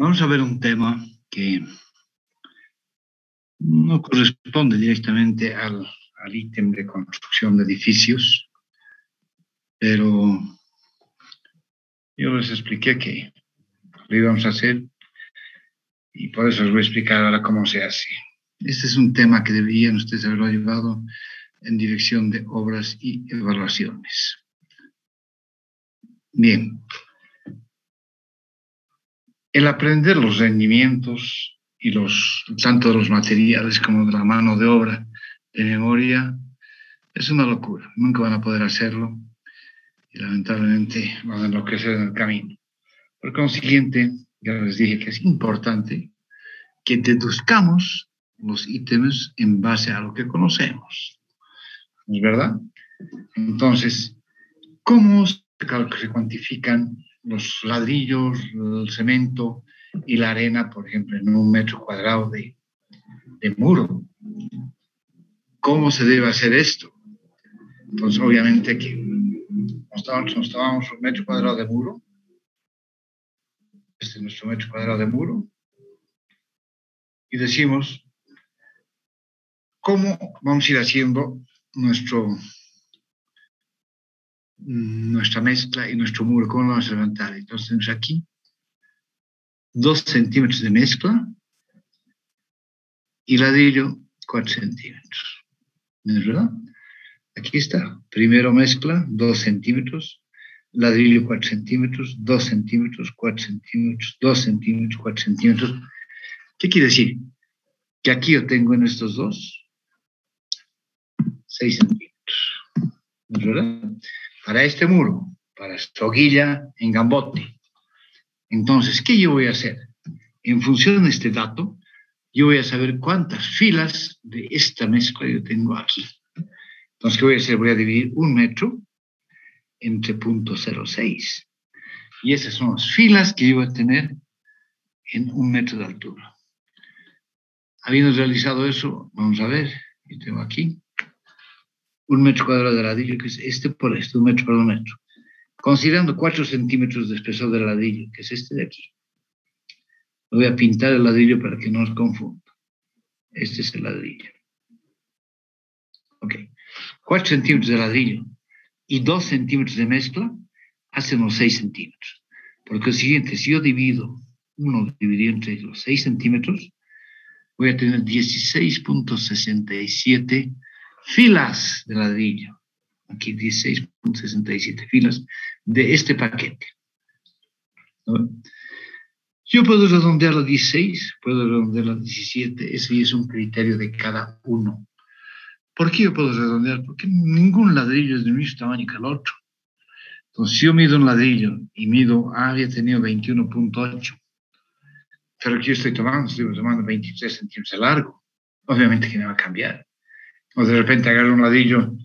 Vamos a ver un tema que no corresponde directamente al, al ítem de construcción de edificios, pero yo les expliqué que lo íbamos a hacer y por eso les voy a explicar ahora cómo se hace. Este es un tema que deberían ustedes haberlo llevado en dirección de obras y evaluaciones. Bien. El aprender los rendimientos y los, tanto de los materiales como de la mano de obra de memoria es una locura. Nunca van a poder hacerlo y lamentablemente van a enloquecer en el camino. Por consiguiente, ya les dije que es importante que deduzcamos los ítems en base a lo que conocemos. ¿Es verdad? Entonces, ¿cómo se cuantifican los ladrillos, el cemento y la arena, por ejemplo, en un metro cuadrado de, de muro? ¿Cómo se debe hacer esto? Pues obviamente que nos tomamos un metro cuadrado de muro, este es nuestro metro cuadrado de muro, y decimos cómo vamos a ir haciendo nuestro, nuestra mezcla y nuestro muro, cómo lo vamos a levantar. Entonces tenemos aquí dos centímetros de mezcla y ladrillo cuatro centímetros. ¿Es verdad? Aquí está. Primero mezcla, dos centímetros, ladrillo cuatro centímetros, dos centímetros, cuatro centímetros, dos centímetros, cuatro centímetros. ¿Qué quiere decir? Que aquí yo tengo en estos dos 6 centímetros. ¿Es verdad? Para este muro, para esta hoguilla en gambote. Entonces, ¿qué yo voy a hacer? En función de este dato, yo voy a saber cuántas filas de esta mezcla yo tengo aquí. Entonces, ¿qué voy a hacer? Voy a dividir un metro entre punto 0,6. Y esas son las filas que yo voy a tener en un metro de altura. Habiendo realizado eso, vamos a ver, yo tengo aquí un metro cuadrado de ladrillo, que es este por este, un metro por un metro. Considerando 4 centímetros de espesor del ladrillo, que es este de aquí. Voy a pintar el ladrillo para que no os confunda. Este es el ladrillo. Ok. 4 centímetros de ladrillo y 2 centímetros de mezcla hacen los 6 centímetros. Porque lo siguiente, si yo divido 1 dividido entre los 6 centímetros, voy a tener 16.67 filas de ladrillo. Aquí 16.67 filas de este paquete. Yo puedo redondear a 16, puedo redondear a 17, ese es un criterio de cada uno. ¿Por qué yo puedo redondear? Porque ningún ladrillo es del mismo tamaño que el otro. Entonces, si yo mido un ladrillo y mido, ah, había tenido 21.8, pero aquí estoy tomando, estoy tomando 23 centímetros de largo, obviamente que me va a cambiar o de repente agarro un ladrillo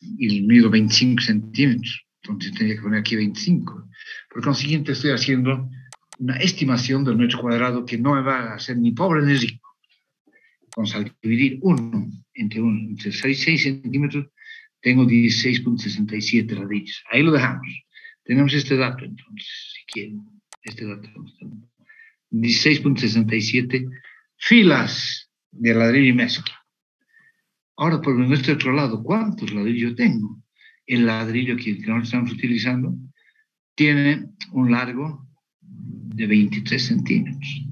y mido 25 centímetros, entonces tendría que poner aquí 25. Por consiguiente, estoy haciendo una estimación del metro cuadrado que no me va a hacer ni pobre ni rico. Entonces, al dividir 1 entre, entre 6, 6 centímetros, tengo 16.67 ladrillos. Ahí lo dejamos. Tenemos este dato, entonces, si quieren, este dato. 16.67 filas de ladrillo y mezcla. Ahora, por nuestro otro lado, ¿cuántos ladrillos tengo? El ladrillo que nosotros estamos utilizando tiene un largo de 23 centímetros.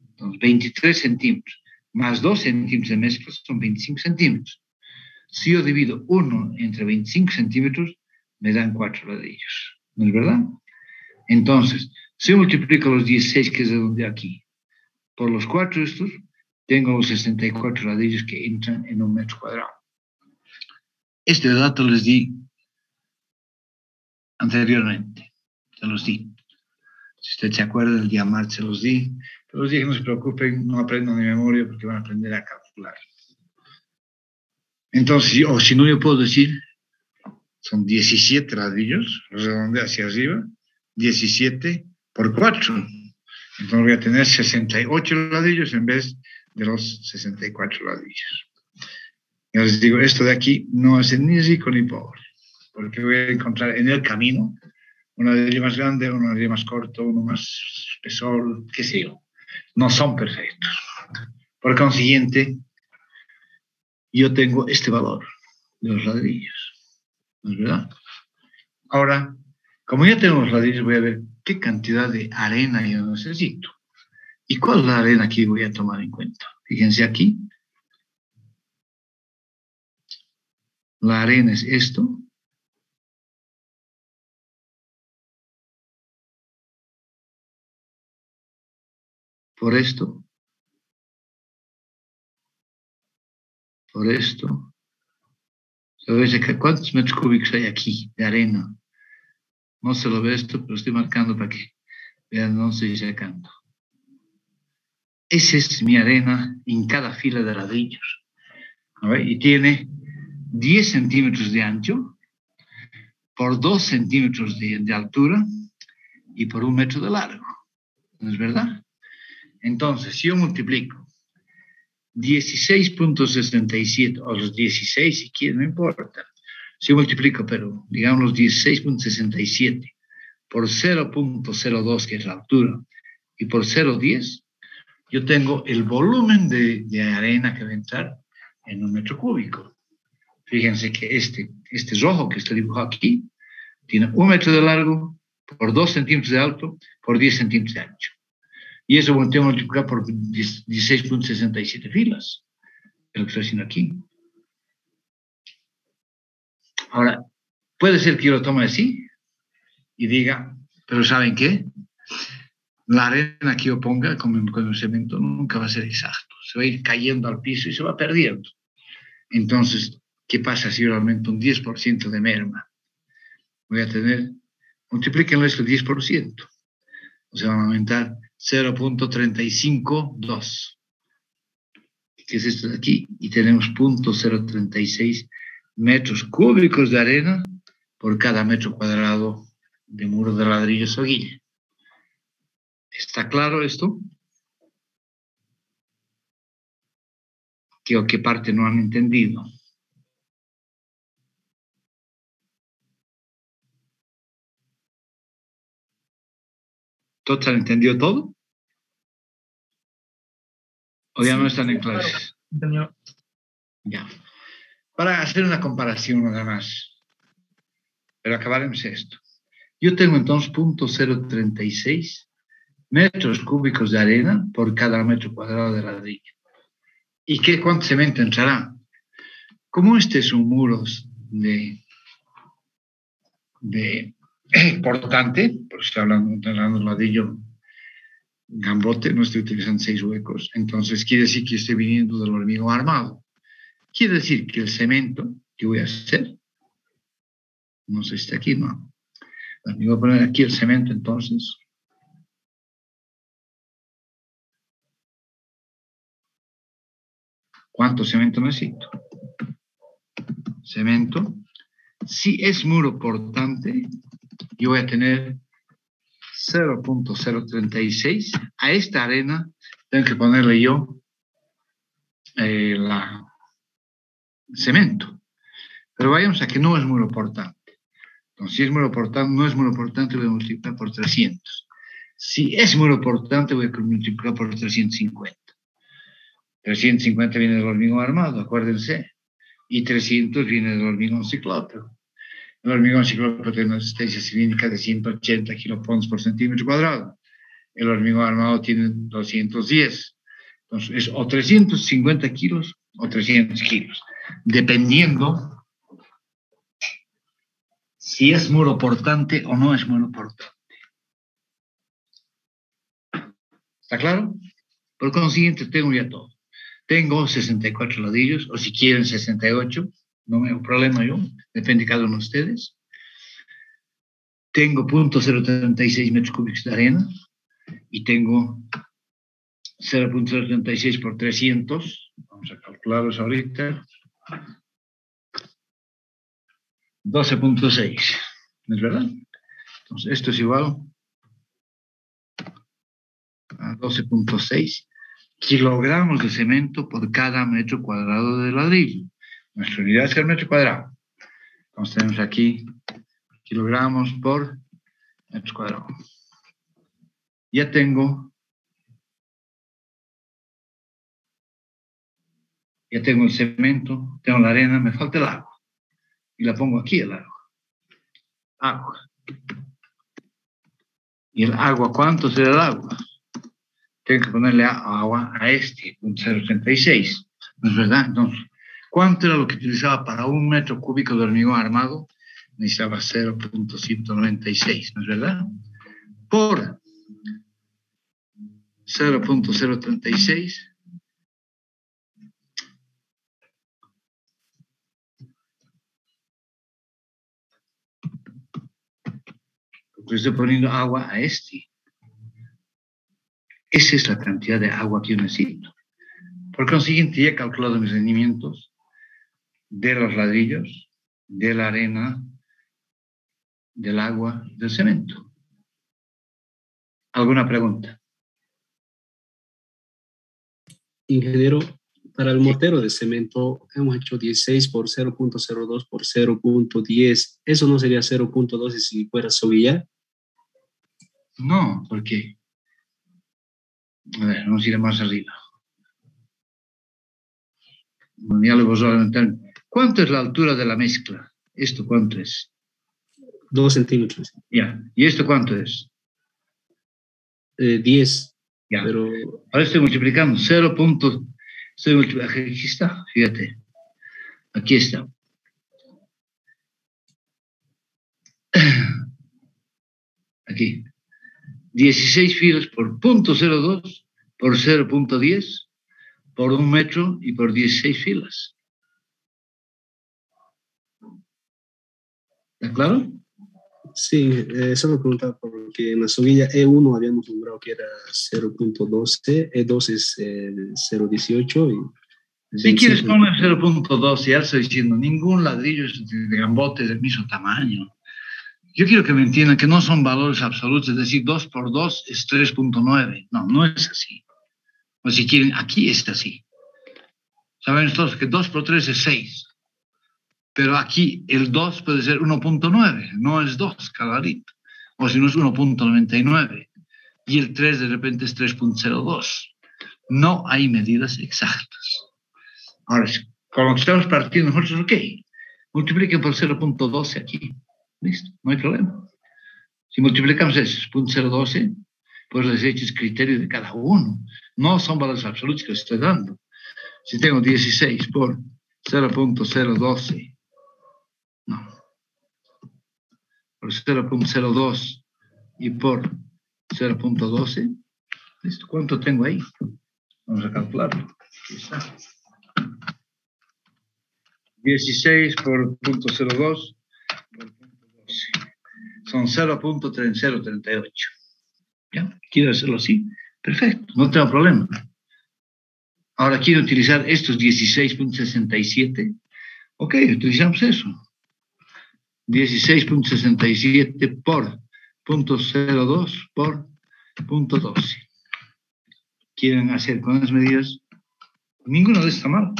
Entonces, 23 centímetros más 2 centímetros de mezcla son 25 centímetros. Si yo divido 1 entre 25 centímetros, me dan 4 ladrillos. ¿No es verdad? Entonces, si yo multiplico los 16 que es de donde aquí por los 4 estos, tengo los 64 ladrillos que entran en un metro cuadrado. Este dato les di anteriormente, se los di. Si usted se acuerda, el día martes se los di, pero les dije no se preocupen, no aprendan de memoria porque van a aprender a calcular. Entonces, o si no, yo puedo decir, son 17 ladrillos, los hacia arriba, 17 por 4. Entonces voy a tener 68 ladrillos en vez de los 64 ladrillos. Yo les digo, esto de aquí no es ni rico ni pobre, porque voy a encontrar en el camino un ladrillo más grande, un ladrillo más corto, uno más espesor, qué sé yo. No son perfectos. Por consiguiente, yo tengo este valor de los ladrillos. ¿No es verdad? Ahora, como ya tengo los ladrillos, voy a ver qué cantidad de arena yo necesito. ¿Y cuál es la arena que voy a tomar en cuenta? Fíjense aquí. La arena es esto. Por esto. Por esto. ¿Cuántos metros cúbicos hay aquí de arena? No se lo ve esto, pero estoy marcando para que vean, no estoy sacando. Esa es mi arena en cada fila de ladrillos. Y tiene 10 centímetros de ancho por 2 centímetros de, altura y por un metro de largo. ¿No es verdad? Entonces, si yo multiplico 16.67 o los 16, si quieren, no importa. Si yo multiplico, pero digamos los 16.67 por 0.02, que es la altura, y por 0.10, yo tengo el volumen de, de, arena que va a entrar en un metro cúbico. Fíjense que este, este rojo que está dibujado aquí tiene un metro de largo por 2 centímetros de alto por 10 centímetros de ancho. Y eso tengo que multiplicar por 16.67 filas, es lo que estoy haciendo aquí. Ahora, puede ser que yo lo tome así y diga, pero ¿saben qué? La arena que yo ponga con, el cemento nunca va a ser exacto, se va a ir cayendo al piso y se va perdiendo. Entonces, ¿qué pasa si yo aumento un 10% de merma? Voy a tener, multiplíquenlo esto 10%, o sea, van a aumentar 0.352, que es esto de aquí, y tenemos 0.036 metros cúbicos de arena por cada metro cuadrado de muro de ladrillos o guille. ¿Está claro esto? ¿Qué o qué parte no han entendido? ¿Todos han entendido todo? ¿O ya no están en clases? Ya. Para hacer una comparación nada más, pero acabaremos esto. Yo tengo entonces punto 036 metros cúbicos de arena por cada metro cuadrado de ladrillo. ¿Y qué cuánto cemento entrará? Como este es un muro de, de importante, porque estoy hablando, de ladrillo gambote, no estoy utilizando seis huecos, entonces quiere decir que estoy viniendo del hormigón armado. Quiere decir que el cemento que voy a hacer, no sé si está aquí, no. voy a poner aquí el cemento entonces, ¿Cuánto cemento necesito? Cemento. Si es muro portante, yo voy a tener 0.036. A esta arena tengo que ponerle yo eh, la cemento. Pero vayamos a que no es muro portante. Entonces, si es muro portante, no es muro portante, voy a multiplicar por 300. Si es muro portante, voy a multiplicar por 350. 350 viene del hormigón armado, acuérdense, y 300 viene del hormigón ciclópeo. El hormigón ciclópeo tiene una resistencia cilíndrica de 180 kilopons por centímetro cuadrado. El hormigón armado tiene 210. Entonces, es o 350 kilos o 300 kilos, dependiendo si es muro portante o no es muro portante. ¿Está claro? Por consiguiente, tengo ya todo. Tengo 64 ladrillos, o si quieren 68, no me problema yo, depende de cada uno de ustedes. Tengo .036 metros cúbicos de arena y tengo 0.036 por 300, vamos a calcularlos ahorita, 12.6, ¿no es verdad? Entonces, esto es igual a 12.6 kilogramos de cemento por cada metro cuadrado de ladrillo. Nuestra unidad es el metro cuadrado. Entonces tenemos aquí kilogramos por metros cuadrados. Ya tengo, ya tengo el cemento, tengo la arena, me falta el agua. Y la pongo aquí el agua. Agua. ¿Y el agua cuánto será el agua? Tengo que ponerle agua a este, un 0,36. ¿No es verdad? Entonces, ¿cuánto era lo que utilizaba para un metro cúbico de hormigón armado? Necesitaba 0.196, ¿no es verdad? Por 0.036 porque estoy poniendo agua a este. Esa es la cantidad de agua que yo necesito. Por consiguiente, ya he calculado mis rendimientos de los ladrillos, de la arena, del agua, del cemento. ¿Alguna pregunta? Ingeniero, para el mortero de cemento hemos hecho 16 por 0.02 por 0.10. ¿Eso no sería 0.12 si fuera soguilla? No, porque... A ver, vamos a ir más arriba. ¿Cuánto es la altura de la mezcla? ¿Esto cuánto es? Dos centímetros. Ya. ¿Y esto cuánto es? Eh, diez. Ya. Pero... Ahora estoy multiplicando. 0. Estoy multiplicando. Aquí está, fíjate. Aquí está. Aquí. 16 filas por 0.02 por 0.10 por un metro y por 16 filas. ¿Está claro? Sí, eh, eso me preguntaba porque en la soguilla E1 habíamos nombrado que era 0.12, E2 es 0.18 y si quieres poner 0.12, ya estoy diciendo, ningún ladrillo es de gambote del mismo tamaño. Yo quiero que me entiendan que no son valores absolutos, es decir, 2 por 2 es 3.9. No, no es así. O si quieren, aquí es así. Saben todos que 2 por 3 es 6. Pero aquí el 2 puede ser 1.9, no es 2 caladito. O si no es 1.99. Y el 3 de repente es 3.02. No hay medidas exactas. Ahora, con lo que estamos partiendo nosotros, ok. Multipliquen por 0.12 aquí. Listo, no hay problema. Si multiplicamos eso, 0.012, pues les he hecho el criterio de cada uno. No son valores absolutos que estoy dando. Si tengo 16 por 0.012, no. Por 0.02 y por 0.12, ¿listo? ¿Cuánto tengo ahí? Vamos a calcularlo. Aquí está. 16 por 0.02 son 0.3038. ¿Ya? ¿Quiero hacerlo así? Perfecto, no tengo problema. Ahora quiero utilizar estos 16.67. Ok, utilizamos eso. 16.67 por punto 02 por punto 12. ¿Quieren hacer con las medidas? Ninguno de está mal.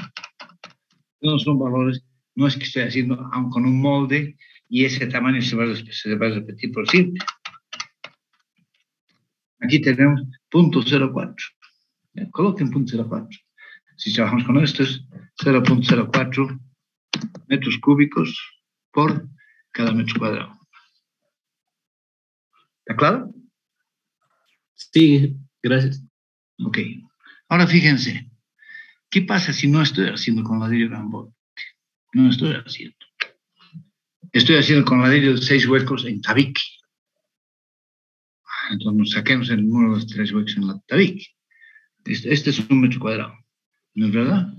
No son valores, no es que estoy haciendo con un molde y ese tamaño se va, a, repetir por siempre. Aquí tenemos punto 0,4. Coloquen punto 0,4. Si trabajamos con esto es 0.04 metros cúbicos por cada metro cuadrado. ¿Está claro? Sí, gracias. Ok. Ahora fíjense, ¿qué pasa si no estoy haciendo con ladrillo gambote? No estoy haciendo. Estoy haciendo con ladrillo de seis huecos en tabique. Entonces saquemos el número de tres huecos en la tabique. Este, este, es un metro cuadrado, ¿no es verdad?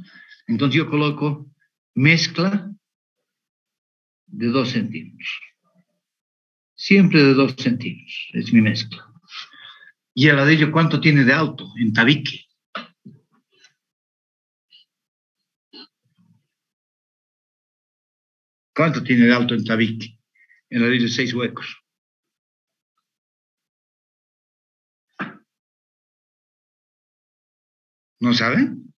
Entonces yo coloco mezcla de dos centímetros. Siempre de dos centímetros, es mi mezcla. ¿Y el ladrillo cuánto tiene de alto en tabique? ¿Cuánto tiene de alto en tabique? En la de seis huecos. ¿No saben?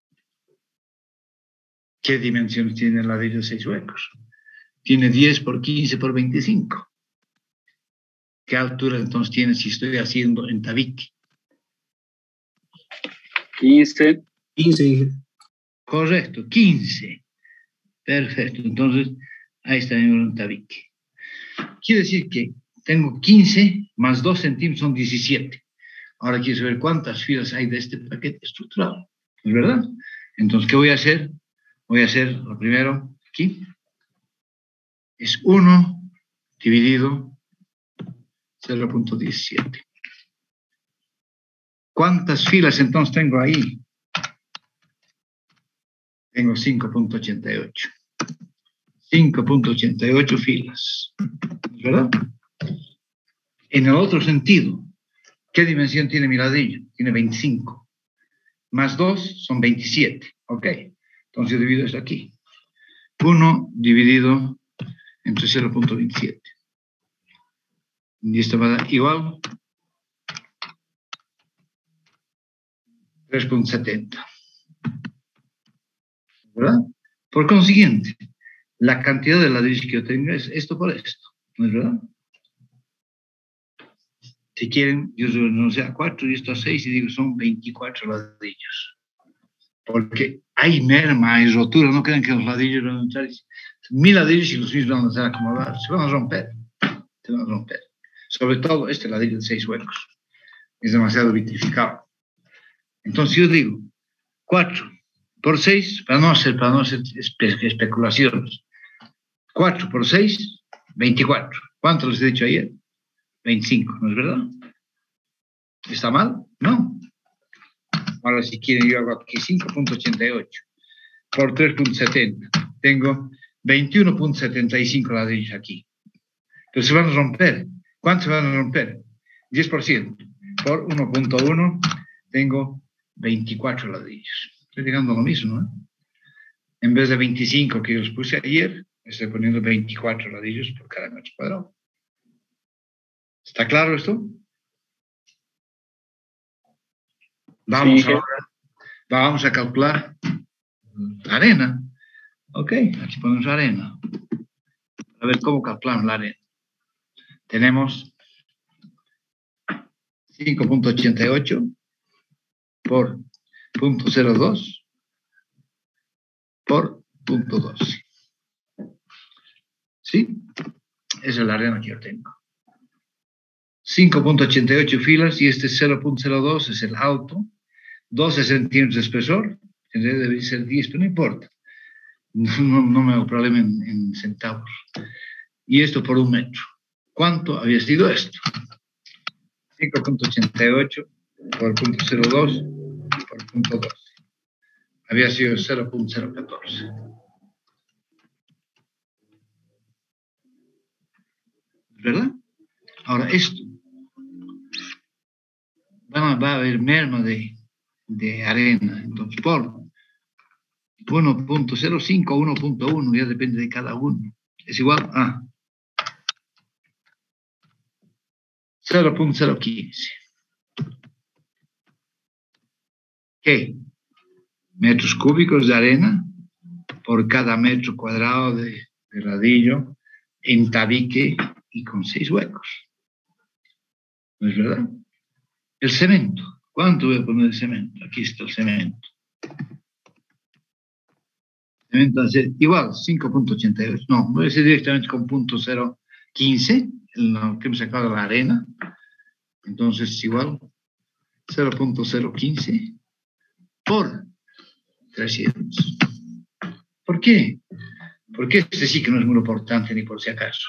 ¿Qué dimensiones tiene el ladrillo de seis huecos? Tiene 10 por 15 por 25. ¿Qué altura entonces tiene si estoy haciendo en tabique? 15. 15. Correcto, 15. Perfecto. Entonces, ahí está mi tabique. Quiere decir que tengo 15 más 2 centímetros son 17. Ahora quiero saber cuántas filas hay de este paquete estructural. ¿Es verdad? Entonces, ¿qué voy a hacer? Voy a hacer lo primero aquí. Es 1 dividido 0.17. ¿Cuántas filas entonces tengo ahí? Tengo 5.88. 5.88 filas. ¿Verdad? En el otro sentido, ¿qué dimensión tiene mi ladrillo? Tiene 25. Más 2 son 27. ¿Ok? Entonces divido esto aquí. 1 dividido entre 0.27. Y esto va a dar igual 3.70. ¿Verdad? Por consiguiente, la cantidad de ladrillos que yo tengo es esto por esto. ¿No es verdad? Si quieren, yo sé a 4 y esto a 6 y digo son 24 ladrillos. Porque hay merma, hay rotura, no crean que los ladrillos van a entrar. Mil ladrillos y los mismos van a estar acomodados, se van a romper. Se van a romper. Sobre todo este ladrillo de 6 huecos. Es demasiado vitrificado. Entonces yo digo, 4 por 6, para no hacer, para no hacer especulaciones. 4 por 6, 24. ¿Cuánto les he dicho ayer? 25, ¿no es verdad? ¿Está mal? No. Ahora si quieren yo hago aquí 5.88 por 3.70. Tengo 21.75 ladrillos aquí. Entonces se van a romper. ¿Cuántos se van a romper? 10%. Por 1.1 tengo 24 ladrillos. Estoy llegando a lo mismo, ¿eh? En vez de 25 que os puse ayer, estoy poniendo 24 ladrillos por cada metro cuadrado. ¿Está claro esto? Vamos ahora, vamos a calcular la arena. Ok, aquí ponemos arena. A ver cómo calculamos la arena. Tenemos 5.88 por punto 02 por punto 12. ¿Sí? Es la arena que yo tengo. 5.88 filas y este 0.02 es el auto. 12 centímetros de espesor, debe ser 10, pero no importa. No, me hago problema en, en centavos. Y esto por un metro. ¿Cuánto había sido esto? 5.88 por punto 02 por punto 12. Había sido 0.014. ¿Verdad? Ahora, esto va, a haber merma de, de arena. Entonces, por 1.05 1.1, ya depende de cada uno. Es igual a 0.015. ¿Qué? Metros cúbicos de arena por cada metro cuadrado de, de en tabique y con seis huecos. ¿No es verdad? El cemento. ¿Cuánto voy a poner de cemento? Aquí está el cemento. Cemento ser igual, 5.88. No, voy a decir directamente con punto 0.15, lo que hemos sacado de la arena. Entonces, igual, 0.015 por 300. ¿Por qué? Porque este sí que no es muy importante ni por si acaso.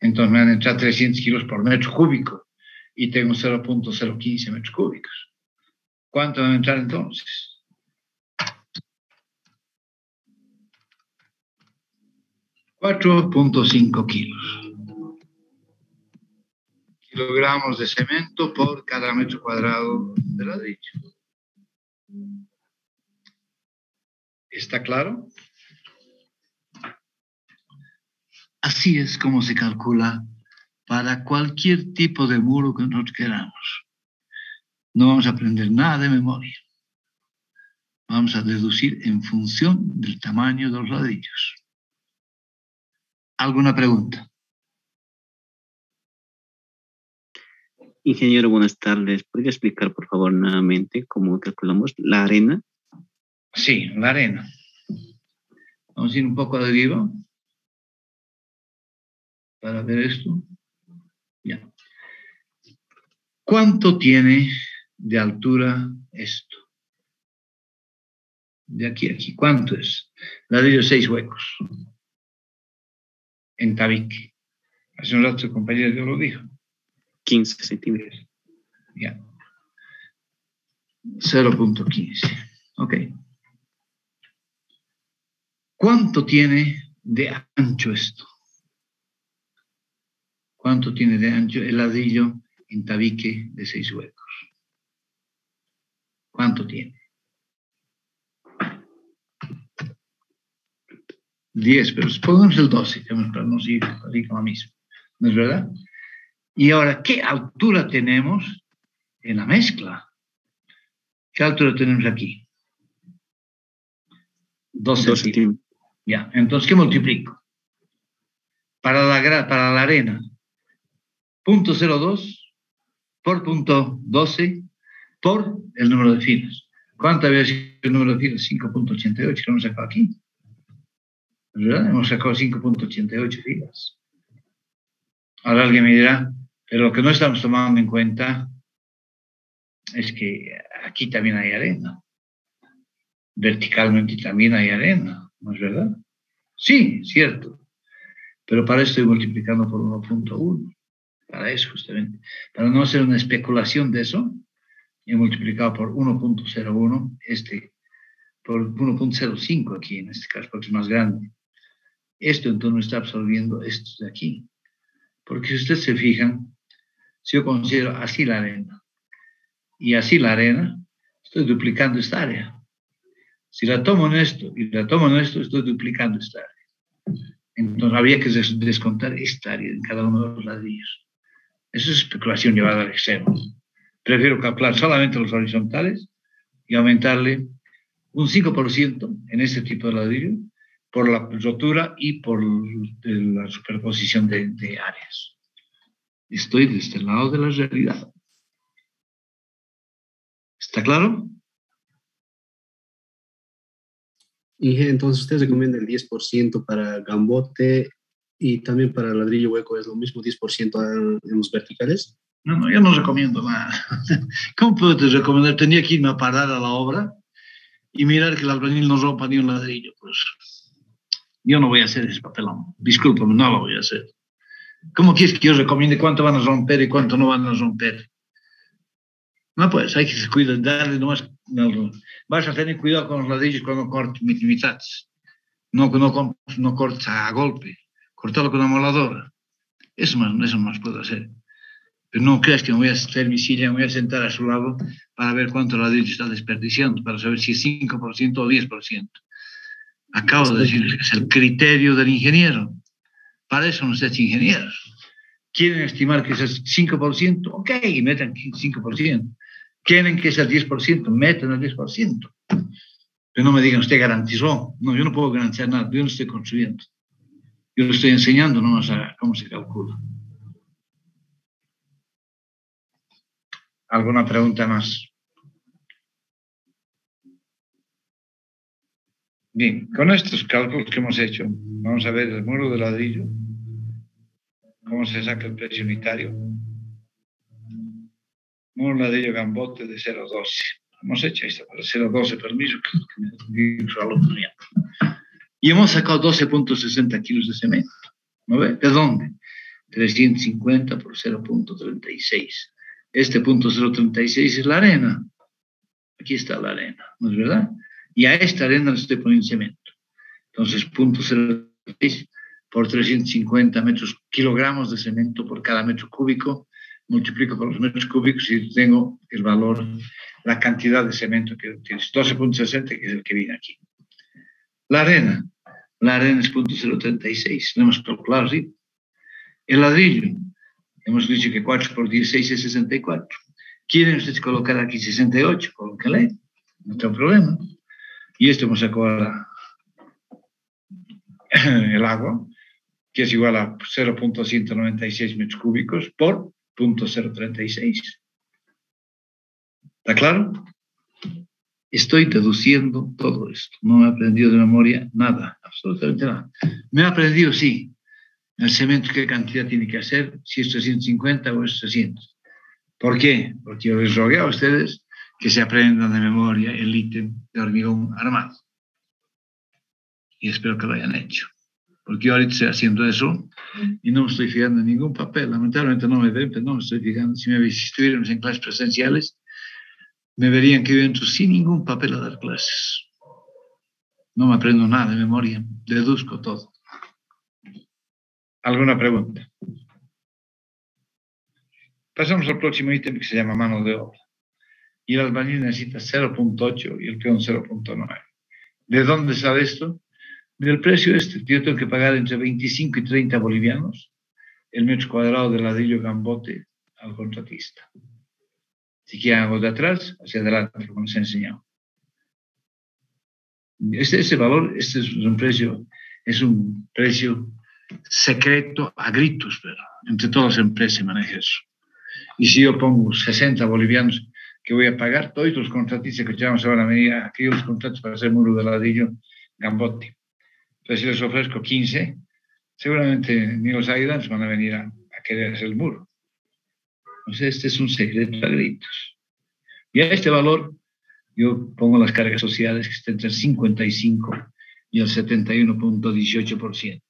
Entonces me van a entrar 300 kilos por metro cúbico y tengo 0.015 metros cúbicos. ¿Cuánto van a entrar entonces? $4.5 kilos. Kilogramos de cemento por cada metro cuadrado de ladrillo. ¿Está claro? Así es como se calcula para cualquier tipo de muro que nosotros queramos. No vamos a aprender nada de memoria. Vamos a deducir en función del tamaño de los ladrillos. ¿Alguna pregunta? Ingeniero, buenas tardes. ¿Podría explicar, por favor, nuevamente cómo calculamos la arena? Sí, la arena. Vamos a ir un poco arriba para ver esto. Ya. ¿Cuánto tiene de altura esto? De aquí a aquí, ¿cuánto es? Ladrillo seis huecos. En tabique. Hace un rato el compañero ya lo dijo. 15 centímetros. Ya. 0.15. Ok. ¿Cuánto tiene de ancho esto? ¿Cuánto tiene de ancho el ladrillo en tabique de seis huecos? ¿Cuánto tiene? 10, pero pongamos el 12, para no seguir con lo mismo. ¿No es verdad? Y ahora, ¿qué altura tenemos en la mezcla? ¿Qué altura tenemos aquí? 12 centímetros. Ya, entonces, ¿qué multiplico? Para la, para la arena, punto 02 por punto 12 por el número de filas. ¿Cuánto había sido el número de filas? 5.88, que hemos sacado aquí. ¿Verdad? Hemos sacado 5.88 filas. Ahora alguien me dirá, pero lo que no estamos tomando en cuenta es que aquí también hay arena. Verticalmente también hay arena, ¿no es verdad? Sí, cierto. Pero para eso estoy multiplicando por 1.1. Para eso, justamente. Para no hacer una especulación de eso, he multiplicado por 1.01, este, por 1.05 aquí, en este caso, porque es más grande. Esto entonces está absorbiendo esto de aquí. Porque si ustedes se fijan, si yo considero así la arena y así la arena, estoy duplicando esta área. Si la tomo en esto y la tomo en esto, estoy duplicando esta área. Entonces habría que descontar esta área en cada uno de los ladrillos. Eso es especulación llevada al extremo. Prefiero calcular solamente los horizontales y aumentarle un 5% en este tipo de ladrillo por la rotura y por la superposición de, de áreas. Estoy de este lado de la realidad. ¿Está claro? Inge, entonces usted recomienda el 10% para gambote y también para ladrillo hueco es lo mismo 10% en los verticales. No, no, yo no recomiendo nada. ¿Cómo puedo recomendar? Tenía que irme a parar a la obra y mirar que el albañil no rompa ni un ladrillo. Pues yo no voy a hacer ese papelón. Discúlpame, no lo voy a hacer. ¿Cómo quieres que yo recomiende cuánto van a romper y cuánto no van a romper? No, pues hay que cuidar, darle nomás. No, vas a tener cuidado con los ladrillos cuando cortes mitades. No, no, no cortes a golpe, cortarlo con una moladora. Eso más, eso más puedo hacer. Pero no creas que me voy a hacer mi silla, me voy a sentar a su lado para ver cuánto ladrillo está desperdiciando, para saber si es 5% o 10%. Acabo de decir es el criterio del ingeniero. Para eso no se hace ingeniero. ¿Quieren estimar que es 5%? Ok, metan 5%. ¿Quieren que sea 10%? Metan el 10%. Pero no me digan, usted garantizó. No, yo no puedo garantizar nada, yo no estoy construyendo. Yo le estoy enseñando nomás a cómo se calcula. ¿Alguna pregunta más? Bien, con estos cálculos que hemos hecho, vamos a ver el muro de ladrillo, cómo se saca el precio unitario. Muro de ladrillo gambote de 0,12. Hemos hecho esto para 0,12 permiso, que me su alumno Y hemos sacado 12.60 kilos de cemento. ¿No ve? ¿De dónde? 350 por 0.36. Este punto 0.36 es la arena. Aquí está la arena, ¿no es verdad? y a esta arena le estoy poniendo cemento. Entonces, punto 0,6 por 350 metros, kilogramos de cemento por cada metro cúbico, multiplico por los metros cúbicos y tengo el valor, la cantidad de cemento que tienes, 12.60, que es el que viene aquí. La arena, la arena es punto 0.36, lo hemos calculado así. El ladrillo, hemos dicho que 4 por 16 es 64. ¿Quieren ustedes colocar aquí 68? Colóquenle, no tengo problema y esto hemos sacado el agua, que es igual a 0.196 metros cúbicos por 0.036. ¿Está claro? Estoy deduciendo todo esto. No he aprendido de memoria nada, absolutamente nada. Me he aprendido, sí, el cemento qué cantidad tiene que hacer, si es 350 o es 300. ¿Por qué? Porque yo les rogué a ustedes que se aprendan de memoria el ítem de hormigón armado. Y espero que lo hayan hecho. Porque yo ahorita estoy haciendo eso y no me estoy fijando en ningún papel. Lamentablemente no me no me estoy fijando. Si me estuviéramos en clases presenciales, me verían que yo entro sin ningún papel a dar clases. No me aprendo nada de memoria, deduzco todo. ¿Alguna pregunta? Pasamos al próximo ítem que se llama mano de obra. Y el albañil necesita 0.8 y el peón 0.9. ¿De dónde sale esto? Del precio este. Yo tengo que pagar entre 25 y 30 bolivianos el metro cuadrado de ladrillo gambote al contratista. Si quieren algo de atrás, hacia adelante, como les he enseñado. Este, ese valor, este es un precio, es un precio secreto a gritos, pero entre todas las empresas se maneja eso. Y si yo pongo 60 bolivianos que voy a pagar, todos los contratistas que llevamos ahora a venir aquí los contratos para hacer muro de ladrillo Gambotti. Entonces, si les ofrezco 15, seguramente ni los ayudantes van a venir a, a querer hacer el muro. Entonces, este es un secreto a gritos. Y a este valor, yo pongo las cargas sociales que están entre el 55 y el 71.18%.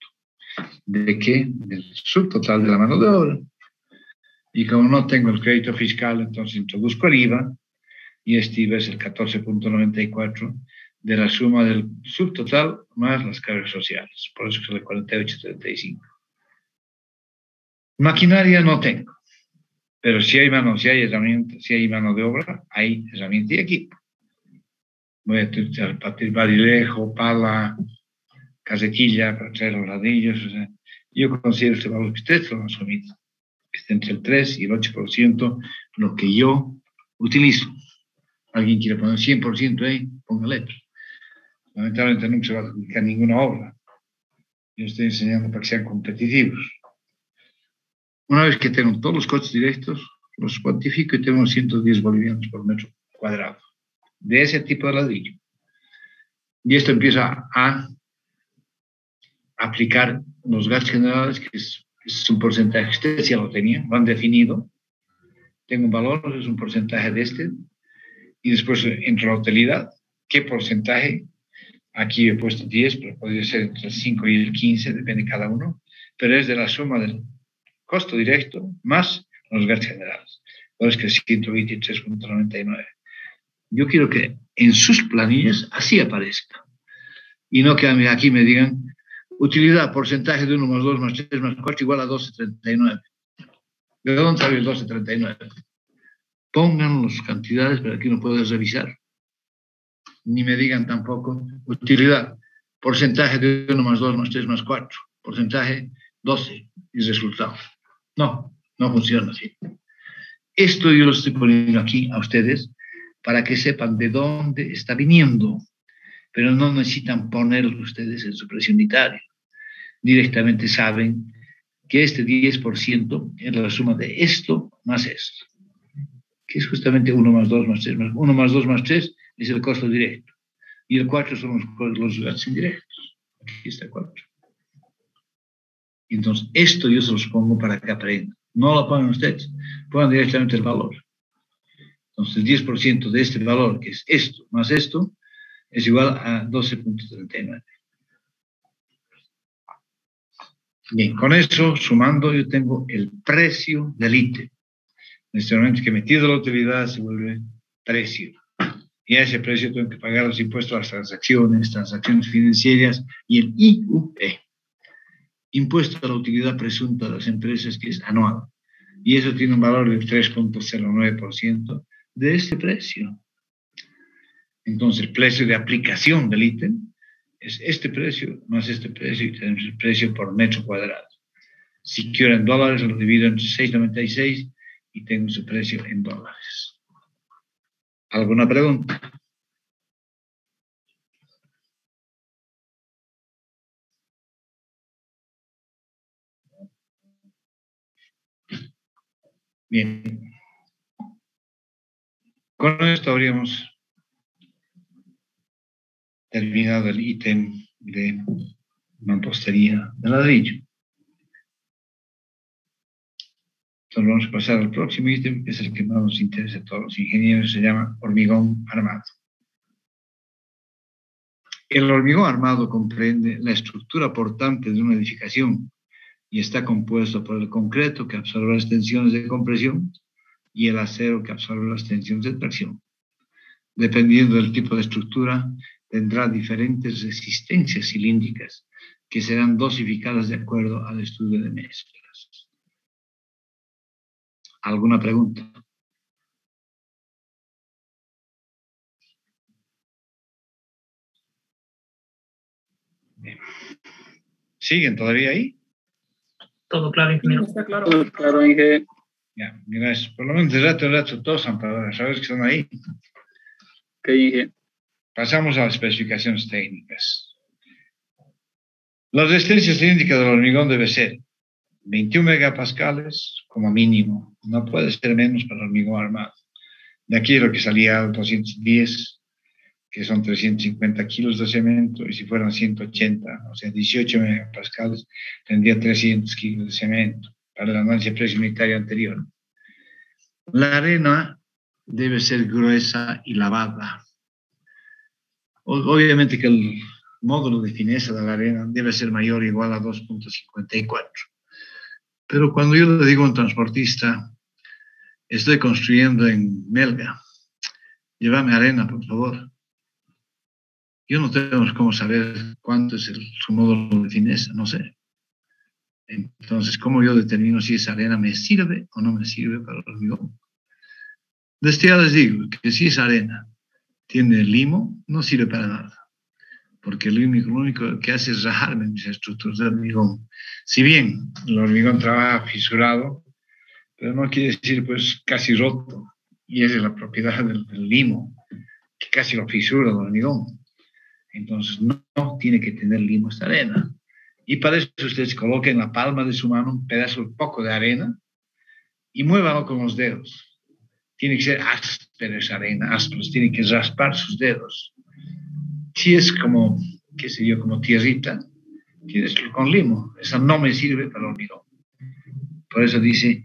¿De qué? Del subtotal de la mano de obra. Y como no tengo el crédito fiscal, entonces introduzco el IVA y este IVA es el 14.94 de la suma del subtotal más las cargas sociales. Por eso es el 48.35. Maquinaria no tengo, pero si hay mano, si hay herramienta, si hay mano de obra, hay herramienta y equipo. Voy a utilizar barilejo, pala, casetilla para traer los ladrillos. O sea, yo considero este valor que ustedes lo que está entre el 3 y el 8%, lo que yo utilizo. Alguien quiere poner 100% ahí, póngale. Lamentablemente no se va a aplicar ninguna obra. Yo estoy enseñando para que sean competitivos. Una vez que tengo todos los costes directos, los cuantifico y tengo 110 bolivianos por metro cuadrado de ese tipo de ladrillo. Y esto empieza a aplicar los gastos generales, que es, un porcentaje, ustedes ya lo tenían, lo han definido. Tengo un valor, es un porcentaje de este. Y después entra la utilidad. ¿Qué porcentaje? Aquí he puesto 10, pero podría ser entre el 5 y el 15, depende de cada uno. Pero es de la suma del costo directo más los gastos generales. Por es que es 123.99. Yo quiero que en sus planillas así aparezca. Y no que aquí me digan Utilidad, porcentaje de 1 más 2 más 3 más 4 igual a 12,39. ¿De dónde sale el 12,39? Pongan las cantidades para que uno pueda revisar. Ni me digan tampoco utilidad, porcentaje de 1 más 2 más 3 más 4, porcentaje 12 y resultado. No, no funciona así. Esto yo lo estoy poniendo aquí a ustedes para que sepan de dónde está viniendo pero no necesitan ponerlo ustedes en su precio unitaria. Directamente saben que este 10% es la suma de esto más esto, que es justamente 1 más 2 más 3 más 1 más 2 más 3 es el costo directo. Y el 4 son los, los gastos indirectos. Aquí está 4. Entonces, esto yo se los pongo para que aprendan. No lo pongan ustedes, pongan directamente el valor. Entonces, el 10% de este valor, que es esto más esto, es igual a 12.39. Bien, con eso, sumando, yo tengo el precio del ítem. En este momento que metido la utilidad se vuelve precio. Y a ese precio tengo que pagar los impuestos a las transacciones, transacciones financieras y el IUE. Impuesto a la utilidad presunta de las empresas, que es anual. Y eso tiene un valor del 3.09% de este precio. Entonces, el precio de aplicación del ítem es este precio más este precio y tenemos el precio por metro cuadrado. Si quiero en dólares, lo divido entre 6,96 y tengo su precio en dólares. ¿Alguna pregunta? Bien. Con esto habríamos terminado el ítem de mampostería de ladrillo. Entonces vamos a pasar al próximo ítem, que es el que más nos interesa a todos los ingenieros, se llama hormigón armado. El hormigón armado comprende la estructura portante de una edificación y está compuesto por el concreto que absorbe las tensiones de compresión y el acero que absorbe las tensiones de tracción. Dependiendo del tipo de estructura, tendrá diferentes resistencias cilíndricas que serán dosificadas de acuerdo al estudio de mezclas. ¿Alguna pregunta? ¿Siguen todavía ahí? Todo claro, ingeniero. Está claro. claro, ingeniero. Ya, gracias. Por lo menos de rato en rato todos para saber que están ahí. Ok, ingeniero. Pasamos a las especificaciones técnicas. La resistencia cilíndrica del hormigón debe ser 21 megapascales como mínimo. No puede ser menos para el hormigón armado. De aquí lo que salía 210 que son 350 kilos de cemento, y si fueran 180, o sea, 18 megapascales, tendría 300 kilos de cemento para el análisis precio unitario anterior. La arena debe ser gruesa y lavada. Obviamente que el módulo de fineza de la arena debe ser mayor o igual a 2.54. Pero cuando yo le digo a un transportista, estoy construyendo en Melga, llévame arena, por favor yo no tengo cómo saber cuánto es su módulo de fineza, no sé. Entonces, ¿cómo yo determino si esa arena me sirve o no me sirve para el hormigón? Desde ya les digo que si esa arena tiene limo, no sirve para nada. Porque el limo lo único que hace es rajarme mis estructuras de hormigón. Si bien el hormigón trabaja fisurado, pero no quiere decir pues casi roto. Y esa es la propiedad del, del limo, que casi lo fisura el hormigón. Entonces, no, tiene que tener limo esta arena. Y para eso ustedes coloquen en la palma de su mano un pedazo poco de arena y muévalo con los dedos. Tiene que ser áspera esa arena, ásperos, tiene que raspar sus dedos. Si es como, qué sé yo, como tierrita, tienes con limo. Esa no me sirve para hormigón. Por eso dice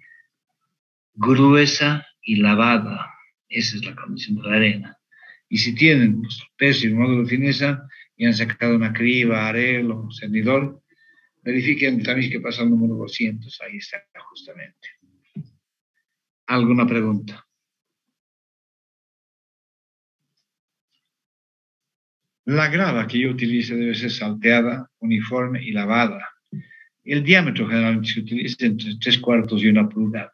gruesa y lavada. Esa es la condición de la arena. Y si tienen pues, y módulo de fineza y han sacado una criba, arelo, cernidor, verifiquen también que pasa el número 200, ahí está justamente. ¿Alguna pregunta? La grava que yo utilice debe ser salteada, uniforme y lavada. El diámetro generalmente se utiliza entre tres cuartos y una pulgada,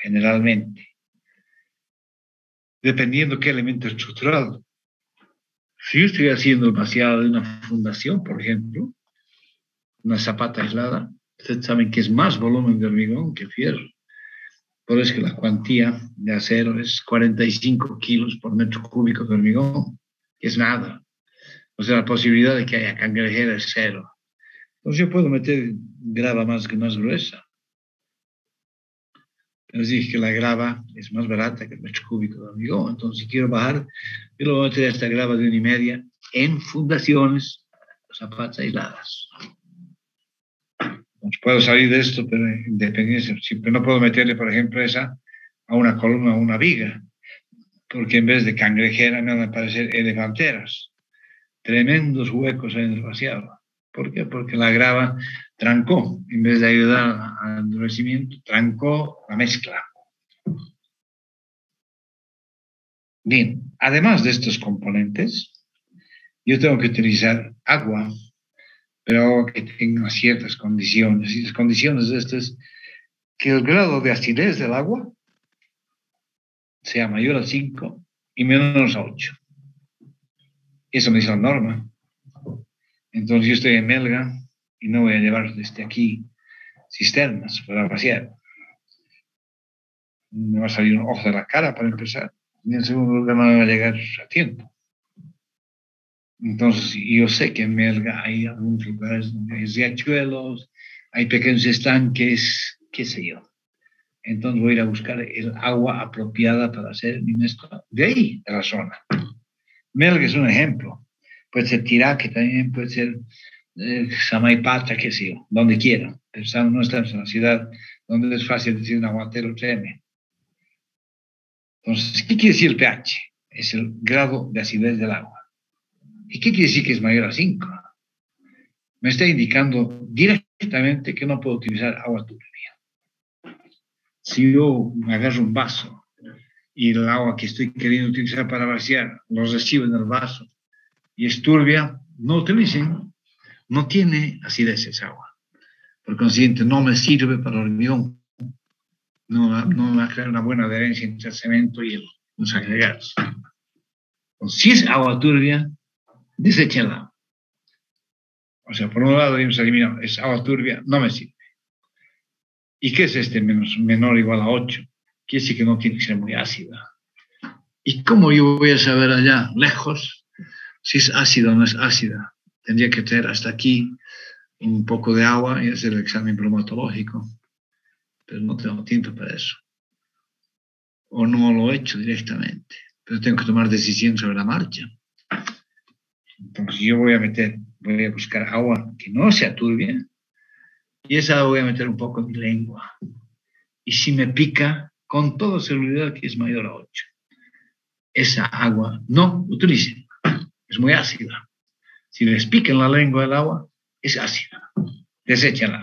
generalmente dependiendo qué elemento estructural. Si yo estoy haciendo vaciado de una fundación, por ejemplo, una zapata aislada, ustedes saben que es más volumen de hormigón que fierro. Por eso que la cuantía de acero es 45 kilos por metro cúbico de hormigón, que es nada. O sea, la posibilidad de que haya cangrejera es cero. Entonces yo puedo meter grava más, más gruesa. Les dije que la grava es más barata que el metro cúbico de hormigón. Entonces, quiero bajar, a meter esta grava de una y media en fundaciones, zapatas aisladas. Pues puedo salir de esto, pero independiente. Siempre no puedo meterle, por ejemplo, esa a una columna o una viga, porque en vez de cangrejera me van a aparecer elefanteras. Tremendos huecos en el vaciado. ¿Por qué? Porque la grava trancó, en vez de ayudar al endurecimiento, trancó la mezcla. Bien, además de estos componentes, yo tengo que utilizar agua, pero que tenga ciertas condiciones. Y las condiciones de esto es que el grado de acidez del agua sea mayor a 5 y menos a 8. Eso me dice la norma. Entonces yo estoy en Melga y no voy a llevar desde aquí cisternas para vaciar. Me va a salir un ojo de la cara para empezar. Y en segundo lugar no me va a llegar a tiempo. Entonces yo sé que en Melga hay algunos lugares donde hay riachuelos, hay pequeños estanques, qué sé yo. entonces voy a ir a buscar el agua apropiada para hacer mi mezcla de ahí, de la zona. Melga es un ejemplo. Puede ser Tiraque, también puede ser eh, Samaipata, qué sé yo, donde quiera. Pero no estamos en una ciudad donde es fácil decir un aguantero treme. Entonces, ¿qué quiere decir el pH? Es el grado de acidez del agua. ¿Y qué quiere decir que es mayor a 5? Me está indicando directamente que no puedo utilizar agua turbia. Si yo agarro un vaso y el agua que estoy queriendo utilizar para vaciar los recibo en el vaso y es turbia, no utilicen, no tiene acidez esa agua. Por consiguiente, no me sirve para el hormigón. No, no va a crear una buena adherencia entre el cemento y los agregados. si es agua turbia, deséchenla. O sea, por un lado, hemos eliminado, es agua turbia, no me sirve. ¿Y qué es este menos, menor igual a 8? Quiere decir que no tiene que ser muy ácida. ¿Y cómo yo voy a saber allá, lejos, si es ácida o no es ácida? Tendría que tener hasta aquí un poco de agua y hacer el examen bromatológico. Pero no tengo tiempo para eso. O no lo he hecho directamente. Pero tengo que tomar decisión sobre la marcha. Entonces yo voy a meter, voy a buscar agua que no sea turbia, y esa voy a meter un poco en mi lengua. Y si me pica, con toda seguridad que es mayor a 8. Esa agua no utilicen, es muy ácida. Si les pica la lengua el agua, es ácida. Deséchala.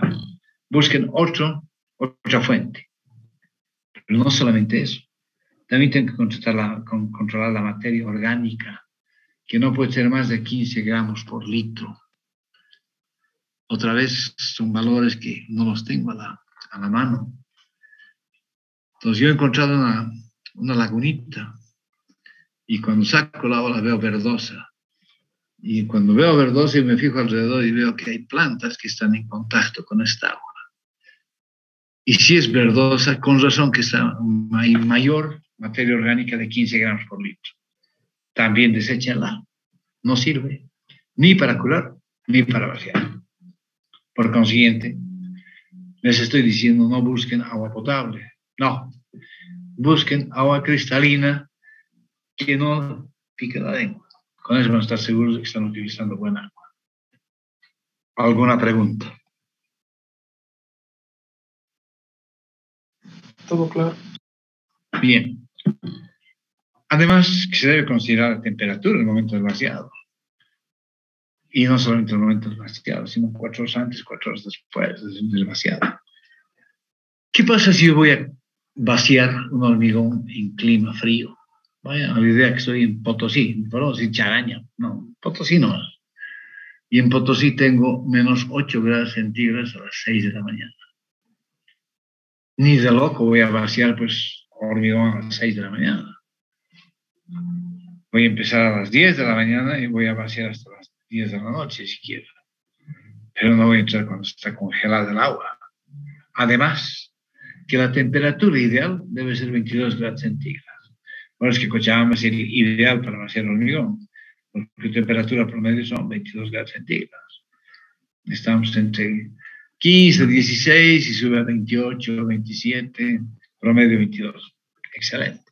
Busquen otro, otra fuente. Pero no solamente eso. También tienen que controlar la, controlar la materia orgánica, que no puede ser más de 15 gramos por litro otra vez son valores que no los tengo a la, a la mano. Entonces yo he encontrado una, una lagunita y cuando saco el agua la veo verdosa. Y cuando veo verdosa y me fijo alrededor y veo que hay plantas que están en contacto con esta agua. Y si es verdosa, con razón que está, hay mayor materia orgánica de 15 gramos por litro. También deséchenla. No sirve ni para curar ni para vaciar. Por consiguiente, les estoy diciendo no busquen agua potable, no, busquen agua cristalina que no pique la lengua. Con eso van a estar seguros de que están utilizando buena agua. ¿Alguna pregunta? Todo claro. Bien. Además, que se debe considerar la temperatura en el momento del vaciado. Y no solamente el momento demasiado, sino cuatro horas antes, cuatro horas después, es demasiado. ¿Qué pasa si yo voy a vaciar un hormigón en clima frío? Vaya, la idea que estoy en Potosí, no sin Charaña, no, Potosí no. Y en Potosí tengo menos 8 grados centígrados a las 6 de la mañana. Ni de loco voy a vaciar pues hormigón a las 6 de la mañana. Voy a empezar a las 10 de la mañana y voy a vaciar hasta las 10 de la noche siquiera. Pero no voy a entrar cuando está congelada el agua. Además, que la temperatura ideal debe ser 22 grados centígrados. Ahora es que Cochabamba sería ideal para vaciar hormigón, porque temperatura promedio son 22 grados centígrados. Estamos entre 15, 16 y sube a 28, 27, promedio 22. Excelente.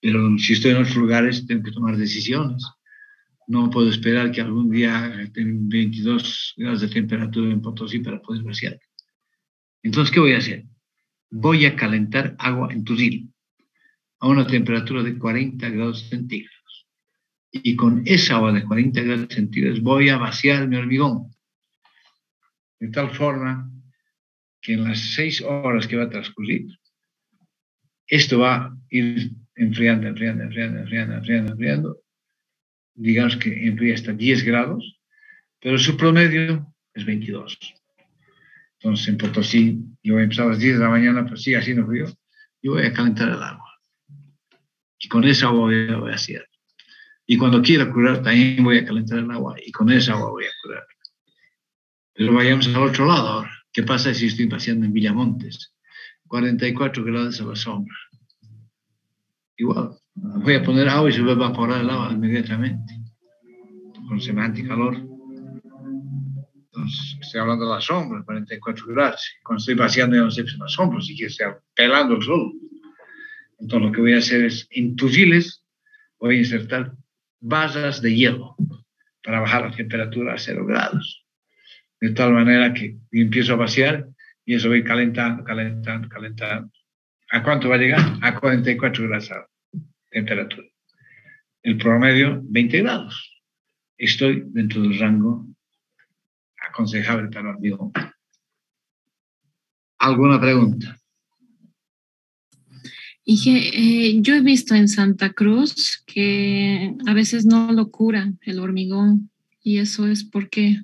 Pero si estoy en otros lugares, tengo que tomar decisiones no puedo esperar que algún día tenga 22 grados de temperatura en Potosí para poder vaciar. Entonces, ¿qué voy a hacer? Voy a calentar agua en Tuzil a una temperatura de 40 grados centígrados. Y con esa agua de 40 grados centígrados voy a vaciar mi hormigón. De tal forma que en las seis horas que va a transcurrir, esto va a ir enfriando, enfriando, enfriando, enfriando, enfriando, enfriando, digamos que enfría hasta 10 grados, pero su promedio es 22. Entonces, en Potosí, yo a empezar a las 10 de la mañana, pero sigue haciendo frío, yo voy a calentar el agua. Y con esa agua voy a hacer. Y cuando quiera curar, también voy a calentar el agua, y con esa agua voy a curar. Pero vayamos al otro lado ahora. ¿Qué pasa si estoy paseando en Villamontes? 44 grados a la sombra. Igual, voy a poner agua y se va a evaporar el agua inmediatamente, con semejante calor. Entonces, estoy hablando de la sombra, 44 grados. Cuando estoy vaciando, ya no sé si es la sombra, si quiero estar pelando el sol. Entonces, lo que voy a hacer es, en tujiles, voy a insertar basas de hielo para bajar la temperatura a 0 grados. De tal manera que empiezo a vaciar y eso voy calentando, calentando, calentando. ¿A cuánto va a llegar? A 44 grados de temperatura. El promedio, 20 grados. Estoy dentro del rango aconsejable para el hormigón. ¿Alguna pregunta? Y yo he visto en Santa Cruz que a veces no lo curan el hormigón y eso es porque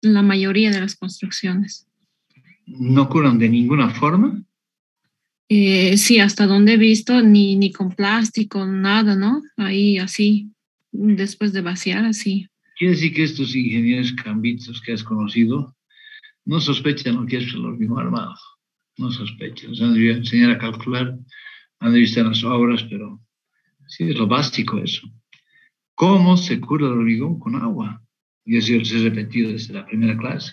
la mayoría de las construcciones. ¿No curan de ninguna forma? Eh, sí, hasta donde he visto, ni, ni con plástico, nada, ¿no? Ahí así, después de vaciar, así. Quiere decir que estos ingenieros cambitos que has conocido no sospechan lo que es el hormigón armado. No sospechan. Se han enseñar a calcular, han visto en las obras, pero sí es lo básico eso. ¿Cómo se cura el hormigón con agua? Y eso les he repetido desde la primera clase.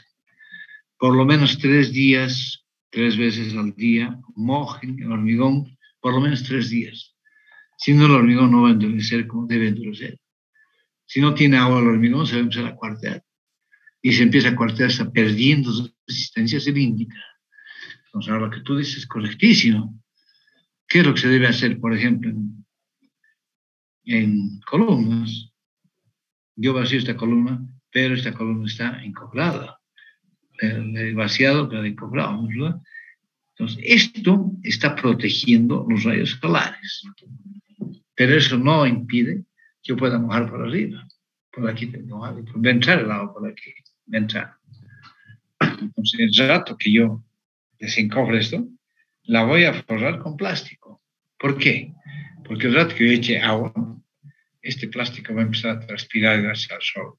Por lo menos tres días, tres veces al día, mojen el hormigón, por lo menos tres días. Si no, el hormigón no va a endurecer como debe endurecer. Si no tiene agua el hormigón, se va a empezar a cuartear. Y se empieza a cuartear, está perdiendo su resistencia cilíndrica. Entonces, ahora lo que tú dices es correctísimo. ¿Qué es lo que se debe hacer, por ejemplo, en, en columnas? Yo vacío esta columna, pero esta columna está encoblada. El vaciado, pero encoblado, ¿verdad? Entonces, esto está protegiendo los rayos solares. Pero eso no impide yo pueda mojar por arriba. Por aquí tengo agua, por entrar el agua por aquí, entrar. Entonces, el rato que yo desencobre esto, la voy a forrar con plástico. ¿Por qué? Porque el rato que yo eche agua, este plástico va a empezar a transpirar gracias al sol.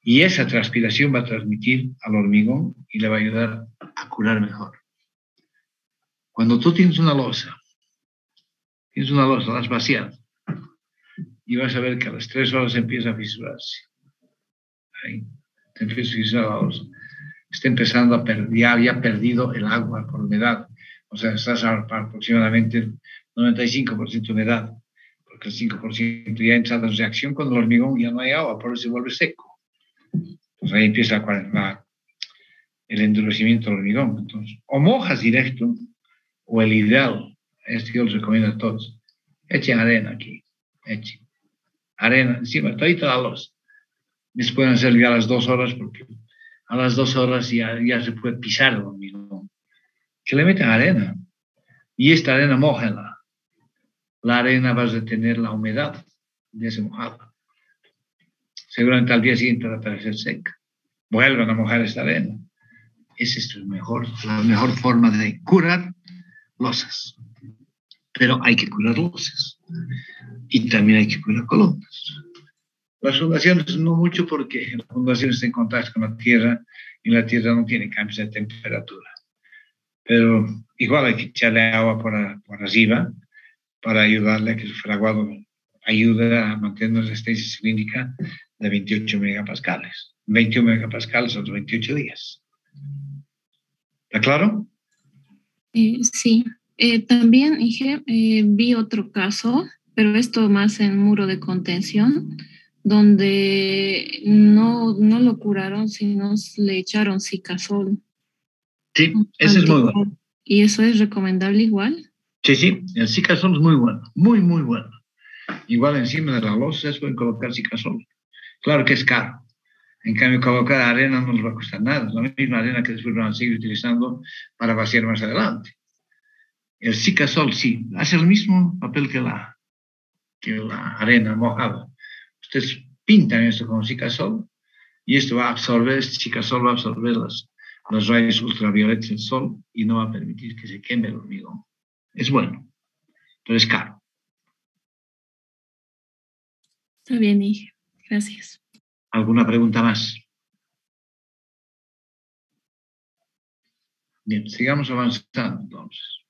Y esa transpiración va a transmitir al hormigón y le va a ayudar a curar mejor. Cuando tú tienes una losa, tienes una losa, la has vaciado, y vas a ver que a las tres horas empieza a fisurarse. Ahí, te empieza a fisurar la losa. Está empezando a perder, ya había perdido el agua por humedad. O sea, estás a aproximadamente 95% de humedad, porque el 5% ya entra en reacción cuando el hormigón ya no hay agua, por eso se vuelve seco. Pues ahí empieza la, el endurecimiento del hormigón. Entonces, o mojas directo, o el ideal, este yo les recomiendo a todos, echen arena aquí, echen arena encima, toda la luz. Les pueden hacer ya las dos horas, porque a las dos horas ya, ya se puede pisar el hormigón. Que le meten arena, y esta arena mojela. La arena va a retener la humedad de ese mojado. Seguramente al día siguiente va a parecer seca. Vuelvan a mojar esta arena. Esa es mejor, la mejor forma de curar losas. Pero hay que curar losas. Y también hay que curar columnas. Las fundaciones no mucho porque las fundaciones están en contacto con la tierra y la tierra no tiene cambios de temperatura. Pero igual hay que echarle agua por, por arriba para ayudarle a que el fraguado ayude a mantener una resistencia cilíndrica de 28 megapascales. 21 megapascales a los 28 días. ¿Está claro? Eh, sí. Eh, también dije, eh, vi otro caso, pero esto más en muro de contención, donde no, no lo curaron, sino le echaron cicasol. Sí, ese es muy bueno. ¿Y eso es recomendable igual? Sí, sí, el cicasol es muy bueno, muy, muy bueno. Igual encima de la losa se pueden colocar cicasol. Claro que es caro. En cambio, colocar arena no nos va a costar nada. Es la misma arena que después van a seguir utilizando para vaciar más adelante. El cicasol sí, hace el mismo papel que la, que la arena mojada. Ustedes pintan esto con cicasol y esto va a absorber, este cicasol va a absorber las, los rayos ultravioletas del sol y no va a permitir que se queme el hormigón. Es bueno, pero es caro. Está bien, hija. Gracias. ¿Alguna pregunta más? Bien, sigamos avanzando entonces.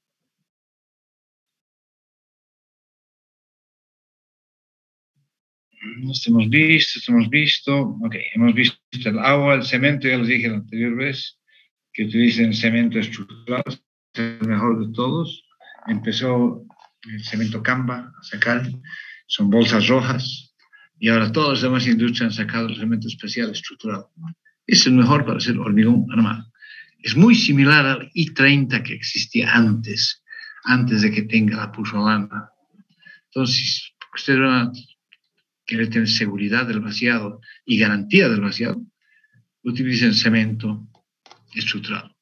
Esto hemos visto, hemos visto. Ok, hemos visto el agua, el cemento, ya les dije la anterior vez, que utilicen cemento estructural, es el mejor de todos. Empezó el cemento Camba a sacar, son bolsas rojas, y ahora todas las demás industrias han sacado el cemento especial estructurado. Es el mejor para hacer hormigón armado. Es muy similar al I-30 que existía antes, antes de que tenga la pulsolana. Entonces, ustedes van a querer tener seguridad del vaciado y garantía del vaciado, utilicen cemento estructurado.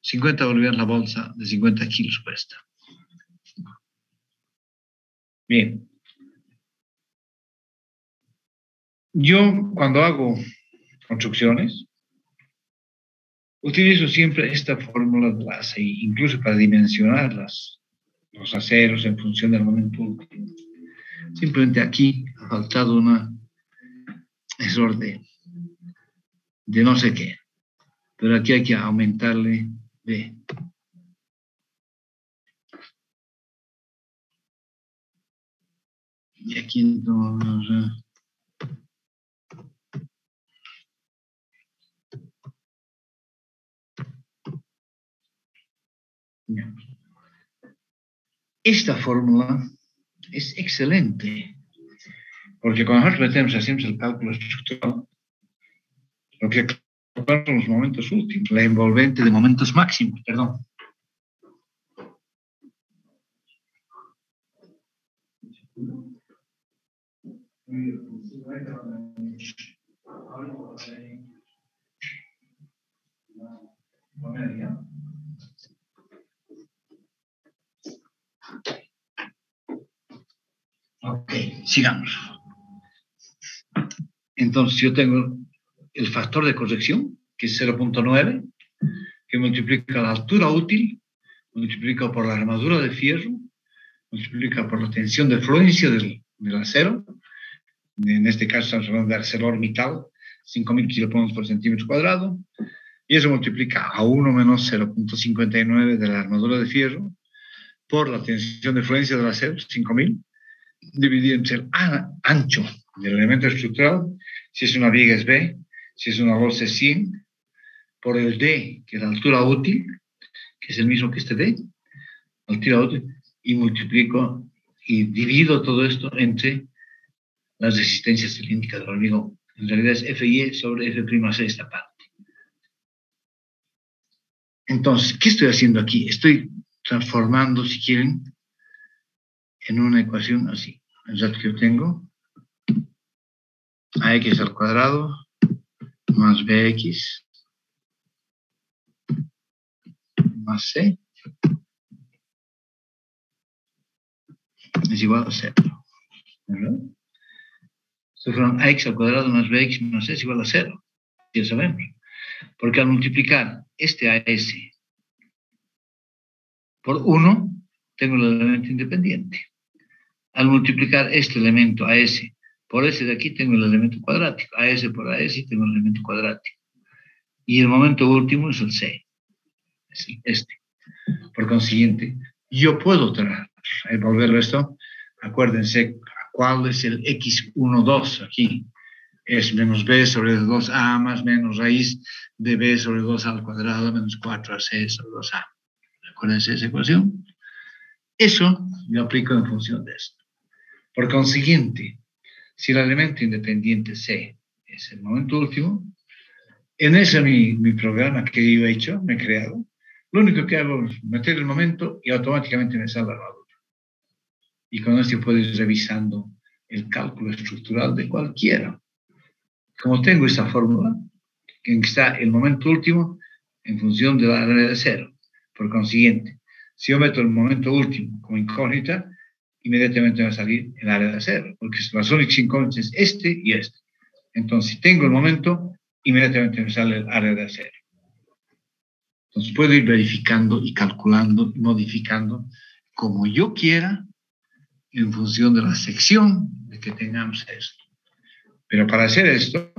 50 bolivianos la bolsa de 50 kilos cuesta. Bien. Yo cuando hago construcciones, utilizo siempre esta fórmula de la ACI, incluso para dimensionar las, los aceros en función del momento último. Simplemente aquí faltado una error de, de no sé qué. Pero aquí hay que aumentarle B. Y aquí. Esta fórmula es excelente, porque cuando nosotros metemos, hacemos el cálculo estructural, lo que son los momentos últimos, la envolvente de momentos máximos, perdón. Ok, sigamos. Entonces yo tengo el factor de corrección, que es 0.9, que multiplica la altura útil, multiplica por la armadura de fierro, multiplica por la tensión de fluencia del, acero, en este caso estamos hablando de ArcelorMittal, 5.000 kilopaunos por centímetro cuadrado, y eso multiplica a 1 menos 0.59 de la armadura de fierro por la tensión de fluencia del acero, 5.000, dividido entre el ancho del elemento estructural, si es una viga es B, si es una bolsa es 100, por el D, que es la altura útil, que es el mismo que este D, altura útil, y multiplico y divido todo esto entre las resistencias cilíndricas del hormigón. En realidad es FIE sobre F' esta parte. Entonces, ¿qué estoy haciendo aquí? Estoy transformando, si quieren, en una ecuación así. El dato que yo tengo, ax al cuadrado más bx más c es igual a cero. ¿verdad? Esto fueron x al cuadrado más bx más c es igual a cero. Ya sabemos. Porque al multiplicar este AS por 1, tengo el elemento independiente. Al multiplicar este elemento AS por ese de aquí, tengo el elemento cuadrático. AS por AS tengo el elemento cuadrático. Y el momento último es el C, es este. Por consiguiente, yo puedo volverlo esto. Acuérdense cuál es el x12 aquí. Es menos b sobre 2a más menos raíz de b sobre 2a al cuadrado menos 4ac sobre 2a. Acuérdense esa ecuación. Eso yo aplico en función de esto. Por consiguiente, si el elemento independiente C es el momento último, en ese mi, mi programa que yo he hecho, me he creado, lo único que hago es meter el momento y automáticamente me sale la armadura. Y con esto puedo ir revisando el cálculo estructural de cualquiera. Como tengo esa fórmula, en que está el momento último en función de la área de cero. Por consiguiente, si yo meto el momento último como incógnita, inmediatamente va a salir el área de cero, porque las únicas incógnitas es este y este. Entonces, si tengo el momento, inmediatamente me sale el área de acero. Entonces, puedo ir verificando y calculando y modificando como yo quiera en función de la sección de que tengamos esto. Pero para hacer esto,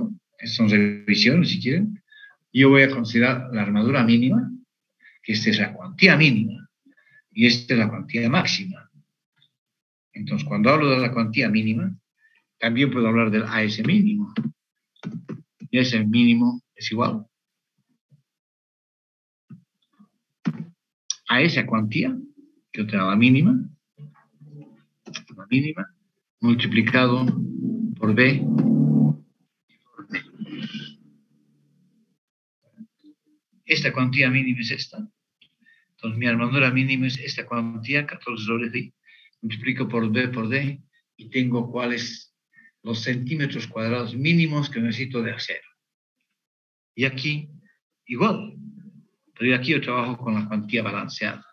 son revisiones si quieren, yo voy a considerar la armadura mínima, que esta es la cuantía mínima, y esta es la cuantía máxima. Entonces, cuando hablo de la cuantía mínima, También puedo hablar del AS mínimo. Y ese mínimo es igual a esa cuantía, que otra la mínima, la mínima, multiplicado por B. Esta cuantía mínima es esta. Entonces mi armadura mínima es esta cuantía, 14 sobre multiplico por B por D y tengo cuáles los centímetros cuadrados mínimos que necesito de acero. Y aquí, igual, pero aquí yo trabajo con la cuantía balanceada.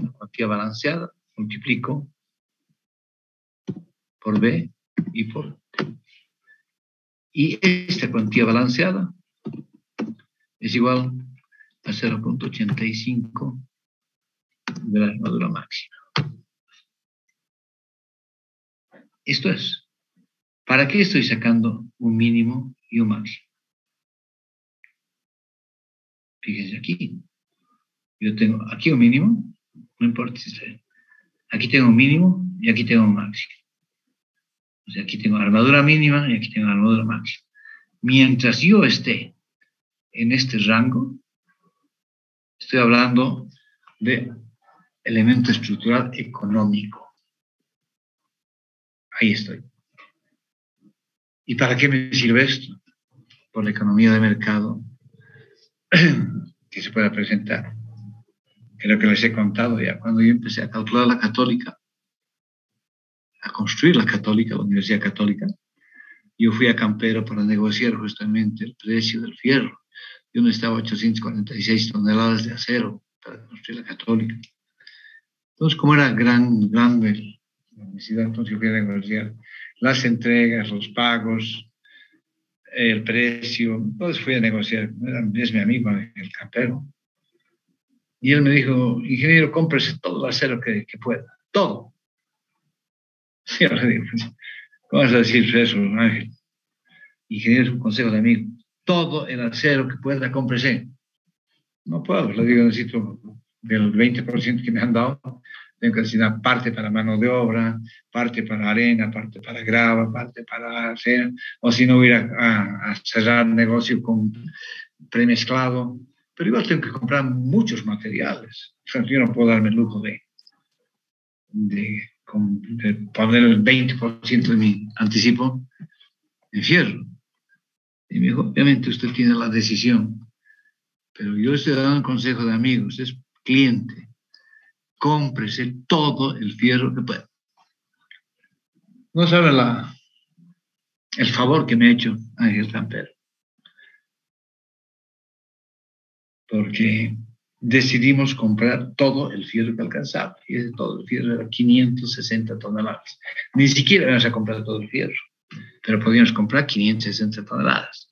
La cuantía balanceada multiplico por B y por T. Y esta cuantía balanceada es igual a 0.85 de la armadura máxima. Esto es, ¿para qué estoy sacando un mínimo y un máximo? Fíjense aquí. Yo tengo aquí un mínimo, no importa si sea. Aquí tengo un mínimo y aquí tengo un máximo. O sea, aquí tengo armadura mínima y aquí tengo armadura máxima. Mientras yo esté en este rango, estoy hablando de elemento estructural económico. Ahí estoy. ¿Y para qué me sirve esto? Por la economía de mercado que se pueda presentar. Creo que les he contado ya, cuando yo empecé a calcular la católica, a construir la católica, la Universidad Católica, yo fui a Campero para negociar justamente el precio del fierro. Yo necesitaba 846 toneladas de acero para construir la católica. Entonces, como era gran, grande la necesidad, entonces yo fui a negociar las entregas, los pagos, el precio, entonces fui a negociar, es mi amigo, el campero, y él me dijo, ingeniero, cómprese todo el acero que, pueda, todo. Yo le digo, pues, ¿cómo vas a decir eso, Ángel? Ingeniero es un consejo de amigo, todo el acero que pueda, cómprese. No puedo, le digo, necesito del 20% que me han dado, tengo que destinar parte para mano de obra, parte para arena, parte para grava, parte para hacer, o si no voy a, a cerrar negocio con premezclado, pero igual tengo que comprar muchos materiales. yo no puedo darme el lujo de, de, de poner el 20% de mi anticipo en fierro. Y me dijo, obviamente usted tiene la decisión, pero yo estoy dando un consejo de amigos, es cliente cómprese todo el fierro que pueda. No sabe la, el favor que me ha hecho Ángel Campero. Porque decidimos comprar todo el fierro que alcanzaba. Y ese todo el fierro era 560 toneladas. Ni siquiera íbamos a comprar todo el fierro, pero podíamos comprar 560 toneladas.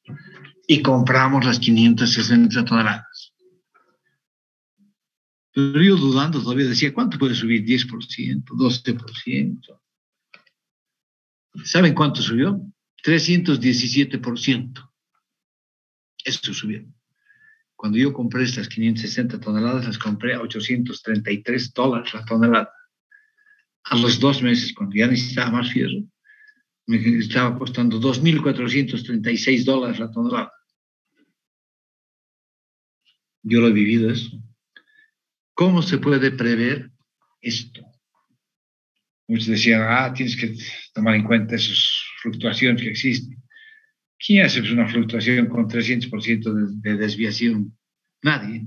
Y compramos las 560 toneladas. Pero yo dudando todavía decía, ¿cuánto puede subir? 10%, 12%. ¿Saben cuánto subió? 317%. Eso subió. Cuando yo compré estas 560 toneladas, las compré a 833 dólares la tonelada. A los dos meses, cuando ya necesitaba más fierro, me estaba costando 2.436 dólares la tonelada. Yo lo he vivido eso. ¿Cómo se puede prever esto? Muchos decían, ah, tienes que tomar en cuenta esas fluctuaciones que existen. ¿Quién hace una fluctuación con 300% de, de desviación? Nadie.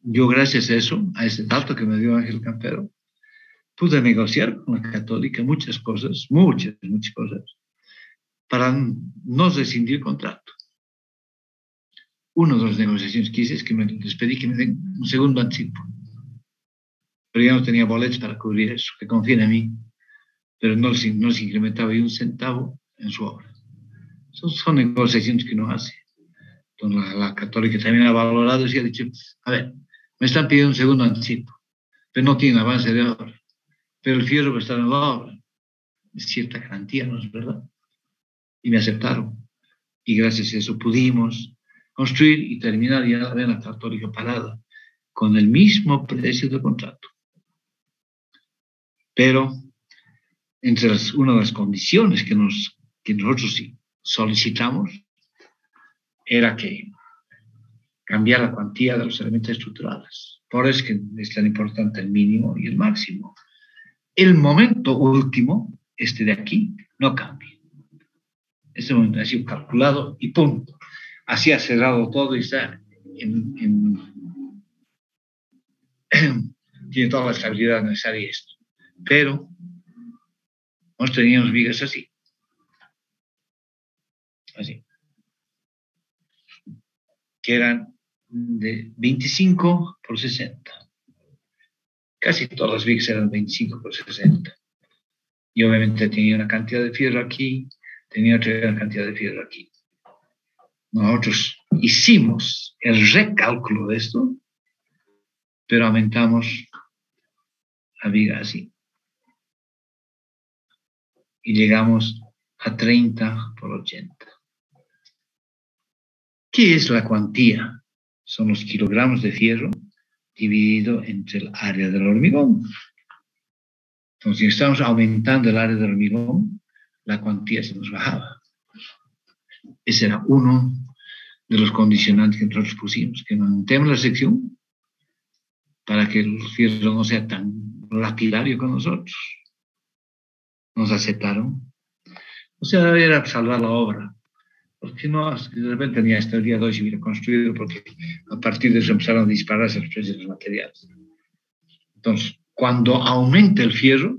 Yo, gracias a eso, a ese dato que me dio Ángel Campero, pude negociar con la católica muchas cosas, muchas, muchas cosas, para no rescindir contrato una de las negociaciones que hice es que me les pedí que me den un segundo anticipo. Pero ya no tenía boletos para cubrir eso, que confíen en mí, pero no, no se incrementaba un centavo en su obra. Son, son negociaciones que uno hace. Entonces la, católica también ha valorado y ha dicho, a ver, me están pidiendo un segundo anticipo, pero no tienen avance de obra. Pero el fierro va a estar en la obra. Es cierta garantía, ¿no es verdad? Y me aceptaron. Y gracias a eso pudimos construir y terminar ya la vena católica parada con el mismo precio de contrato. Pero entre las, una de las condiciones que, nos, que nosotros solicitamos era que cambiar la cuantía de los elementos estructurales. Por eso es que es tan importante el mínimo y el máximo. El momento último, este de aquí, no cambia. Este momento ha sido calculado y punto. Así ha cerrado todo y está en, tiene toda la estabilidad necesaria esto. Pero nosotros teníamos vigas así. Así. Que eran de 25 por 60. Casi todas las vigas eran 25 por 60. Y obviamente tenía una cantidad de fierro aquí, tenía otra cantidad de fierro aquí. Nosotros hicimos el recálculo de esto, pero aumentamos la viga así. Y llegamos a 30 por 80. ¿Qué es la cuantía? Son los kilogramos de fierro dividido entre el área del hormigón. Entonces, si estamos aumentando el área del hormigón, la cuantía se nos bajaba. Ese era uno de los condicionantes que nosotros pusimos, que mantengamos la sección para que el fierro no sea tan lapidario con nosotros. Nos aceptaron. O sea, era salvar la obra. Porque no, de repente ni hasta el día de hoy se hubiera construido, porque a partir de eso empezaron a dispararse los precios de los materiales. Entonces, cuando aumente el fierro,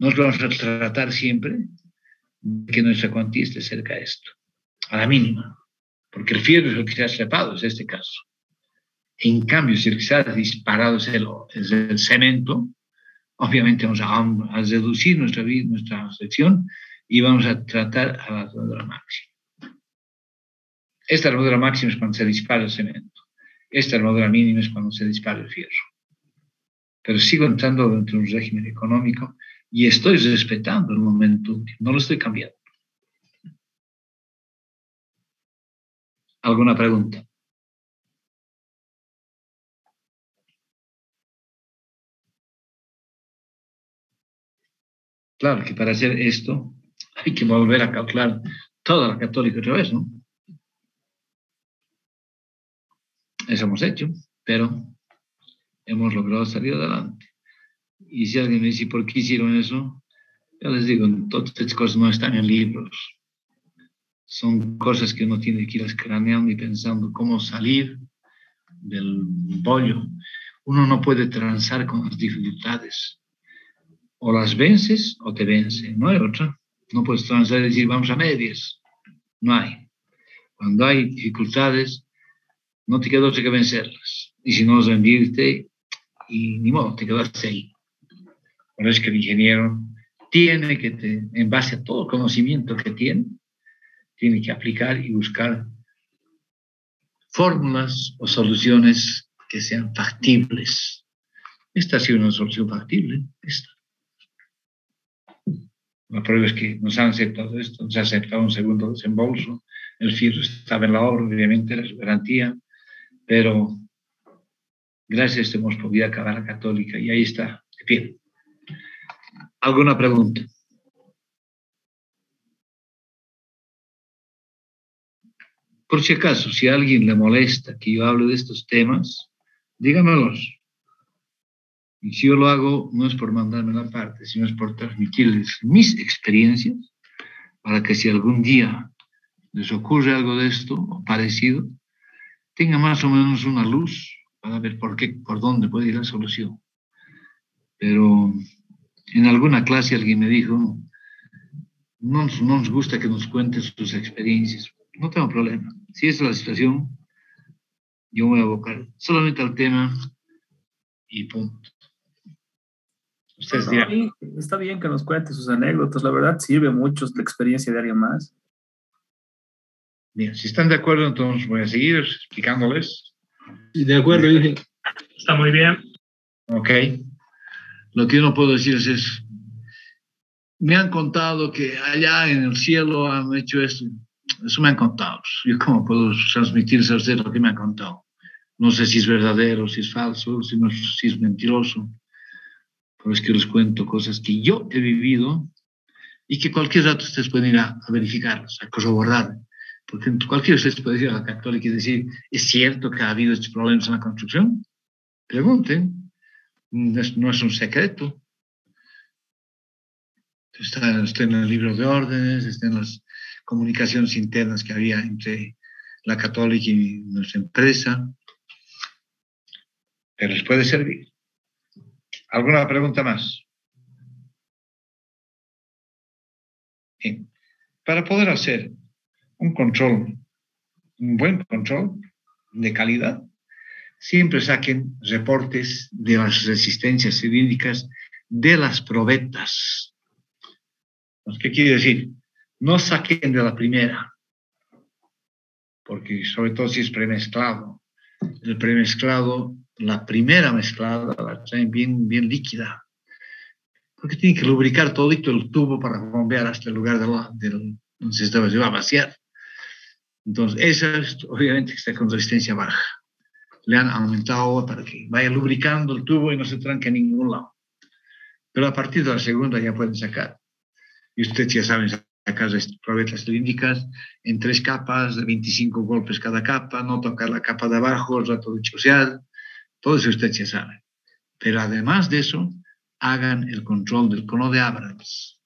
nos vamos a tratar siempre de que nuestra cuantía esté cerca de esto, a la mínima, porque el fierro es lo que se ha sepado, es este caso. En cambio, si el que se ha disparado es el, cemento, obviamente vamos a, a reducir nuestra, nuestra sección y vamos a tratar a la armadura máxima. Esta armadura máxima es cuando se dispara el cemento. Esta armadura mínima es cuando se dispara el fierro. Pero sigo entrando dentro de un régimen económico y estoy respetando el momento último, no lo estoy cambiando. ¿Alguna pregunta? Claro que para hacer esto hay que volver a calcular toda la católica otra vez, ¿no? Eso hemos hecho, pero hemos logrado salir adelante. Y si alguien me dice, ¿por qué hicieron eso? Yo les digo, todas estas cosas no están en libros. Son cosas que uno tiene que ir escraneando y pensando cómo salir del pollo. Uno no puede transar con las dificultades. O las vences o te vencen. No hay otra. No puedes transar y decir, vamos a medias. No hay. Cuando hay dificultades, no te queda otra que vencerlas. Y si no, rendirte y ni modo, te quedaste ahí. Por eso es que el ingeniero tiene que, en base a todo el conocimiento que tiene, tiene que aplicar y buscar fórmulas o soluciones que sean factibles. Esta ha sido una solución factible, esta. La prueba es que nos han aceptado esto, nos ha aceptado un segundo desembolso, el fierro estaba en la obra, obviamente, era su garantía, pero gracias a esto hemos podido acabar la católica y ahí está, de pie. ¿Alguna pregunta? Por si acaso, si a alguien le molesta que yo hable de estos temas, dígamelos. Y si yo lo hago, no es por mandarme la parte, sino es por transmitirles mis experiencias, para que si algún día les ocurre algo de esto o parecido, tenga más o menos una luz para ver por qué, por dónde puede ir la solución. Pero en alguna clase alguien me dijo, no, no nos gusta que nos cuentes tus experiencias. No tengo problema. Si es la situación, yo voy a abocar solamente al tema y punto. Ustedes está bien que nos cuente sus anécdotas, la verdad sirve mucho la experiencia de alguien más. Bien, si están de acuerdo, entonces voy a seguir explicándoles. De acuerdo, Está muy bien. Ok. Lo que yo no puedo decir es, me han contado que allá en el cielo han hecho esto. Eso me han contado. Yo cómo puedo transmitirse a usted lo que me han contado. No sé si es verdadero, si es falso, si, no, si es mentiroso. Por es que les cuento cosas que yo he vivido y que cualquier rato ustedes pueden ir a, a verificarlas, a corroborar. Porque cualquiera de ustedes puede ir a la católica y decir, ¿es cierto que ha habido estos problemas en la construcción? Pregunten, no es, no es un secreto. Está, está, en el libro de órdenes, está en las comunicaciones internas que había entre la católica y nuestra empresa. Pero les puede servir. ¿Alguna pregunta más? Bien. Para poder hacer un control, un buen control de calidad, siempre saquen reportes de las resistencias cilíndricas de las probetas. ¿Qué quiere decir? No saquen de la primera, porque sobre todo si es premezclado. El premezclado, la primera mezclada la traen bien, bien líquida, porque tiene que lubricar todo el tubo para bombear hasta el lugar de la, donde se va a vaciar. Entonces, esa obviamente está con resistencia baja. Le han aumentado para que vaya lubricando el tubo y no se tranque a ningún lado. Pero a partir de la segunda ya pueden sacar. Y ustedes ya saben sacar probetas cilíndricas en tres capas, de 25 golpes cada capa, no tocar la capa de abajo, el rato de social. Todo eso ustedes ya saben. Pero además de eso, hagan el control del cono de Abrams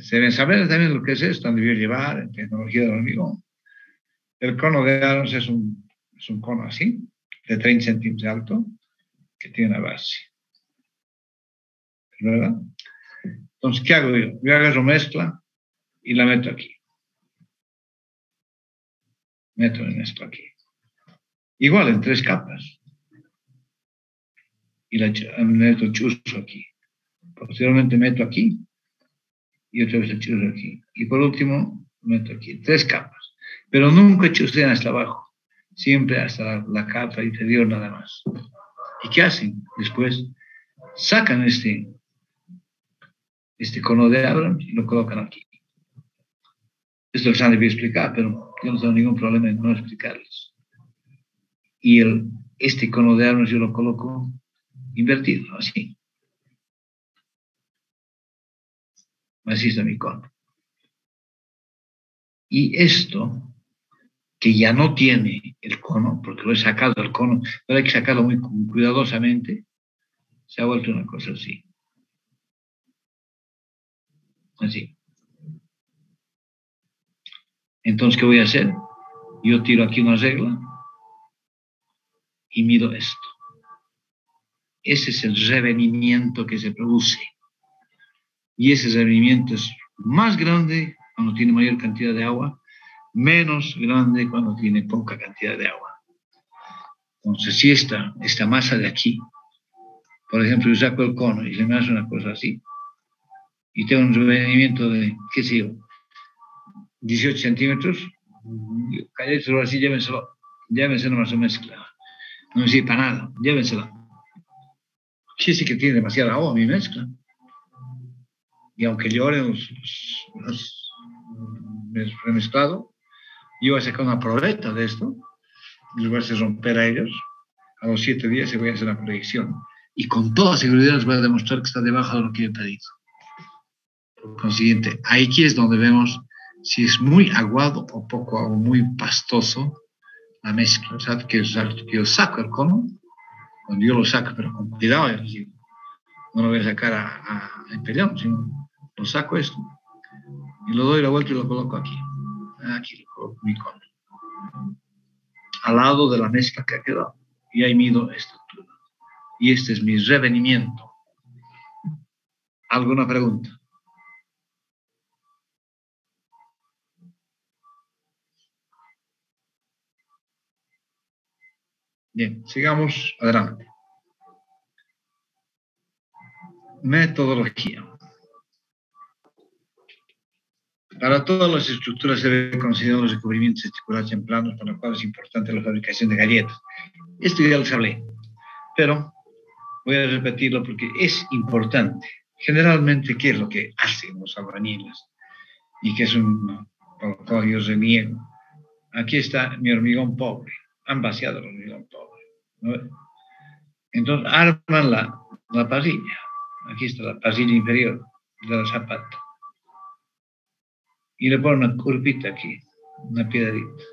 se deben saber también lo que es esto, debido llevar en tecnología del hormigón. El cono de Abrams es un, es un cono así, de 30 centímetros de alto, que tiene una base. ¿Verdad? Entonces, ¿qué hago yo? Yo agarro mezcla y la meto aquí. Meto en esto aquí. Igual en tres capas. Y la meto chuzo aquí. Posteriormente meto aquí y otra vez el churro aquí. Y por último, meto aquí, tres capas. Pero nunca chusean hasta abajo, siempre hasta la, capa inferior nada más. ¿Y qué hacen? Después sacan este, este cono de Abrams y lo colocan aquí. Esto se han debido explicar, pero yo no tengo ningún problema en no explicarles. Y el, este cono de Abrams yo lo coloco invertido, así. Así está mi cono. Y esto, que ya no tiene el cono, porque lo he sacado del cono, pero hay que sacarlo muy cuidadosamente, se ha vuelto una cosa así. Así. Entonces, ¿qué voy a hacer? Yo tiro aquí una regla y mido esto. Ese es el revenimiento que se produce y ese rendimiento es más grande cuando tiene mayor cantidad de agua, menos grande cuando tiene poca cantidad de agua. Entonces, si esta, esta masa de aquí, por ejemplo, yo saco el cono y se me hace una cosa así, y tengo un rendimiento de, qué sé yo, 18 centímetros, cállate así, llévenselo, llévenselo más o mezcla. No me sirve para nada, llévensela. Sí, sí que tiene demasiada agua mi mezcla y aunque lloren los, los, los remezclado, yo voy a sacar una probeta de esto, les voy a hacer romper a ellos, a los siete días se voy a hacer la proyección, y con toda seguridad les voy a demostrar que está debajo de lo que he pedido. Por consiguiente, aquí es donde vemos si es muy aguado o poco o muy pastoso la mezcla. O sea, que, yo saco el cono, cuando yo lo saco, pero con cuidado, no lo voy a sacar a, a, a sino lo saco esto y lo doy la vuelta y lo coloco aquí. Aquí lo coloco mi cono. Al lado de la mezcla que ha quedado. Y ahí mido esta altura. Y este es mi revenimiento. ¿Alguna pregunta? Bien, sigamos adelante. Metodología. Para todas las estructuras se deben considerar los recubrimientos estipulados en planos, para lo cual es importante la fabricación de galletas. Esto ya lo hablé, pero voy a repetirlo porque es importante. Generalmente, ¿qué es lo que hacen los albañiles? Y que es un, por cual yo reniego. Aquí está mi hormigón pobre. Han vaciado el hormigón pobre. Entonces, arman la, la parrilla. Aquí está la parrilla inferior de la zapata. Y le pongo una curvita aquí, una piedrita.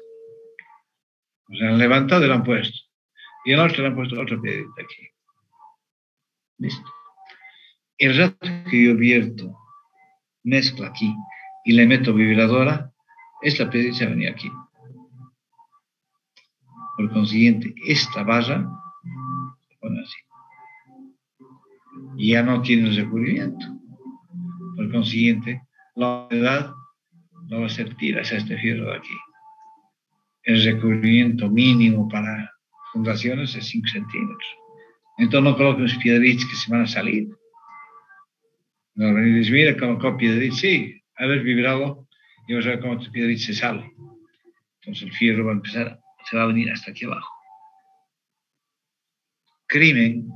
O sea, han levantado y lo han puesto. Y el otro le han puesto otra piedrita aquí. Listo. El rato que yo vierto, mezcla aquí y le meto vibradora, esta piedrita venía aquí. Por consiguiente, esta barra se pone así. Y ya no tiene recubrimiento. Por consiguiente, la humedad no va a ser tiras a este fierro de aquí. El recubrimiento mínimo para fundaciones es 5 centímetros. Entonces no coloque unos piedritas que se van a salir. No, y dices, mira, colocó piedritas, sí, haber vibrado y vas a ver cómo tu piedrita se sale. Entonces el fierro va a empezar, se va a venir hasta aquí abajo. Crimen,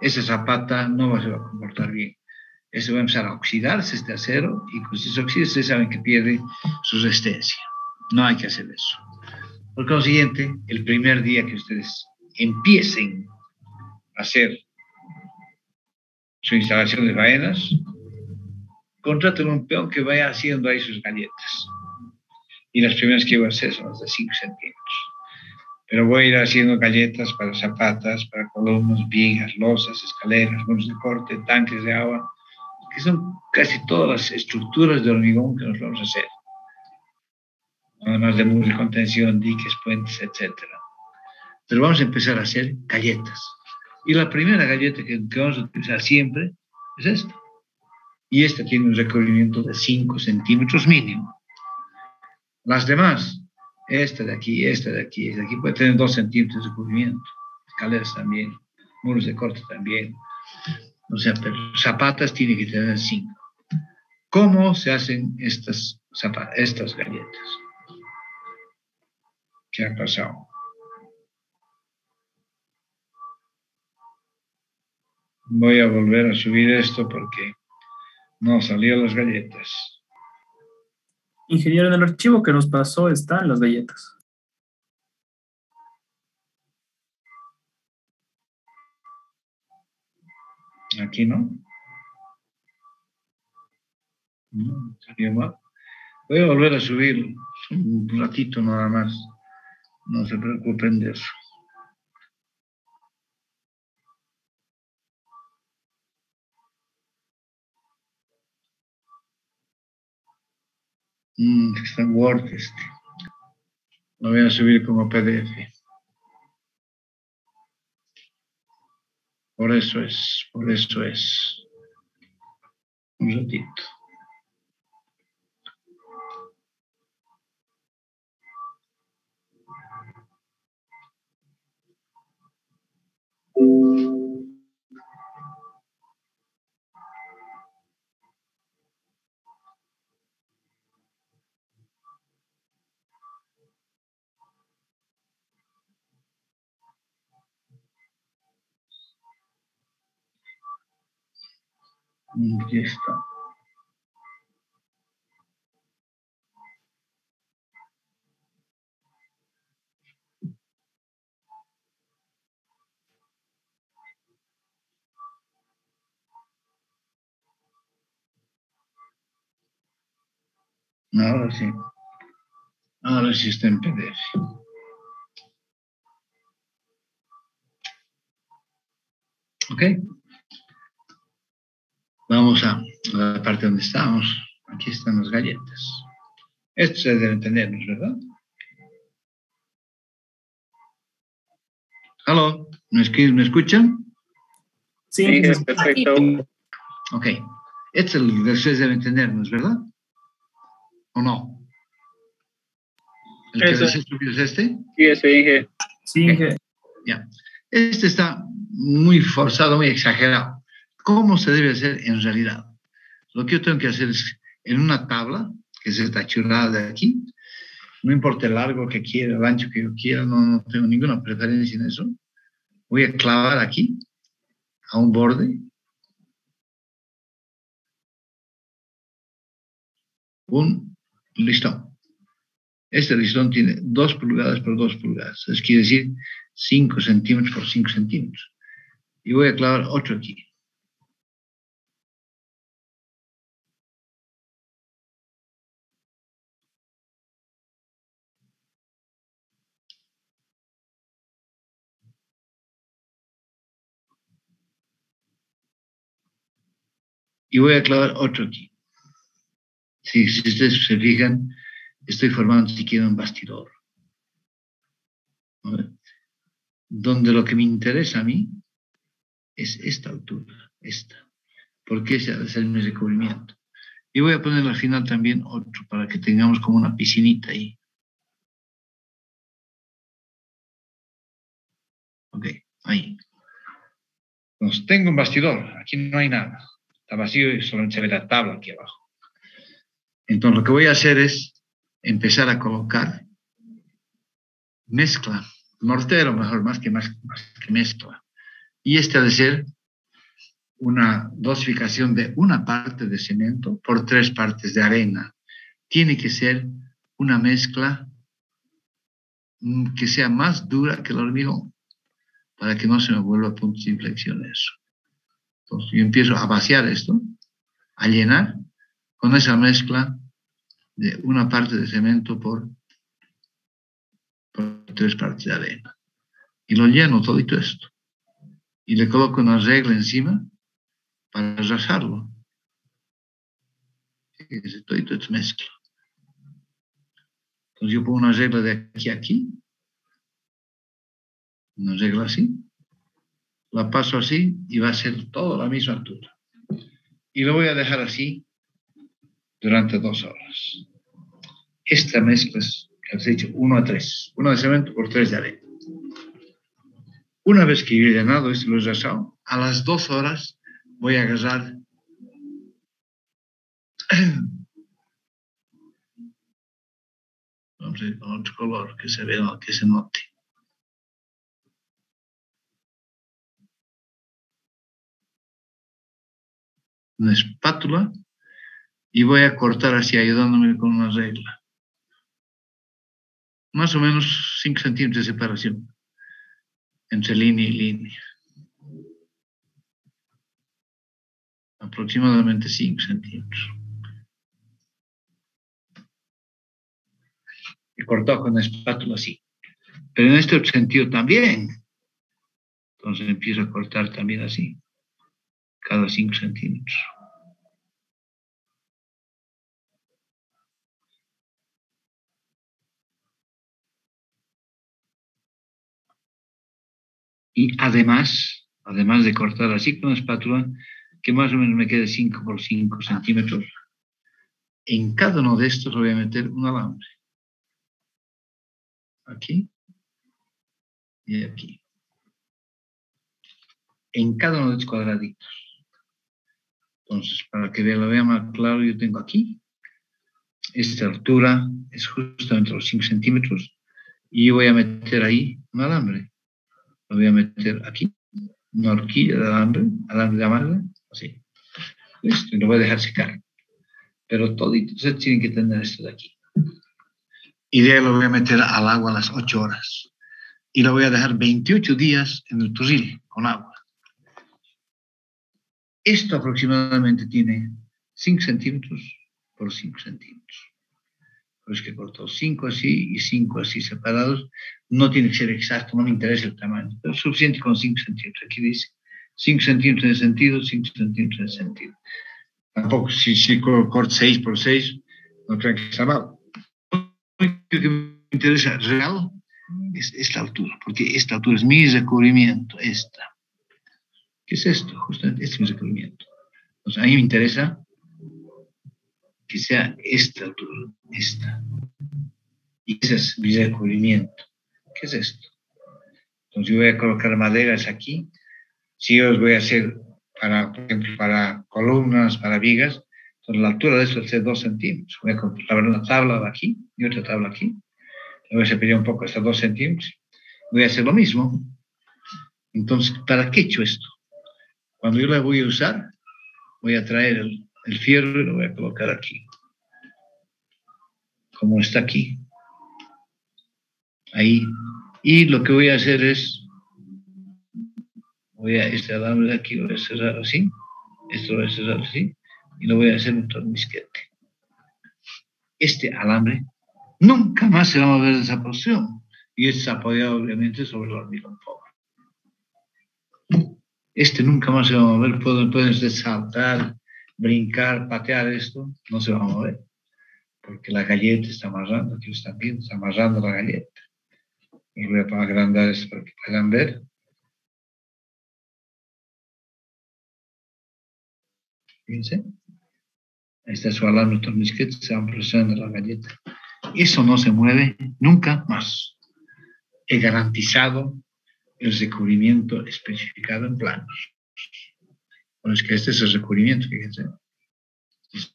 esa zapata no se va a comportar bien. Eso va a empezar a oxidarse este acero y con se oxida, ustedes saben que pierde su resistencia. No hay que hacer eso. Por consiguiente, el primer día que ustedes empiecen a hacer su instalación de faenas, contraten un peón que vaya haciendo ahí sus galletas. Y las primeras que voy a hacer son las de 5 centímetros. Pero voy a ir haciendo galletas para zapatas, para columnas, vigas, losas, escaleras, muros de corte, tanques de agua, que son casi todas las estructuras de hormigón que nos vamos a hacer. Además de muros de contención, diques, puentes, etc. Pero vamos a empezar a hacer galletas. Y la primera galleta que, que vamos a utilizar siempre es esta. Y esta tiene un recubrimiento de 5 centímetros mínimo. Las demás, esta de aquí, esta de aquí, esta de aquí, puede tener 2 centímetros de recubrimiento. Escaleras también, muros de corte también. O sea, pero zapatas tiene que tener 5. ¿Cómo se hacen estas, estas galletas? ¿Qué ha pasado? Voy a volver a subir esto porque no salió las galletas. Ingeniero, en el archivo que nos pasó están las galletas. Aquí no. Salió mal. Voy a volver a subir un ratito nada más. No se preocupen de eso. Mm, está en Word este. Lo voy a subir como PDF. Por eso es, por eso es. Un ratito. Aquí está. Ahora sí. Ahora sí está en PDF. ¿Ok? Vamos a la parte donde estamos. Aquí están las galletas. Esto se debe entendernos, ¿verdad? ¿Aló? ¿Me, ¿Me escuchan? Sí, es perfecto. Ok. Este es el que ustedes deben entendernos, ¿verdad? ¿O no? ¿El que Eso. les estudio es este? Sí, eso dije. Sí, Inge. Ya. Este está muy forzado, muy exagerado. ¿Cómo se debe hacer en realidad? Lo que yo tengo que hacer es, en una tabla, que es esta churrada de aquí, no importa el largo que quiera, el ancho que yo quiera, no, no tengo ninguna preferencia en eso. Voy a clavar aquí, a un borde, un listón. Este listón tiene 2 pulgadas por 2 pulgadas, es quiere decir 5 centímetros por 5 centímetros. Y voy a clavar otro aquí. Y voy a clavar otro aquí. Si, si ustedes se fijan, estoy formando siquiera un bastidor. Donde lo que me interesa a mí es esta altura, esta, porque ese es mi recubrimiento. Y voy a poner al final también otro para que tengamos como una piscinita ahí. Ok, ahí. Entonces, tengo un bastidor, aquí no hay nada. Está vacío y solo se ve la tabla aquí abajo. Entonces, lo que voy a hacer es empezar a colocar mezcla, mortero mejor, más que, más, que mezcla. Y este ha ser una dosificación de una parte de cemento por tres partes de arena. Tiene que ser una mezcla mm, que sea más dura que el hormigón, para que no se me vuelva a puntos de inflexión eso. Entonces yo empiezo a vaciar esto, a llenar con esa mezcla de una parte de cemento por, por tres partes de arena. Y lo lleno todo esto. Y le coloco una regla encima para rasarlo. Ese todo es mezcla. Entonces yo pongo una regla de aquí a aquí, una regla así, la paso así y va a ser todo la misma altura. Y lo voy a dejar así durante dos horas. Esta mezcla es, como he dicho, 1 a 3. Uno de cemento por tres de arena. Una vez que he llenado esto lo a las dos horas voy a agarrar vamos a ir con otro color que se vea, que se note. Una espátula y voy a cortar así ayudándome con una regla. Más o menos 5 centímetros de separación entre línea y línea. aproximadamente 5 centímetros. Y cortado con la espátula así. Pero en este sentido también. Entonces empiezo a cortar también así, cada 5 centímetros. Y además, además de cortar así con la espátula, que más o menos me quede 5 por 5 centímetros. En cada uno de estos voy a meter un alambre. Aquí y aquí. En cada uno de estos cuadraditos. Entonces, para que lo vea más claro, yo tengo aquí. Esta altura es justamente los 5 centímetros. Y voy a meter ahí un alambre. Lo voy a meter aquí. Una horquilla de alambre, alambre de alambre así. Listo, y lo voy a dejar secar. Pero toditos ustedes tienen que tener esto de aquí. Y de ahí lo voy a meter al agua a las 8 horas. Y lo voy a dejar 28 días en el turril con agua. Esto aproximadamente tiene 5 centímetros por 5 centímetros. Por es que corto 5 así y 5 así separados. No tiene que ser exacto, no me interesa el tamaño, pero es suficiente con 5 centímetros. Aquí dice 5 centímetros de sentido, 5 centímetros de sentido. Tampoco, si, si corto 6 por 6, no creo que está mal. Lo que me interesa real es esta altura, porque esta altura es mi recubrimiento, esta. ¿Qué es esto? Justamente este es mi recubrimiento. Entonces, a mí me interesa que sea esta altura, esta. Y ese es mi recubrimiento. ¿Qué es esto? Entonces, yo voy a colocar maderas aquí si yo os voy a hacer, para, por ejemplo, para columnas, para vigas, entonces la altura de esto es dos centímetros. Voy a colocar una tabla aquí y otra tabla aquí. Le voy a separar un poco hasta dos centímetros. Voy a hacer lo mismo. Entonces, ¿para qué he hecho esto? Cuando yo la voy a usar, voy a traer el, fierro y lo voy a colocar aquí. Como está aquí. Ahí. Y lo que voy a hacer es voy a este alambre de aquí, lo voy a cerrar así, esto lo voy a cerrar así, y lo voy a hacer un tornisquete. Este alambre nunca más se va a mover de esa posición, y está apoyado obviamente sobre el hormigón. Este nunca más se va a mover, pueden, saltar, brincar, patear esto, no se va a mover, porque la galleta está amarrando, aquí están viendo, está amarrando la galleta. Y voy a agrandar esto para que puedan ver. Fíjense. Está su alarma tornisquete, se va presionando la galleta. Eso no se mueve nunca más. He garantizado el recubrimiento especificado en planos. Bueno, es que este es el recubrimiento, fíjense.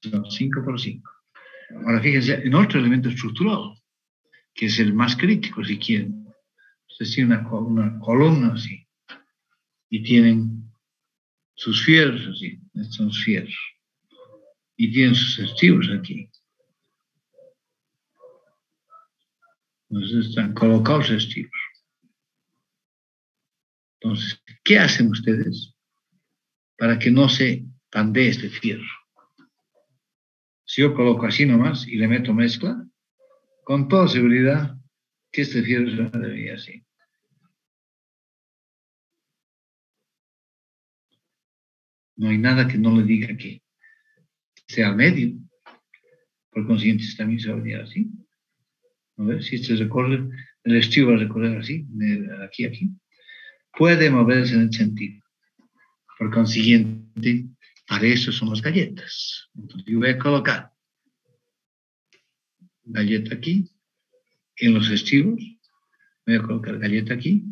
Son 5 por 5. Ahora fíjense en otro elemento estructural, que es el más crítico, si quieren. Ustedes tienen una, una columna así, y tienen sus fierros así, estos son fierros, y tienen sus testigos aquí. Entonces están colocados testigos. Entonces, ¿qué hacen ustedes para que no se pandee este fierro? Si yo coloco así nomás y le meto mezcla, con toda seguridad que este fierro se debería así. No hay nada que no le diga que sea medio. Por consiguiente, también se va a venir así. A ver, si este recorre, el estivo va a recorrer así, aquí aquí puede moverse en el sentido. Por consiguiente, para eso son las galletas. Entonces yo voy a colocar galleta aquí, en los estivos, voy a colocar galleta aquí,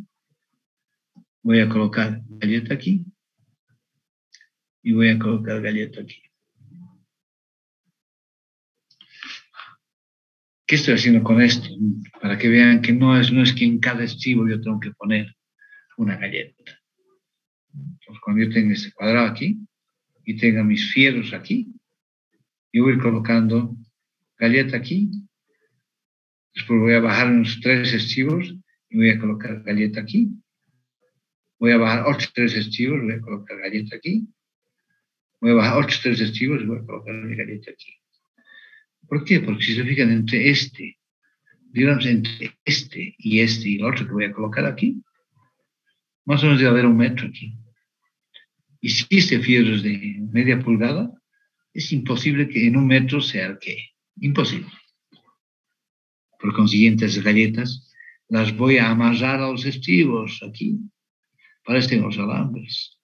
voy a colocar galleta aquí y voy a colocar galleta aquí. ¿Qué estoy haciendo con esto? Para que vean que no es, no es que en cada estivo yo tengo que poner una galleta. Entonces, cuando yo tenga este cuadrado aquí y tenga mis fierros aquí, yo voy colocando galleta aquí, después voy a bajar unos tres estivos y voy a colocar galleta aquí, voy a bajar otros tres estivos, voy a colocar galleta aquí, voy a bajar otros tres estivos y voy a colocar mi galleta aquí. ¿Por qué? Porque si se fijan entre este, digamos entre este y este y el otro que voy a colocar aquí, más o menos debe haber un metro aquí. Y si este fierro es de media pulgada, es imposible que en un metro sea el que. Imposible. Por consiguiente, las galletas las voy a amarrar a los estribos aquí. Tengo los alambres.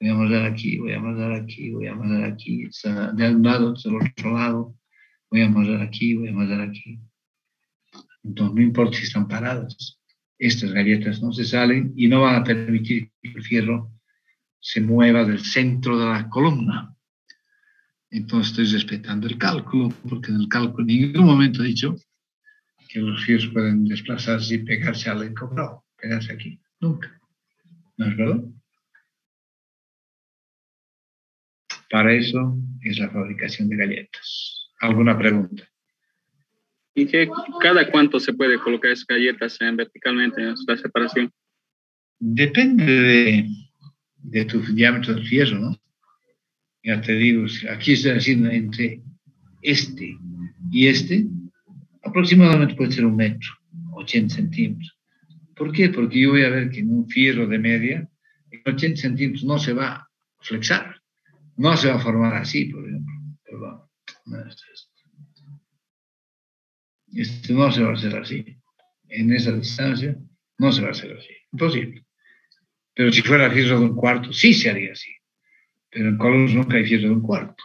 Voy a amarrar aquí, voy a amarrar aquí, voy a amarrar aquí. De un lado, del otro lado. Voy a amarrar aquí, voy a amarrar aquí. Entonces, no importa si están paradas estas galletas no se salen y no van a permitir que el fierro se mueva del centro de la columna. Entonces estoy respetando el cálculo, porque en el cálculo en ningún momento he dicho que los fierros pueden desplazarse y pegarse al encobrado, pegarse aquí. Nunca. ¿No es verdad? Para eso es la fabricación de galletas. ¿Alguna pregunta? ¿Y qué, cada cuánto se puede colocar esas galletas en verticalmente en la separación? Depende de, de, tu diámetro del fierro, ¿no? Ya te digo, aquí estoy haciendo entre este y este, aproximadamente puede ser un metro, 80 centímetros. ¿Por qué? Porque yo voy a ver que en un fierro de media, en 80 centímetros no se va a flexar, no se va a formar así, por ejemplo. Perdón, no, es esto no se va a hacer así. En esa distancia no se va a hacer así. Imposible. Pero si fuera fierro de un cuarto, sí se haría así. Pero en Colossus nunca hay fierro de un cuarto.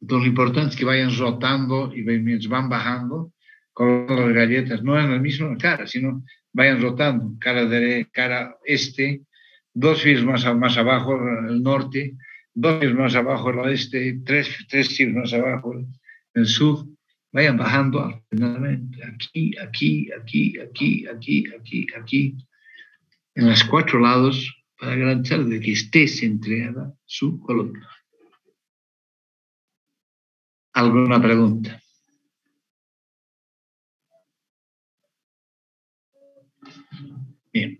Entonces lo importante es que vayan rotando y mientras van bajando, con las galletas, no en la misma cara, sino vayan rotando, cara, de, cara este, dos fierros más, más abajo, el norte, dos fierros más abajo, el oeste, tres, tres fierros más abajo, el sur, vayan bajando alternadamente, aquí, aquí, aquí, aquí, aquí, aquí, aquí, en los cuatro lados para garantizar de que esté centrada su columna. ¿Alguna pregunta? Bien.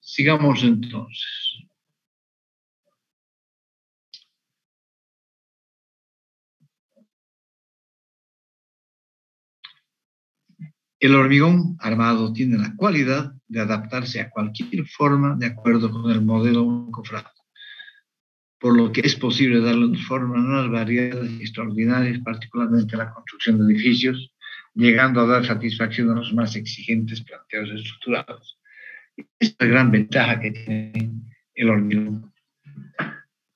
Sigamos entonces. El hormigón armado tiene la cualidad de adaptarse a cualquier forma de acuerdo con el modelo cofrado. por lo que es posible darle forma a unas variedades extraordinarias, particularmente la construcción de edificios, llegando a dar satisfacción a los más exigentes planteos estructurados. Esta es la gran ventaja que tiene el hormigón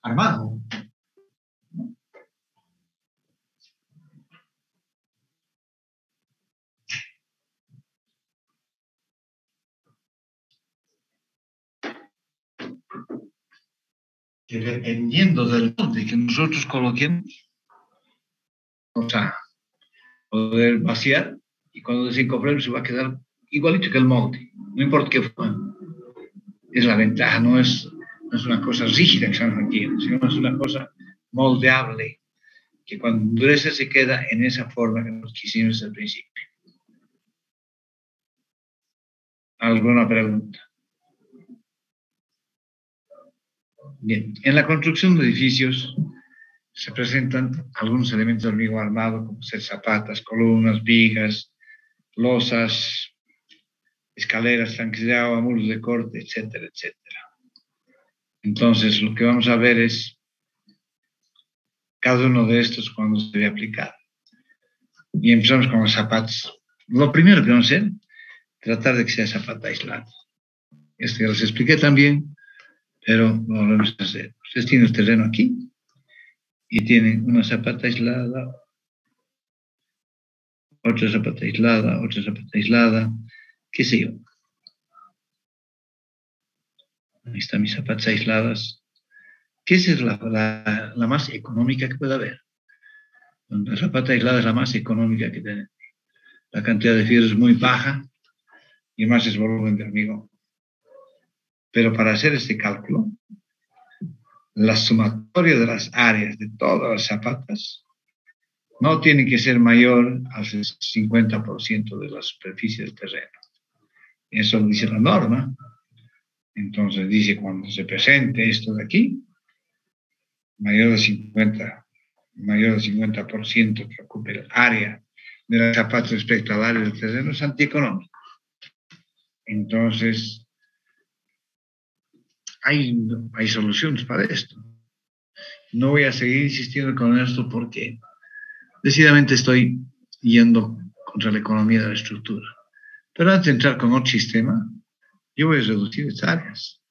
armado. Que dependiendo del molde que nosotros coloquemos, vamos a poder vaciar y cuando desencofremos se va a quedar igualito que el molde, no importa qué forma. Es la ventaja, no es, no es una cosa rígida que estamos aquí, sino es una cosa moldeable, que cuando endurece se queda en esa forma que nos quisimos al principio. ¿Alguna pregunta? Bien, en la construcción de edificios se presentan algunos elementos de hormigón armado, como ser zapatas, columnas, vigas, losas, escaleras, tanques de agua, muros de corte, etcétera, etcétera. Entonces, lo que vamos a ver es cada uno de estos cuando se debe aplicar. Y empezamos con los zapatos. Lo primero que vamos a hacer, tratar de que sea zapata aislado. Esto ya les expliqué también pero vamos a hacer. Ustedes tienen el terreno aquí y tienen una zapata aislada, otra zapata aislada, otra zapata aislada, qué sé yo. Ahí están mis zapatas aisladas. ¿Qué es la, la, la más económica que puede haber? La zapata aislada es la más económica que tenemos. La cantidad de fierro es muy baja y más es volumen de hormigón. Pero para hacer este cálculo, la sumatoria de las áreas de todas las zapatas no tiene que ser mayor al 50% de la superficie del terreno. Eso lo dice la norma. Entonces dice cuando se presente esto de aquí, mayor del 50, mayor del 50% que ocupe el área de las zapatas respecto al área del terreno es antieconómico. Entonces, hay, hay soluciones para esto. No voy a seguir insistiendo con esto porque decididamente estoy yendo contra la economía de la estructura. Pero antes de entrar con otro sistema, yo voy a reducir estas áreas.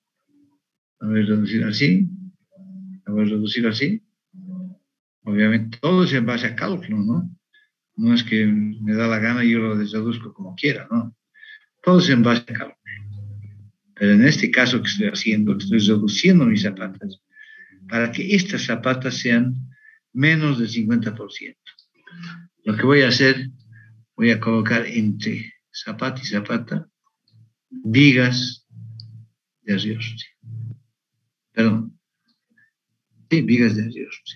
La voy a reducir así, la voy a reducir así. Obviamente todo es en base a cálculo, ¿no? No es que me da la gana y yo lo reduzco como quiera, ¿no? Todo es en base a cálculo. Pero en este caso que estoy haciendo, estoy reduciendo mis zapatas para que estas zapatas sean menos del 50%. Lo que voy a hacer, voy a colocar entre zapata y zapata vigas de arriostre. Perdón. Sí, vigas de arriostre.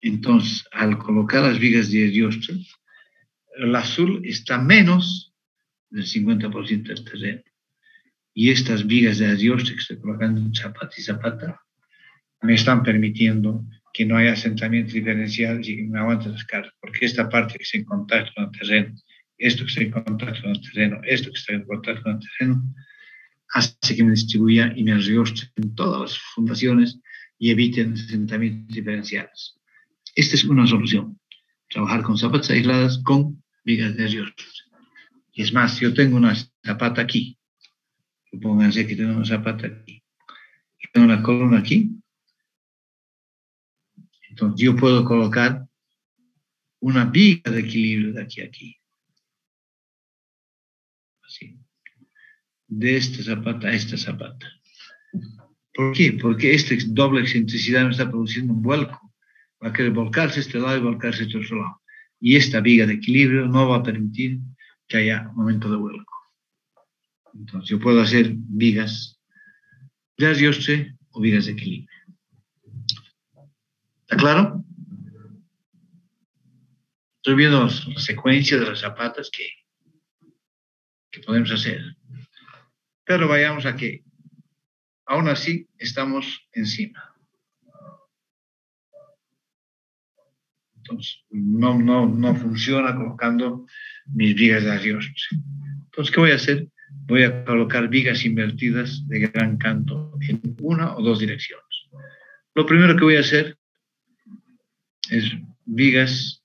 Entonces, al colocar las vigas de arriostre, el azul está menos del 50% del terreno. Y estas vigas de adiós que estoy colocando en zapata y zapata me están permitiendo que no haya asentamientos diferenciales y que me aguanten las cargas, porque esta parte que está en contacto con el terreno, esto que está en contacto con el terreno, esto que está en contacto con el terreno, hace que me distribuya y me arriostre en todas las fundaciones y eviten asentamientos diferenciales. Esta es una solución, trabajar con zapatas aisladas con vigas de arriostre. Es más, yo tengo una zapata aquí. Supónganse que tengo una zapata aquí. Y tengo una columna aquí. Entonces yo puedo colocar una viga de equilibrio de aquí a aquí. Así. De esta zapata a esta zapata. ¿Por qué? Porque esta doble excentricidad me está produciendo un vuelco. Va a querer volcarse este lado y volcarse este otro lado. Y esta viga de equilibrio no va a permitir que haya momento de vuelco. Entonces, yo puedo hacer vigas de adiostre o vigas de equilibrio. ¿Está claro? Estoy viendo la secuencia de las zapatas que, que podemos hacer. Pero vayamos a que aún así estamos encima. Entonces, no, no, no funciona colocando mis vigas de adiós. Entonces, ¿qué voy a hacer? voy a colocar vigas invertidas de gran canto en una o dos direcciones. Lo primero que voy a hacer es vigas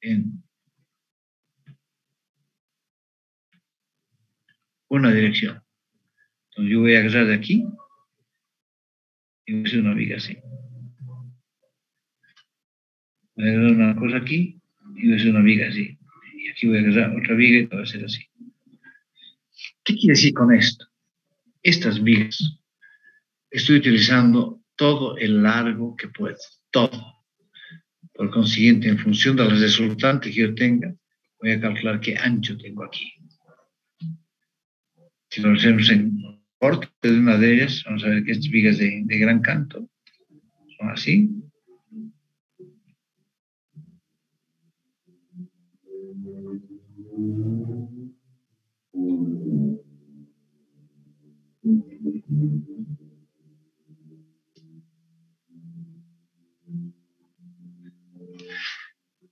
en una dirección. Entonces yo voy a agarrar de aquí y voy a hacer una viga así. Voy a agarrar una cosa aquí y voy a hacer una viga así. Y aquí voy a agarrar otra viga y va a ser así. ¿Qué quiere decir con esto? Estas vigas estoy utilizando todo el largo que puedo, todo. Por consiguiente, en función de los resultantes que yo tenga, voy a calcular qué ancho tengo aquí. Si lo hacemos en corte de una de ellas, vamos a ver que estas vigas de, de gran canto son así.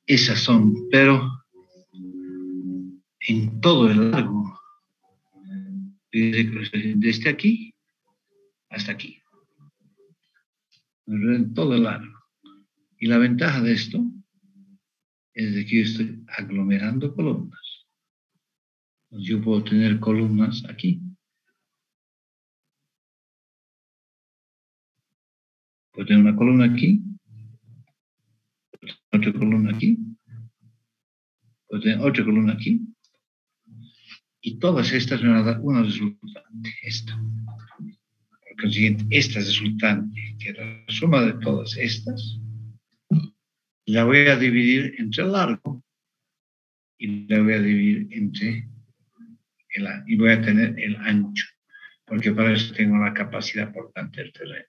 Esas son, pero en todo el largo, desde aquí hasta aquí, en todo el largo. Y la ventaja de esto es de que yo estoy aglomerando columnas. Yo puedo tener columnas aquí. Puedo tener una columna aquí otra columna aquí, pues otra columna aquí, y todas estas me van a dar una resultante, esta. Por consiguiente, esta resultante, que es la suma de todas estas, la voy a dividir entre largo y la voy a dividir entre el y voy a tener el ancho, porque para eso tengo la capacidad portante del terreno.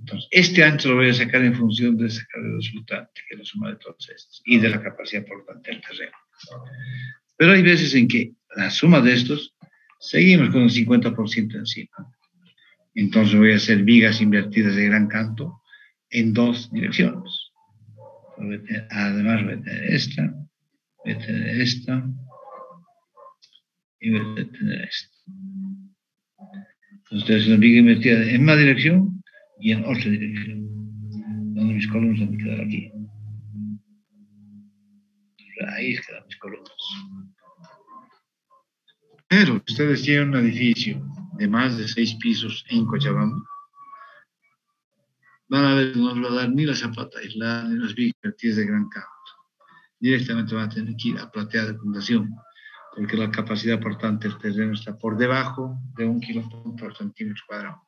Entonces, este ancho lo voy a sacar en función de sacar el resultante, que es la suma de todos estos, y de la capacidad portante del terreno. Pero hay veces en que la suma de estos, seguimos con el 50% encima. Entonces voy a hacer vigas invertidas de gran canto en dos direcciones. Además voy a tener esta, voy a tener esta, y voy a tener esta. Entonces, una viga invertida en una dirección y en otra dirección, donde mis columnas van a quedar aquí. Ahí quedan mis columnas. Pero ustedes tienen un edificio de más de seis pisos en Cochabamba, van a ver no les va a dar ni la zapata aislada ni las vigas de gran campo. Directamente van a tener que ir a platea de fundación, porque la capacidad portante del terreno está por debajo de un kilo por centímetro cuadrado.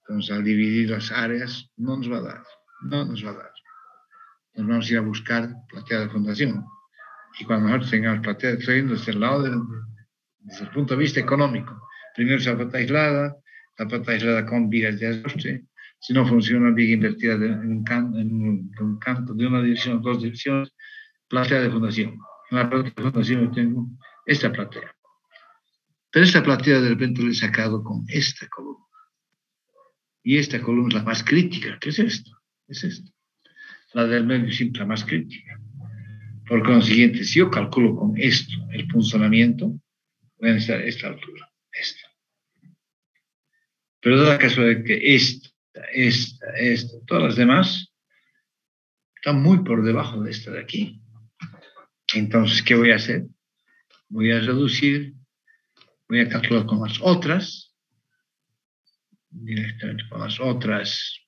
Entonces, al dividir las áreas, no nos va a dar, no nos va a dar. Nos vamos a ir a buscar platea de fundación. Y cuando nosotros tengamos platea de fundación, desde el lado, desde el punto de vista económico, primero la plata aislada, la plata aislada con vigas de ajuste, si no funciona viga invertida en, un canto, en un canto de una dirección dos direcciones, platea de fundación. En la de fundación yo tengo esta platea. Pero esta platea de repente la he sacado con esta columna. Y esta columna es la más crítica. ¿Qué es esto? Es esto. La del medio simple, la más crítica. Por consiguiente, si yo calculo con esto el funcionamiento, voy a necesitar esta altura, esta. Pero da la casualidad que esta, esta, esta, todas las demás están muy por debajo de esta de aquí. Entonces, ¿qué voy a hacer? Voy a reducir, voy a calcular con las otras, directamente con las otras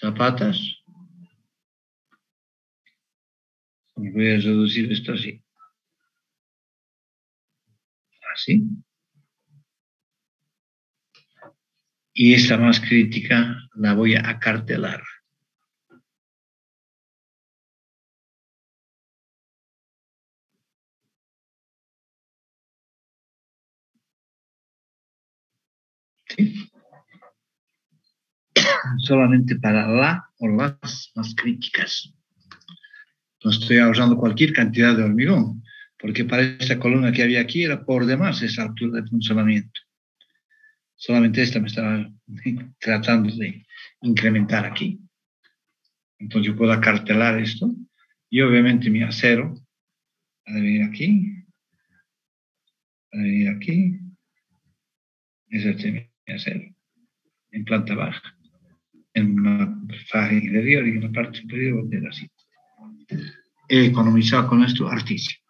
zapatas. Voy a reducir esto así. Así. Y esta más crítica la voy a acartelar. Solamente para la o las más críticas. No estoy usando cualquier cantidad de hormigón, porque para esta columna que había aquí era por demás esa altura de funcionamiento. Solamente esta me estaba tratando de incrementar aquí. Entonces yo puedo acartelar esto Y obviamente mi acero ha de venir aquí, ha de venir aquí, es acero, en planta baja, en la faja inferior y en la parte superior va a ser así. He economizado con esto artísimo.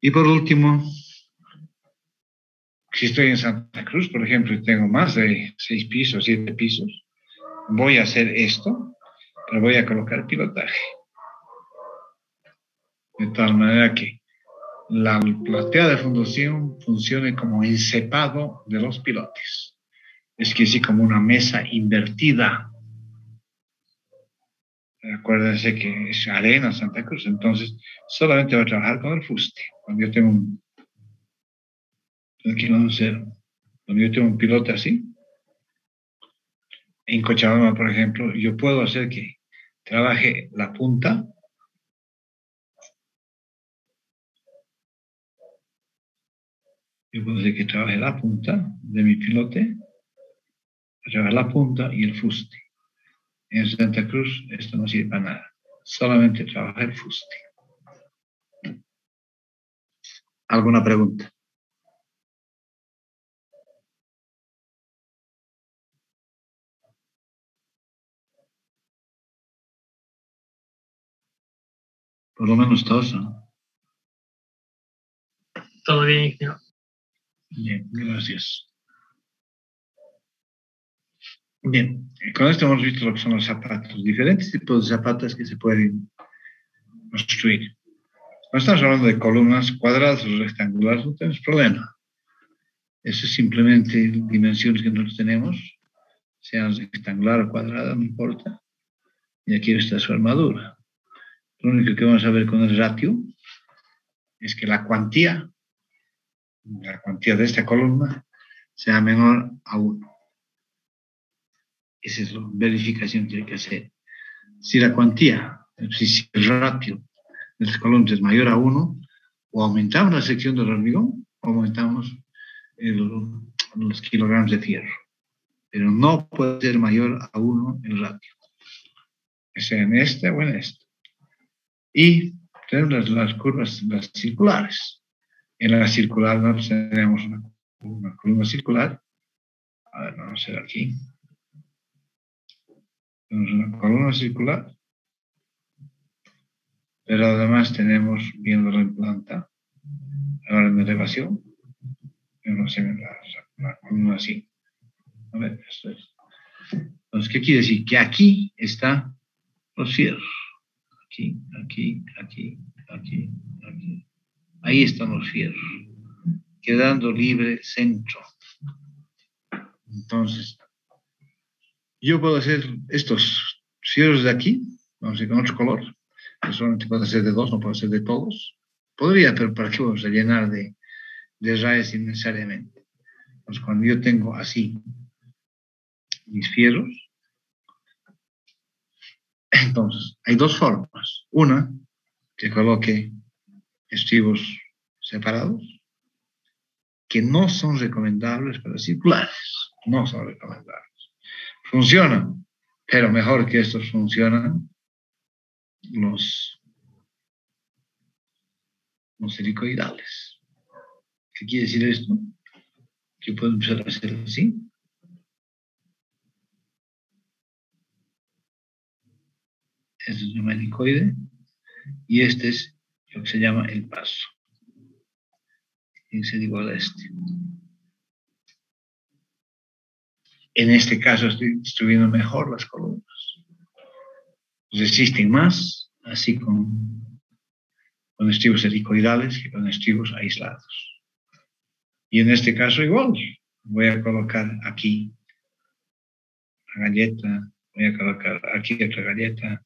Y por último, si estoy en Santa Cruz, por ejemplo, y tengo más de seis pisos, siete pisos, voy a hacer esto, pero voy a colocar pilotaje. De tal manera que la platea de fundación funcione como encepado de los pilotes. Es que sí, como una mesa invertida. Acuérdense que es arena Santa Cruz, entonces solamente va a trabajar con el fuste. Cuando yo tengo un aquí a hacer, cuando yo tengo un pilote así, en Cochabamba, por ejemplo, yo puedo hacer que trabaje la punta yo puedo hacer que trabaje la punta de mi pilote, trabajar la punta y el fuste. En Santa Cruz esto no sirve para nada, solamente trabajar el fuste. ¿Alguna pregunta? Por lo menos todos, ¿no? Todo bien, ingeniero. Bien, gracias. Bien, con esto hemos visto lo que son los zapatos, diferentes tipos de zapatos que se pueden construir. Cuando estamos hablando de columnas cuadradas o rectangulares, no tenemos problema. Eso es simplemente dimensiones que nosotros tenemos, sean rectangular o cuadrada, no importa. Y aquí está su armadura. Lo único que vamos a ver con el ratio es que la cuantía, la cuantía de esta columna, sea menor a 1. Esa es la verificación que hay que hacer. Si la cuantía, si el ratio de las columnas es mayor a 1, o aumentamos la sección del hormigón, o aumentamos los kilogramos de fierro. Pero no puede ser mayor a 1 el ratio. Sea en este o en este y tenemos las, curvas las circulares. En la circular ¿no? tenemos una, columna circular. A ver, vamos a hacer aquí. Tenemos una columna circular. Pero además tenemos, viendo en planta, ahora en elevación, tenemos la, la columna así. A ver, esto es. Entonces, ¿qué quiere decir? Que aquí está los fierros aquí, aquí, aquí, aquí, aquí. Ahí están los fierros, quedando libre centro. Entonces, yo puedo hacer estos fierros de aquí, vamos a ir con otro color, que solamente puede ser de dos, no puede ser de todos. Podría, pero ¿para qué vamos a llenar de, de rayas innecesariamente? Pues cuando yo tengo así mis fierros, entonces, hay dos formas. Una, que coloque estribos separados, que no son recomendables para circulares. No son recomendables. Funcionan, pero mejor que estos funcionan los, los helicoidales. ¿Qué quiere decir esto? Que puedo empezar hacer así este es un helicoide, y este es lo que se llama el paso. Es igual a este. En este caso estoy distribuyendo mejor las columnas. Resisten más, así con, con estribos helicoidales que con estribos aislados. Y en este caso igual, voy a colocar aquí la galleta, voy a colocar aquí otra galleta,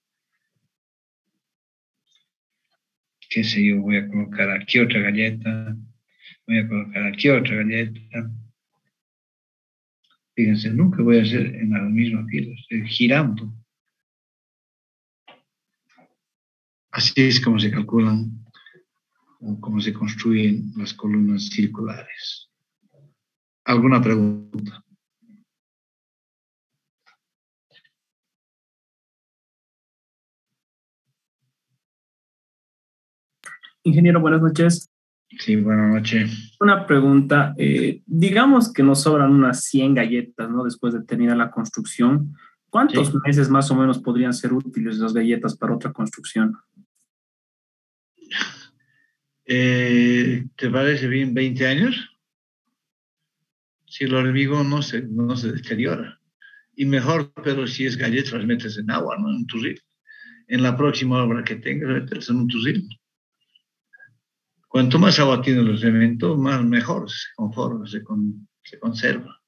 qué sé yo, voy a colocar aquí otra galleta, voy a colocar aquí otra galleta. Fíjense, nunca voy a hacer en la misma fila, estoy girando. Así es como se calculan o cómo se construyen las columnas circulares. ¿Alguna pregunta? Ingeniero, buenas noches. Sí, buenas noches. Una pregunta. Eh, digamos que nos sobran unas 100 galletas, ¿no? Después de terminar la construcción. ¿Cuántos meses más o menos podrían ser útiles las galletas para otra construcción? Eh, ¿Te parece bien 20 años? Si el hormigón no se, no se deteriora. Y mejor, pero si es galletas, las metes en agua, ¿no? En tu río. En la próxima obra que tengas, metes en un río. Cuanto más agua tiene el cemento, más mejor se conforma, se, se conserva.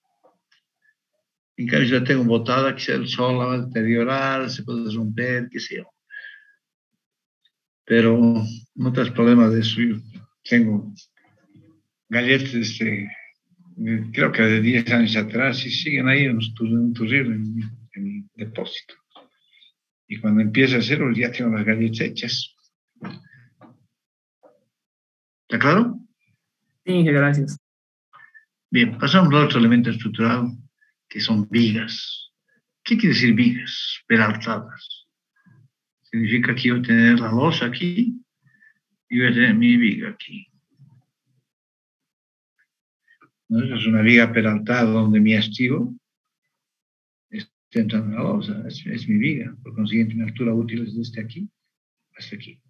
En cambio, si la tengo botada, quizá el sol la va a deteriorar, se puede romper, qué sé yo. Pero no tienes problema de eso. Yo tengo galletas, este, creo que de 10 años atrás, y siguen ahí en, en, en mi depósito. Y cuando empieza a hacerlo, ya tengo las galletas hechas. ¿Está claro? Sí, gracias. Bien, pasamos al otro elemento estructurado, que son vigas. ¿Qué quiere decir vigas? Peraltadas. Significa que voy a tener la losa aquí y voy a tener mi viga aquí. Es una viga peraltada donde mi activo está entrando en la losa, es, es mi viga. Por consiguiente, mi altura útil es desde aquí hasta aquí.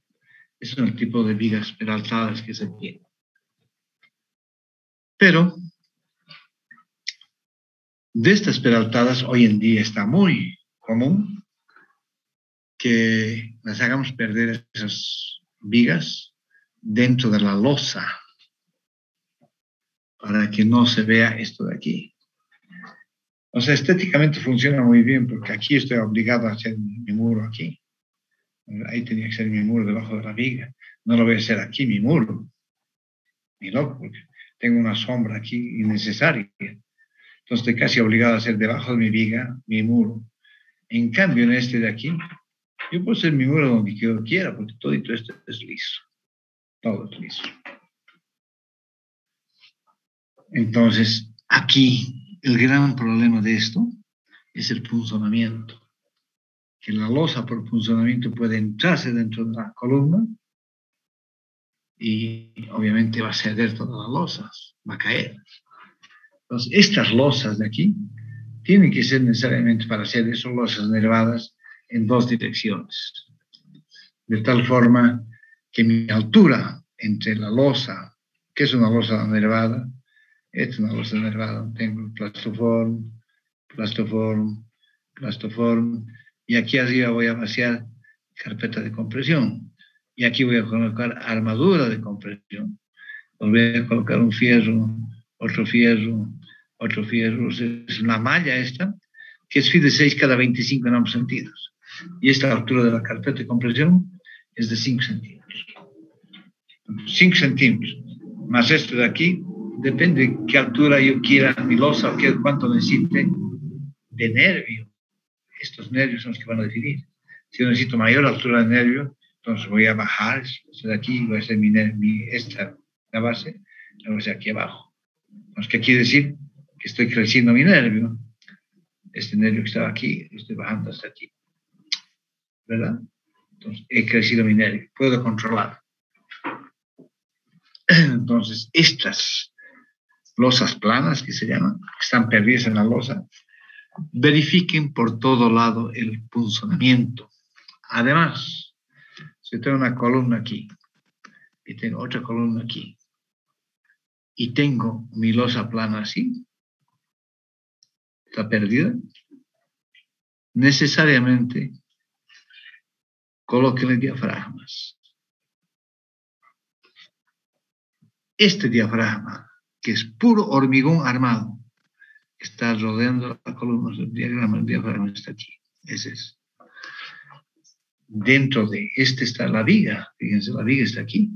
Es un tipo de vigas peraltadas que se tiene. Pero de estas peraltadas hoy en día está muy común que las hagamos perder esas vigas dentro de la losa para que no se vea esto de aquí. O sea, estéticamente funciona muy bien porque aquí estoy obligado a hacer mi muro aquí. Ahí tenía que ser mi muro debajo de la viga. No lo voy a hacer aquí, mi muro. Ni loco, porque tengo una sombra aquí innecesaria. Entonces estoy casi obligado a hacer debajo de mi viga mi muro. En cambio, en este de aquí, yo puedo hacer mi muro donde yo quiera, porque todo esto es liso. Todo es liso. Entonces, aquí el gran problema de esto es el funcionamiento que la losa por funcionamiento puede entrarse dentro de la columna y obviamente va a ceder todas las losas, va a caer. Entonces, estas losas de aquí tienen que ser necesariamente para ser esas losas nervadas en dos direcciones. De tal forma que mi altura entre la losa, que es una losa nervada, es una losa nervada, tengo plastoform, plastoform, plastoform, y aquí arriba voy a vaciar carpeta de compresión. Y aquí voy a colocar armadura de compresión. Voy a colocar un fierro, otro fierro, otro fierro. Es una malla esta, que es de 6 cada 25 en ambos sentidos. Y esta altura de la carpeta de compresión es de 5 centímetros. 5 centímetros. Más esto de aquí, depende de qué altura yo quiera mi losa o qué, cuánto necesite de nervio estos nervios son los que van a definir. Si yo necesito mayor altura de nervio, entonces voy a bajar de aquí, voy a hacer mi, mi, esta, la base, la voy a hacer aquí abajo. Entonces, ¿qué quiere decir? Que estoy creciendo mi nervio. Este nervio que estaba aquí, estoy bajando hasta aquí. ¿Verdad? Entonces, he crecido mi nervio, puedo controlar. Entonces, estas losas planas que se llaman, que están perdidas en la losa, verifiquen por todo lado el funcionamiento. Además, si tengo una columna aquí y tengo otra columna aquí y tengo mi losa plana así, está perdida, necesariamente coloquen diafragmas. Este diafragma, que es puro hormigón armado, está rodeando la columna del diagrama, el diafragma está aquí, ese es. Dentro de este está la viga, fíjense, la viga está aquí,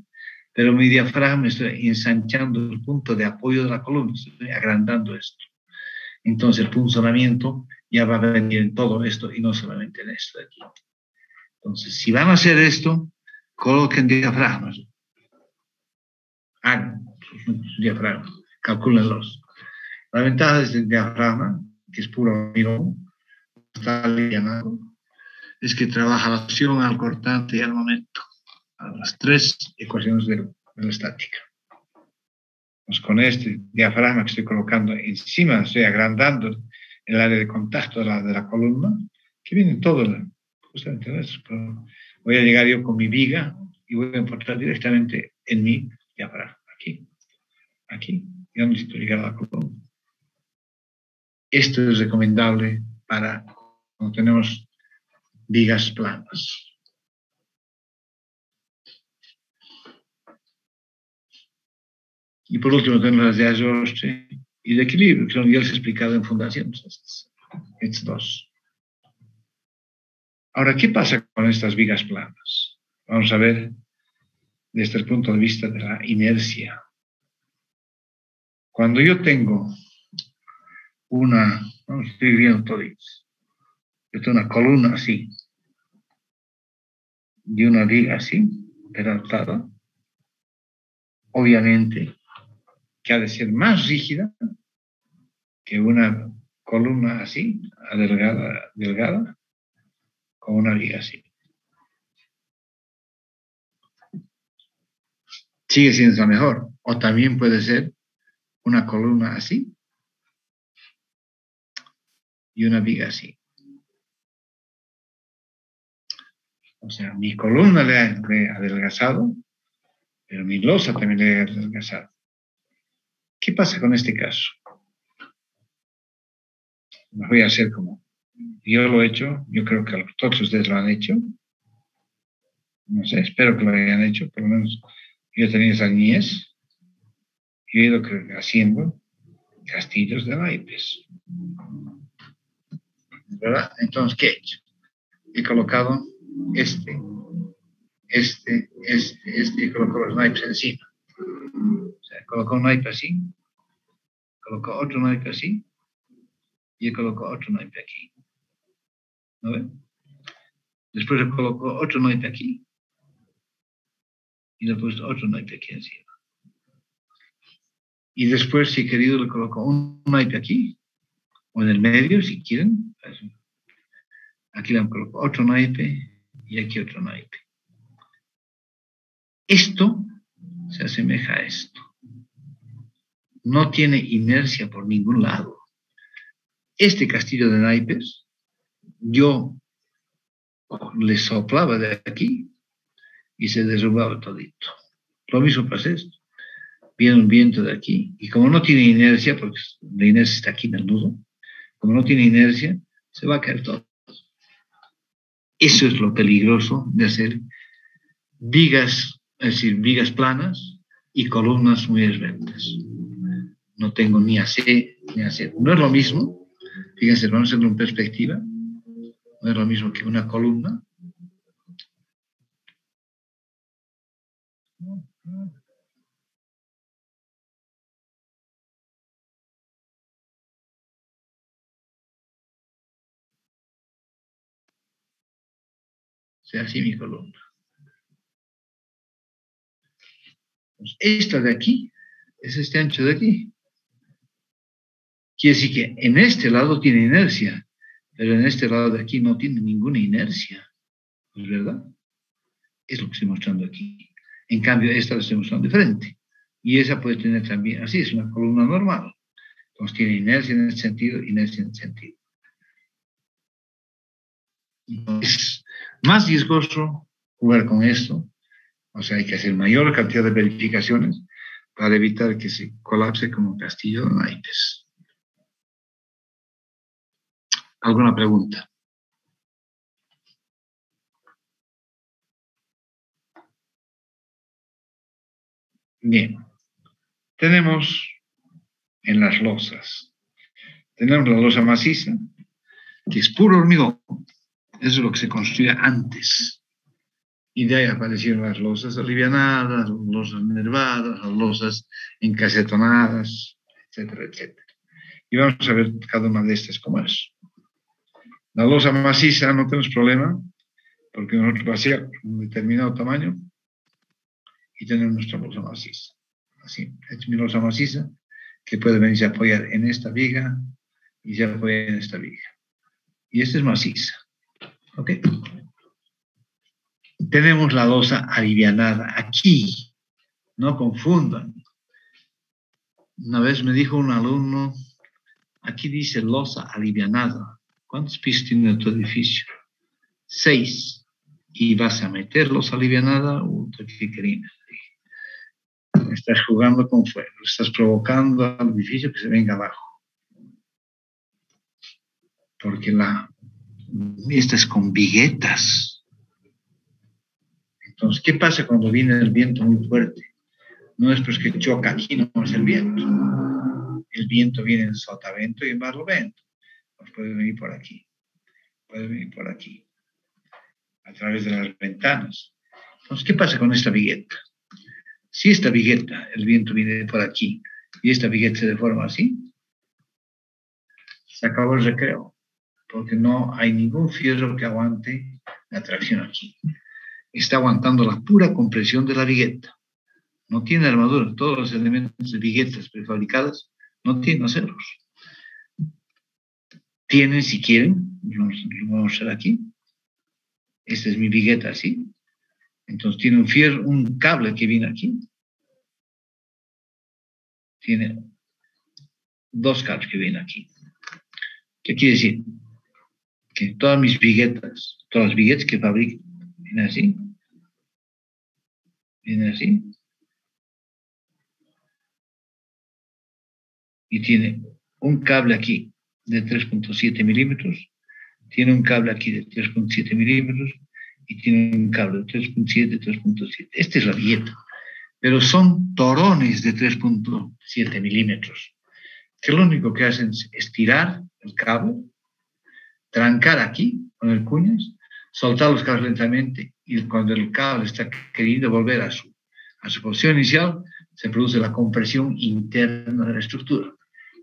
pero mi diafragma está ensanchando el punto de apoyo de la columna, estoy agrandando esto. Entonces el funcionamiento ya va a venir en todo esto y no solamente en esto de aquí. Entonces, si van a hacer esto, coloquen diafragmas. Hagan sus diafragmas, calculenlos. La ventaja de este diafragma, que es puro hormigón, está alienado, es que trabaja la acción al cortante y al momento. las tres ecuaciones de, la estática. Pues con este diafragma que estoy colocando encima, estoy agrandando el área de contacto de la, de la columna, que viene todo justamente eso. voy a llegar yo con mi viga y voy a encontrar directamente en mi diafragma, aquí, aquí. Yo necesito llegar a la columna. Esto es recomendable para cuando tenemos vigas planas. Y por último tenemos las de ajuste y de equilibrio, que son ya explicado en fundaciones, estos dos. Ahora, ¿qué pasa con estas vigas planas? Vamos a ver desde el punto de vista de la inercia. Cuando yo tengo una, vamos, estoy viendo yo tengo una columna así, y una viga así, peraltada, obviamente que ha de ser más rígida que una columna así, adelgada, delgada, con una viga así. Sigue siendo mejor. O también puede ser una columna así y una viga así. O sea, mi columna le ha, adelgazado, pero mi losa también le ha adelgazado. ¿Qué pasa con este caso? voy a hacer como yo lo he hecho, yo creo que todos ustedes lo han hecho. No sé, espero que lo hayan hecho, por lo menos yo tenía esa niñez y he ido haciendo castillos de naipes. ¿Verdad? Entonces, ¿qué he hecho? He colocado este, este, este, este, y coloco los naipes encima. O sea, coloco un naipe así, coloco otro naipe así, y coloco otro naipe aquí. ¿No ven? Después le coloco otro naipe aquí, y le he puesto otro naipe aquí encima. Y después, si querido, le coloco un naipe aquí, o en el medio, si quieren. Aquí le coloco otro naipe y aquí otro naipe. Esto se asemeja a esto. No tiene inercia por ningún lado. Este castillo de naipes, yo le soplaba de aquí y se derrumbaba todito. Lo mismo pasa esto. Viene un viento de aquí y como no tiene inercia, porque la inercia está aquí en el nudo, como no tiene inercia, se va a caer todo. Eso es lo peligroso de hacer vigas, es decir, vigas planas y columnas muy esbeltas. No tengo ni AC ni AC. No es lo mismo, fíjense, vamos a hacerlo en perspectiva, no es lo mismo que una columna. Sea así mi columna. Pues esta de aquí es este ancho de aquí. Quiere decir que en este lado tiene inercia, pero en este lado de aquí no tiene ninguna inercia. ¿Es verdad? Es lo que estoy mostrando aquí. En cambio, esta la estoy mostrando de frente. Y esa puede tener también, así es una columna normal. Entonces tiene inercia en este sentido, inercia en este sentido. Es más riesgoso jugar con esto. O sea, hay que hacer mayor cantidad de verificaciones para evitar que se colapse como un castillo de naipes. ¿Alguna pregunta? Bien. Tenemos en las losas. Tenemos la losa maciza, que es puro hormigón. Eso es lo que se construía antes. Y de ahí aparecieron las losas alivianadas, losas nervadas, las losas encasetonadas, etcétera, etcétera. Y vamos a ver cada una de estas cómo es. La losa maciza no tenemos problema, porque nosotros vaciamos un determinado tamaño y tenemos nuestra losa maciza. Así, es mi losa maciza que puede venirse a apoyar en esta viga y se apoya en esta viga. Y esta es maciza. ¿Ok? tenemos la losa alivianada aquí. No confundan. Una vez me dijo un alumno, aquí dice losa alivianada. ¿Cuántos pisos tiene tu edificio? Seis. ¿Y vas a meter losa alivianada? Querida. Estás jugando con fuego, estás provocando al edificio que se venga abajo. Porque la, esta es con viguetas. Entonces, ¿qué pasa cuando viene el viento muy fuerte? No es pues que choca aquí, no es el viento. El viento viene en sotavento y en barlovento. Pues puede venir por aquí, puede venir por aquí, a través de las ventanas. Entonces, ¿qué pasa con esta vigueta? Si esta vigueta, el viento viene por aquí, y esta vigueta se deforma así, se acabó el recreo, porque no hay ningún fierro que aguante la tracción aquí. Está aguantando la pura compresión de la vigueta. No tiene armadura, todos los elementos de viguetas prefabricadas no tienen aceros. Tienen, si quieren, lo vamos a hacer aquí. Esta es mi vigueta así. Entonces tiene un fierro, un cable que viene aquí. Tiene dos cables que vienen aquí. ¿Qué quiere decir? Que todas mis viguetas, todas las viguetas que fabrico, vienen así. Vienen así. Y tiene un cable aquí de 3.7 milímetros, tiene un cable aquí de 3.7 milímetros y tiene un cable de 3.7, 3.7. Esta es la dieta. Pero son torones de 3.7 milímetros, que lo único que hacen es estirar el cable, trancar aquí con el cuñas, soltar los cables lentamente y cuando el cable está queriendo volver a su, a su posición inicial, se produce la compresión interna de la estructura.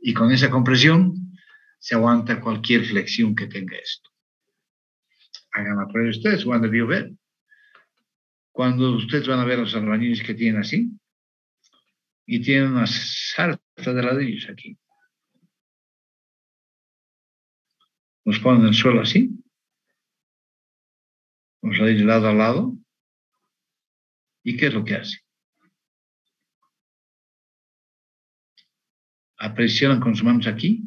Y con esa compresión se aguanta cualquier flexión que tenga esto. Hagan la prueba ustedes cuando vio ver. Cuando ustedes van a ver los albañiles que tienen así, y tienen una sarta de ladrillos aquí. Los ponen en el suelo así, los ladrillos lado a lado, ¿y qué es lo que hace? Apresionan con sus manos aquí,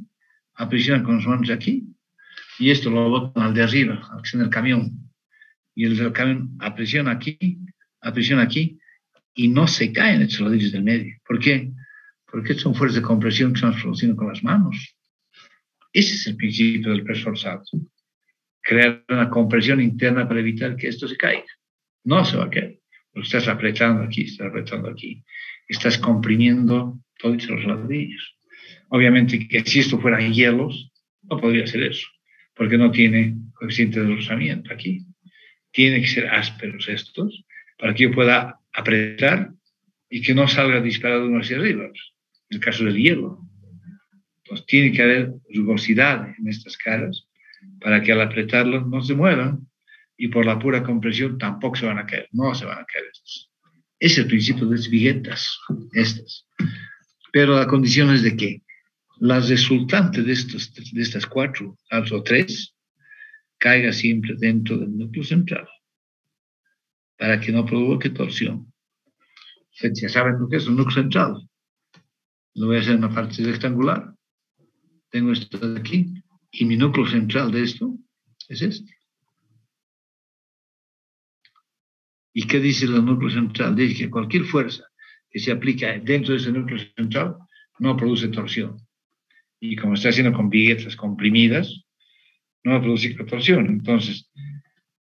apresionan con sus manos aquí, y esto lo botan al de arriba, al que está camión. Y el del camión apresiona aquí, apresiona aquí, y no se caen estos ladrillos del medio. ¿Por qué? Porque son fuerzas de compresión que van produciendo con las manos. Ese es el principio del peso forzado. Crear una compresión interna para evitar que esto se caiga. No se va a caer. Lo estás apretando aquí, estás apretando aquí. Estás comprimiendo todos los ladrillos. Obviamente que si esto fuera hielos, no podría ser eso porque no tiene coeficiente de rozamiento aquí. Tiene que ser ásperos estos para que yo pueda apretar y que no salga disparado uno hacia arriba. En el caso del hielo. Entonces tiene que haber rugosidad en estas caras para que al apretarlo no se muevan y por la pura compresión tampoco se van a caer. No se van a caer estos. Es el principio de las viguetas, estas. Pero la condición es de que la resultante de, estos, de estas cuatro, o tres, caiga siempre dentro del núcleo central, para que no provoque torsión. Ustedes ya saben lo que es el núcleo central. Lo voy a hacer en una parte rectangular. Tengo esto de aquí, y mi núcleo central de esto es este. ¿Y qué dice el núcleo central? Dice que cualquier fuerza que se aplica dentro de ese núcleo central no produce torsión y como está haciendo con viguetas comprimidas, no producir torsión. Entonces,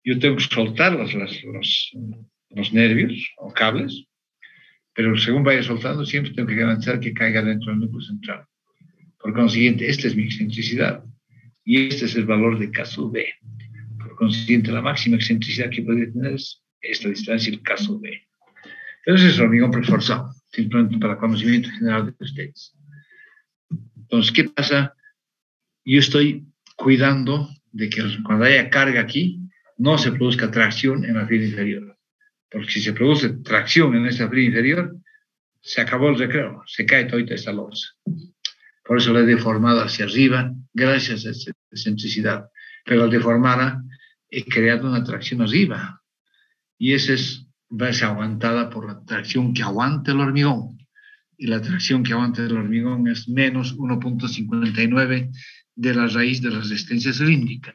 yo tengo que soltar los, los, nervios o cables, pero según vaya soltando, siempre tengo que garantizar que caiga dentro del núcleo central. Por consiguiente, esta es mi excentricidad y este es el valor de caso B. Por consiguiente, la máxima excentricidad que podría tener es esta distancia, el caso B. Entonces, es hormigón preforzado, simplemente para conocimiento general de ustedes. Entonces, ¿qué pasa? Yo estoy cuidando de que cuando haya carga aquí, no se produzca tracción en la fila inferior. Porque si se produce tracción en esta fila inferior, se acabó el recreo, se cae toda esta losa. Por eso la he deformado hacia arriba, gracias a esta excentricidad. Pero al deformarla, he creado una tracción arriba. y esa es, va a ser aguantada por la tracción que aguante el hormigón. Y la tracción que aguanta el hormigón es menos 1.59 de la raíz de la resistencia cilíndrica.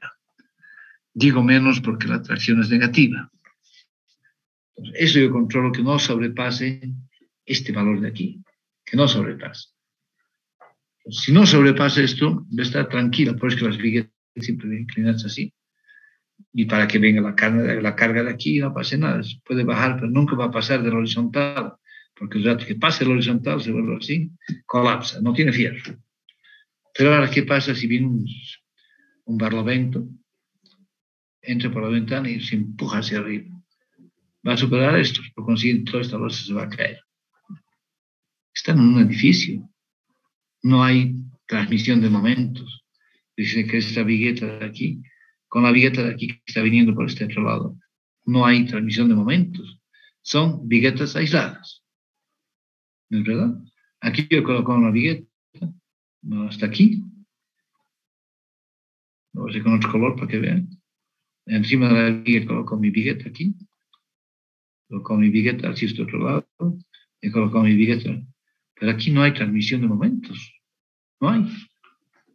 Digo menos porque la tracción es negativa. eso yo controlo que no sobrepase este valor de aquí, que no sobrepase. Si no sobrepasa esto, va a estar tranquila, por eso que las viguetas siempre inclinadas así. Y para que venga la carga, la carga de aquí no pase nada, puede bajar, pero nunca va a pasar del horizontal, porque el rato que pase el horizontal se vuelve así, colapsa, no tiene fierro. Pero ahora, ¿qué pasa si viene un, un barlovento, entra por la ventana y se empuja hacia arriba? Va a superar esto, por consiguiente, toda esta losa se va a caer. Están en un edificio, no hay transmisión de momentos. Dice que esta vigueta de aquí, con la vigueta de aquí que está viniendo por este otro lado, no hay transmisión de momentos. Son viguetas aisladas. ¿No es verdad? Aquí yo coloco una vigueta, hasta aquí. Lo voy a hacer con otro color para que vean. Encima de la vigueta coloco mi vigueta aquí. Coloco mi vigueta hacia este otro lado. Y coloco mi vigueta pero aquí no hay transmisión de momentos. No hay.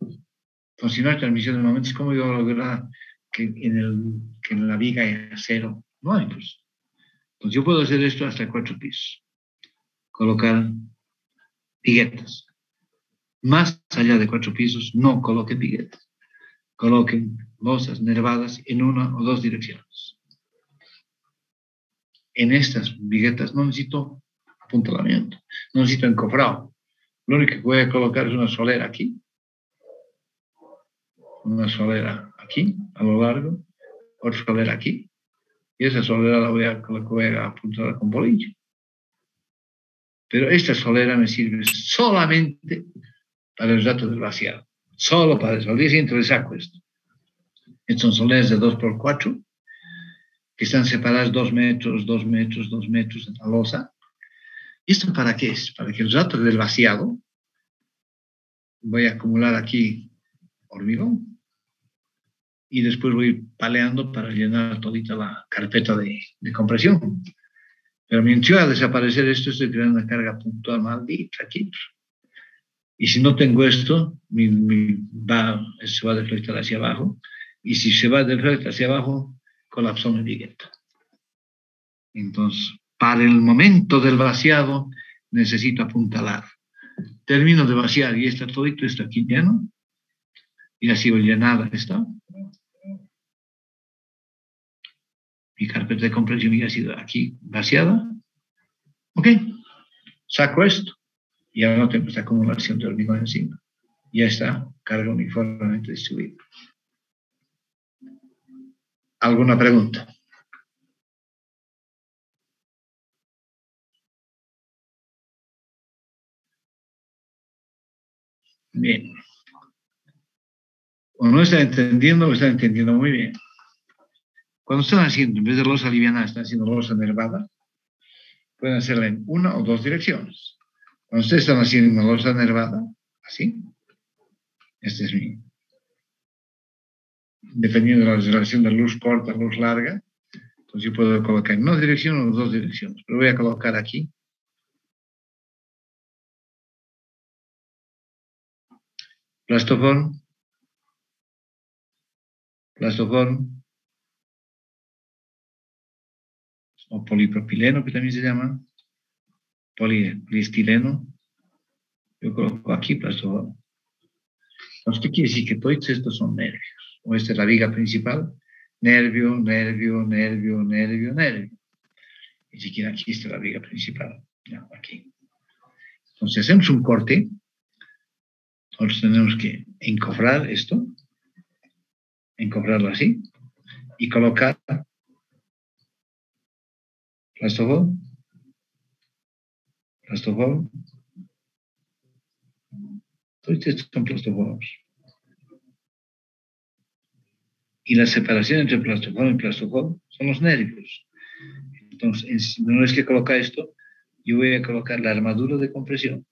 Entonces, si no hay transmisión de momentos, ¿cómo yo lograr que en, el, que en la viga haya cero? No hay, pues. Entonces, yo puedo hacer esto hasta cuatro pisos. Colocar viguetas. Más allá de cuatro pisos, no coloquen viguetas. Coloquen losas nervadas en una o dos direcciones. En estas viguetas no necesito apuntalamiento. No necesito encofrado. Lo único que voy a colocar es una solera aquí, una solera aquí, a lo largo, otra solera aquí, y esa solera la voy a, la apuntar con bolillo. Pero esta solera me sirve solamente para el dato del vaciado, solo para eso. Al día siguiente le saco esto. Estas son soleras de 2x4, que están separadas 2 metros, 2 metros, 2 metros en la losa, ¿Esto para qué es? Para que el rato del vaciado voy a acumular aquí hormigón y después voy paleando para llenar todita la carpeta de, compresión. Pero mientras a desaparecer esto, estoy creando una carga puntual maldita aquí. Y si no tengo esto, mi, va, se va a deflectar hacia abajo. Y si se va a deflectar hacia abajo, colapsó mi vigueta. Entonces, para el momento del vaciado necesito apuntalar. Termino de vaciar y está todito, está aquí lleno. Y ha sido llenada está. Mi carpeta de compresión ya ha sido aquí vaciada. Ok, saco esto y ahora no tengo esta acumulación de hormigón encima. Ya está, carga uniformemente distribuida. ¿Alguna pregunta? Bien. O no está entendiendo o está entendiendo muy bien. Cuando están haciendo, en vez de losa liviana, están haciendo losa nervada, pueden hacerla en una o dos direcciones. Cuando ustedes están haciendo una losa nervada, así, este es mi, dependiendo de la relación de luz corta, luz larga, entonces yo puedo colocar en una dirección o dos direcciones, pero voy a colocar aquí Plastoform. Plastoform. O polipropileno, que también se llama. Poliestileno. Yo coloco aquí plastoform. Entonces, ¿qué quiere decir? Que todos estos son nervios. O esta es la viga principal. Nervio, nervio, nervio, nervio, nervio. Y si quieren, aquí está la viga principal. Aquí. Entonces, hacemos un corte nosotros tenemos que encofrar esto, encofrarlo así, y colocar plastofol, plastofol, todos estos son plastofolos. Y la separación entre plastofol y plastofol son los nervios. Entonces, una vez que coloca esto, yo voy a colocar la armadura de compresión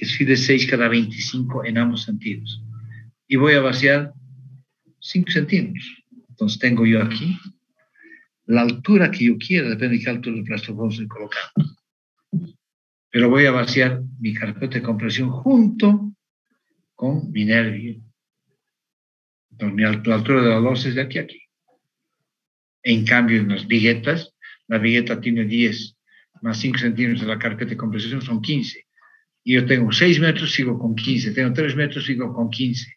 que es de 6 cada 25 en ambos sentidos. Y voy a vaciar 5 centímetros. Entonces tengo yo aquí la altura que yo quiera, depende de qué altura de plastoform se coloca. Pero voy a vaciar mi carpeta de compresión junto con mi nervio. Entonces, la altura de la losa es de aquí a aquí. En cambio, en las viguetas, la vigueta tiene 10 más 5 centímetros de la carpeta de compresión son 15. Y yo tengo 6 metros, sigo con 15. Tengo 3 metros, sigo con 15.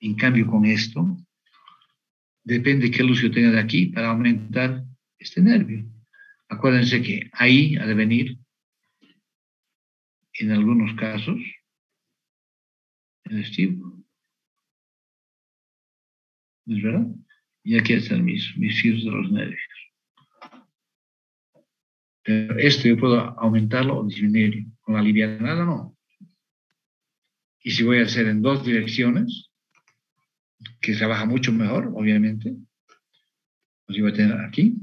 En cambio, con esto, depende qué luz yo tenga de aquí para aumentar este nervio. Acuérdense que ahí ha de venir, en algunos casos, el estivo. ¿Es verdad? Y aquí están mis, mis filos de los nervios. Pero esto yo puedo aumentarlo o disminuirlo. Con la livianada no. Y si voy a hacer en dos direcciones, que trabaja mucho mejor, obviamente, pues voy a tener aquí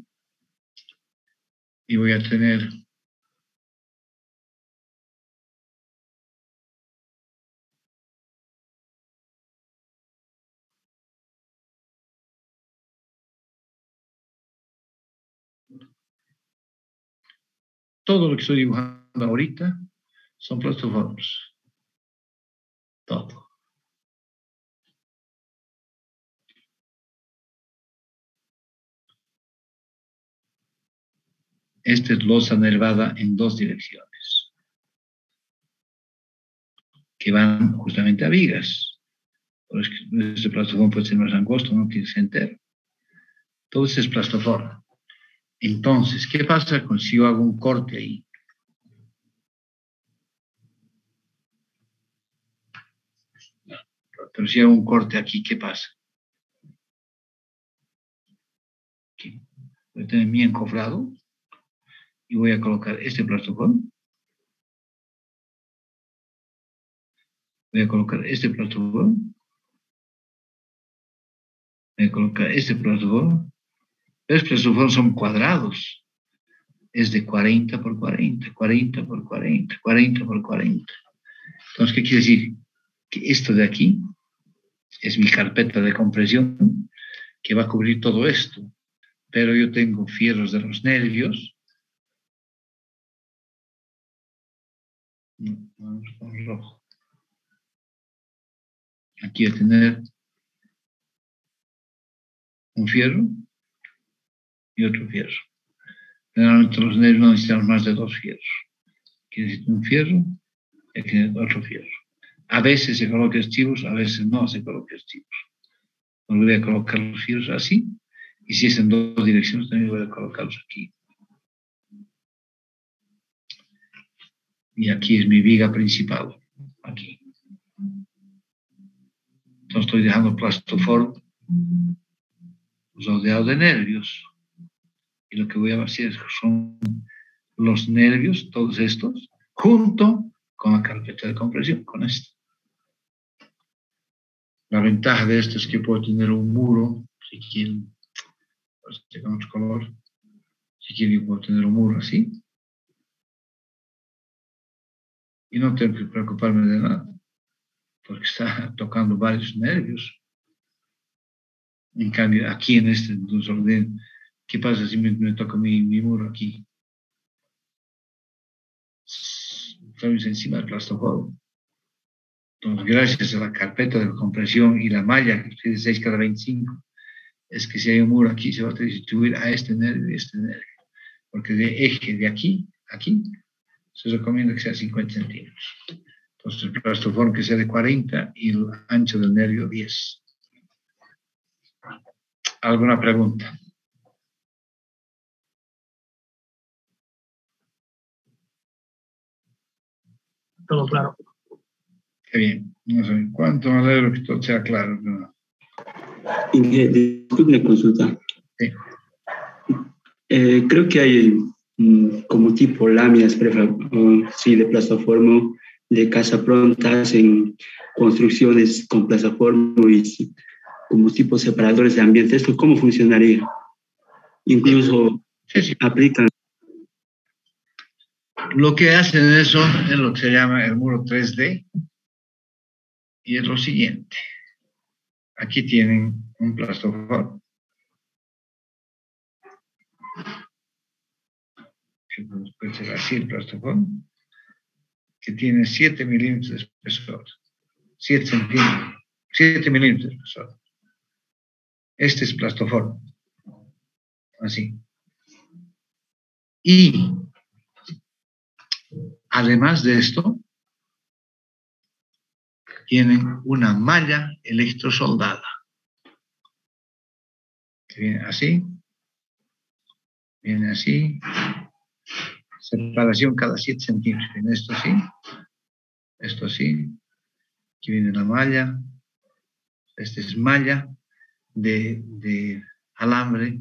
y voy a tener todo lo que estoy dibujando ahorita son plastoforms. Todo. Esta es losa nervada en dos direcciones, que van justamente a vigas. Este plastoform puede ser más angosto, no tiene entero. Todo es plastoform. Entonces, ¿qué pasa si yo hago un corte ahí? Pero si hago un corte aquí, ¿qué pasa? Aquí. Voy a tener mi encofrado y voy a colocar este plastofón. Voy a colocar este plastofón. Voy a colocar este plastofón los presupuestos son cuadrados. Es de 40 por 40, 40 por 40, 40 por 40. Entonces, ¿qué quiere decir? Que esto de aquí es mi carpeta de compresión que va a cubrir todo esto. Pero yo tengo fierros de los nervios. Aquí voy a tener un fierro y otro fierro. Generalmente los nervios no necesitamos más de dos fierros. Aquí necesito un fierro y aquí otro fierro. A veces se coloca estivos, a veces no se coloca estivos. voy a colocar los fierros así, y si es en dos direcciones, también voy a colocarlos aquí. Y aquí es mi viga principal, aquí. Entonces estoy dejando plastoform rodeado de nervios y lo que voy a hacer son los nervios, todos estos, junto con la carpeta de compresión, con esto. La ventaja de esto es que puedo tener un muro, si pues con otro color, si quieren puedo tener un muro así, y no tengo que preocuparme de nada, porque está tocando varios nervios. En cambio, aquí en este desorden ¿Qué pasa si me, toca mi, muro aquí? Estamos encima del plastofodo. Entonces, gracias a la carpeta de compresión y la malla que es 6 cada 25, es que si hay un muro aquí se va a distribuir a este nervio y este nervio. Porque de eje de aquí a aquí se recomienda que sea 50 centímetros. Entonces el plastoform que sea de 40 y el ancho del nervio 10. ¿Alguna pregunta? todo claro. Qué bien. No sé cuánto me alegro que todo sea claro. ¿no? Disculpe la consulta. Sí. Eh, creo que hay mm, como tipo láminas sí, de plataforma de casa prontas en construcciones con plataforma y como tipo separadores de ambiente. ¿Esto cómo funcionaría? Incluso aplican lo que hacen eso es lo que se llama el muro 3D y es lo siguiente. Aquí tienen un plastoform. puede ser así el plastoform, que tiene 7 milímetros de espesor, 7 centímetros, 7 milímetros de espesor. Este es plastoform, así. Y además de esto, tienen una malla electrosoldada, viene así, viene así, separación cada 7 centímetros, en esto así, esto así, aquí viene la malla, esta es malla de alambre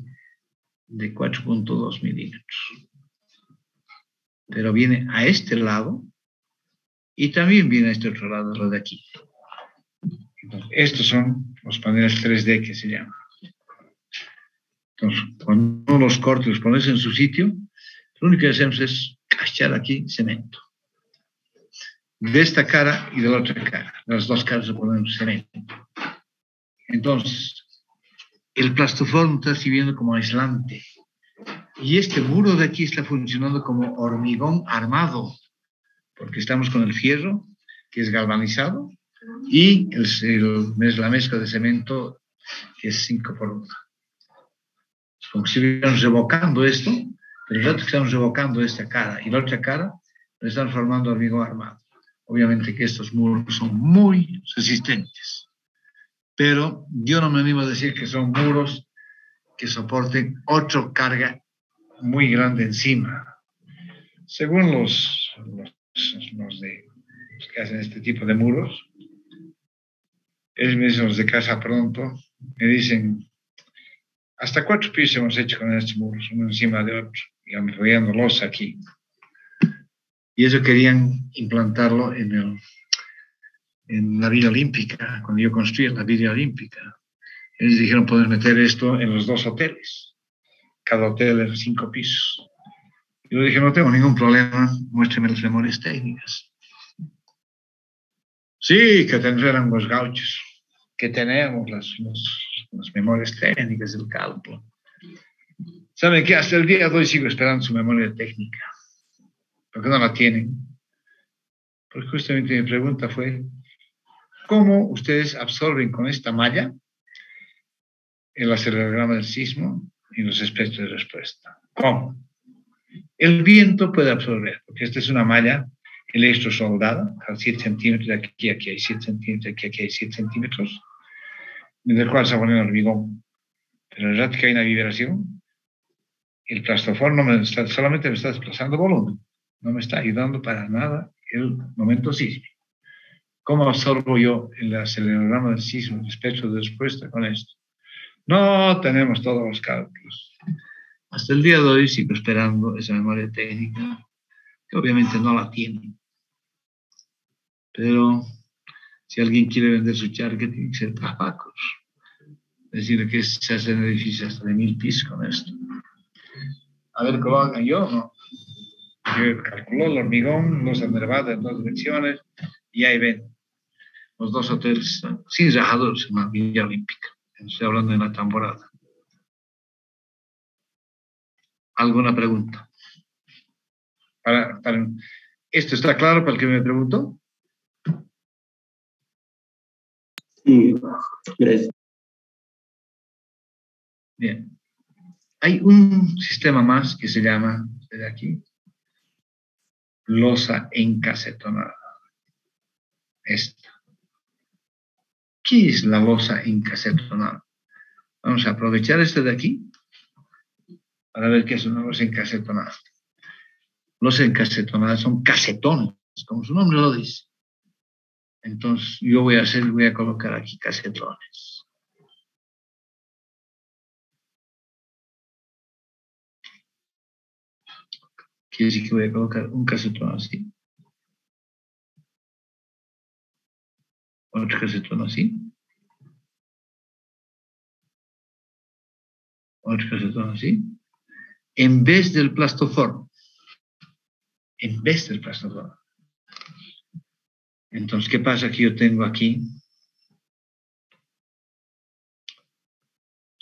de 4.2 milímetros. Pero viene a este lado y también viene a este otro lado, lo de aquí. estos son los paneles 3D que se llaman. Entonces, cuando los corta y los pones en su sitio, lo único que hacemos es cachar aquí cemento. De esta cara y de la otra cara. Las dos caras le ponemos cemento. Entonces, el plastoform está sirviendo como aislante. Y este muro de aquí está funcionando como hormigón armado, porque estamos con el fierro, que es galvanizado, y el, la mezcla de cemento, que es 5 por 1 como si estuviéramos revocando esto, pero que estamos revocando esta cara y la otra cara, le están formando hormigón armado. Obviamente que estos muros son muy resistentes, pero yo no me animo a decir que son muros que soporten otra carga muy grande encima. Según los, los, de, que hacen este tipo de muros, ellos mismos de casa pronto me dicen hasta cuatro pisos hemos hecho con estos muros, uno encima de otro, digamos, rodeándolos aquí. Y eso querían implantarlo en, el, en la Villa Olímpica, cuando yo construí la Villa Olímpica. Ellos dijeron, puedes meter esto en los dos hoteles. Cada hotel es cinco pisos. Yo dije, no tengo ningún problema, muéstrame las memorias técnicas. Sí, que tendrán los gauchos, que tenemos las, memorias técnicas del cálculo. Saben que hasta el día de hoy sigo esperando su memoria técnica, porque no la tienen. Porque justamente mi pregunta fue, ¿cómo ustedes absorben con esta malla el acelerograma del sismo y los espectros de respuesta? ¿Cómo? El viento puede absorber, porque esta es una malla electrosoldada, a 7 centímetros, aquí, aquí hay 7 centímetros, aquí, aquí hay 7 centímetros del cual se pone el hormigón. Pero ya que hay una vibración, el plastofor no me está, solamente me está desplazando volumen, no me está ayudando para nada el momento sísmico. ¿Cómo absorbo yo el acelerograma del sismo, el espectro de respuesta con esto? No tenemos todos los cálculos. Hasta el día de hoy sigo esperando esa memoria técnica, que obviamente no la tiene. Pero si alguien quiere vender su charca, tiene que ser trabajos. Es decir, que se hacen edificios hasta de mil pisos con esto. A ver cómo hagan yo, ¿no? Yo calculo el hormigón, los enervados en dos direcciones, y ahí ven los dos hoteles sin rajadores en la Villa Olímpica. Estoy hablando de la temporada. ¿Alguna pregunta? Para, para, ¿Esto está claro para el que me preguntó? Sí, gracias. Bien. Hay un sistema más que se llama, de aquí, losa encasetonada. Esta. ¿Qué es la losa encasetonada? Vamos a aprovechar este de aquí para ver qué es una losa encasetonada. Los encasetonadas son casetones, como su nombre lo dice. Entonces, yo voy a hacer, voy a colocar aquí casetones. Quiere decir que voy a colocar un casetón así. Otro casetón así. Otro casetón así. En vez del plastoform. En vez del plastoform. Entonces, ¿qué pasa que yo tengo aquí?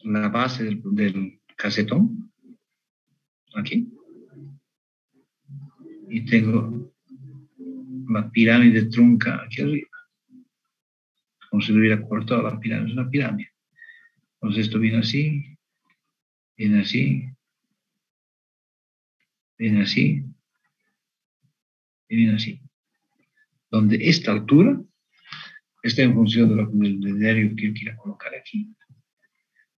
La base del, del casetón. Aquí y tengo la pirámide trunca aquí arriba. Como si lo hubiera cortado la pirámide, es una pirámide. Entonces esto viene así, viene así, viene así, y viene así. Donde esta altura está en función de lo, del nervio que quiera colocar aquí.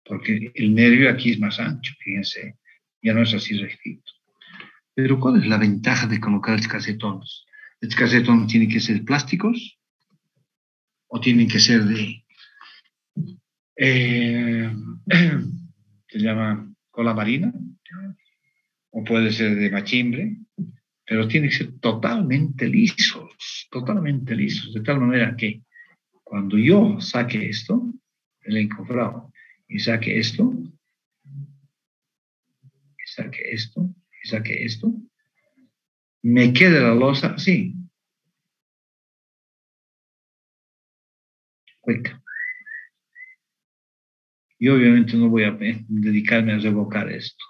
Porque el nervio aquí es más ancho, fíjense, ya no es así recto. Pero ¿cuál es la ventaja de colocar casetones? ¿Los casetones tienen que ser plásticos o tienen que ser de, eh, se llama cola marina, o puede ser de machimbre, pero tienen que ser totalmente lisos, totalmente lisos, de tal manera que cuando yo saque esto, el encofrado, y saque esto, y saque esto, y saque esto, me quede la losa así. Hueca. Y obviamente no voy a dedicarme a revocar esto.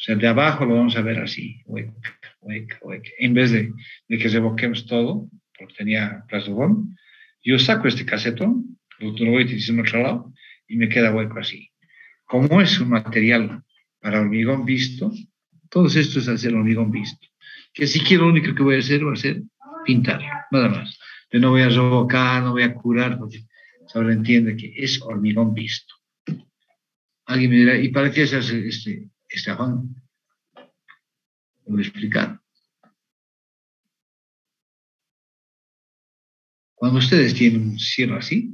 O sea, de abajo lo vamos a ver así, hueca, hueca, hueca. En vez de, de que revoquemos todo, porque tenía plasmón, yo saco este casetón, lo, lo voy utilizando otro lado y me queda hueco así. Como es un material para hormigón visto, todo esto es hacer hormigón visto. Que si quiero lo único que voy a hacer va a ser pintar, nada más. Yo no voy a revocar, no voy a curar, porque ahora entiende que es hormigón visto. Alguien me dirá, ¿y para qué se hace este, este afán? Voy a explicar. Cuando ustedes tienen un cielo así,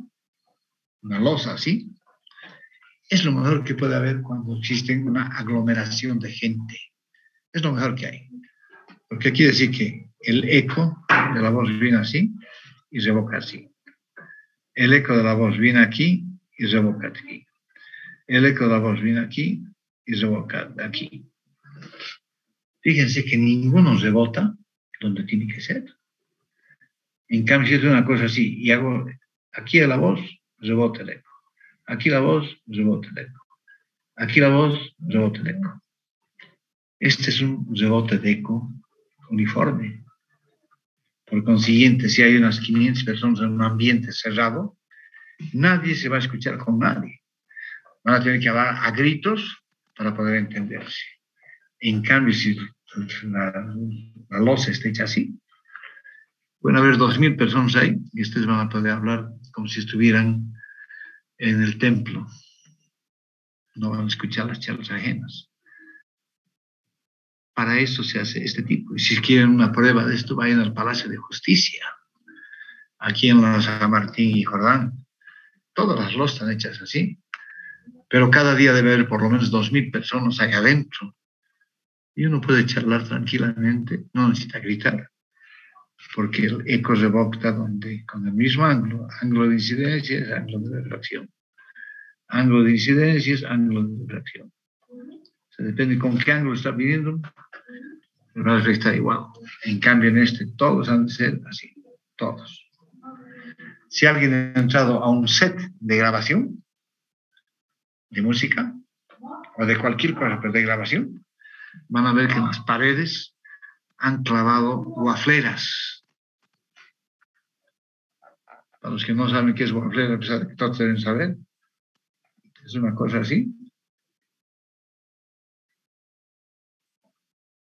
una losa así, es lo mejor que puede haber cuando existe una aglomeración de gente. Es lo mejor que hay. Porque quiere decir que el eco de la voz viene así y revoca así. El eco de la voz viene aquí y revoca aquí. El eco de la voz viene aquí y revoca aquí. Fíjense que ninguno rebota donde tiene que ser. En cambio, si es una cosa así y hago aquí la voz, rebota el eco. Aquí la voz, rebota el eco. Aquí la voz, rebota el eco. Este es un rebote de eco uniforme. Por consiguiente, si hay unas 500 personas en un ambiente cerrado, nadie se va a escuchar con nadie. Van a tener que hablar a gritos para poder entenderse. En cambio, si la, la losa está hecha así, Pueden haber dos mil personas ahí y ustedes van a poder hablar como si estuvieran en el templo. No van a escuchar las charlas ajenas. Para eso se hace este tipo. Y si quieren una prueba de esto, vayan al Palacio de Justicia, aquí en la San Martín y Jordán. Todas las los están hechas así. Pero cada día debe haber por lo menos dos mil personas ahí adentro. Y uno puede charlar tranquilamente, no necesita gritar porque el eco rebota donde, con el mismo ángulo. Ángulo de incidencia es ángulo de refracción. Ángulo de incidencia es ángulo de refracción. Se depende con qué ángulo está viniendo, va a estar igual. En cambio, en este, todos han de ser así, todos. Si alguien ha entrado a un set de grabación, de música, o de cualquier cosa, pero de grabación, van a ver que en las paredes han clavado guafleras. Para los que no saben qué es guaflera, a pesar de que todos deben saber, es una cosa así.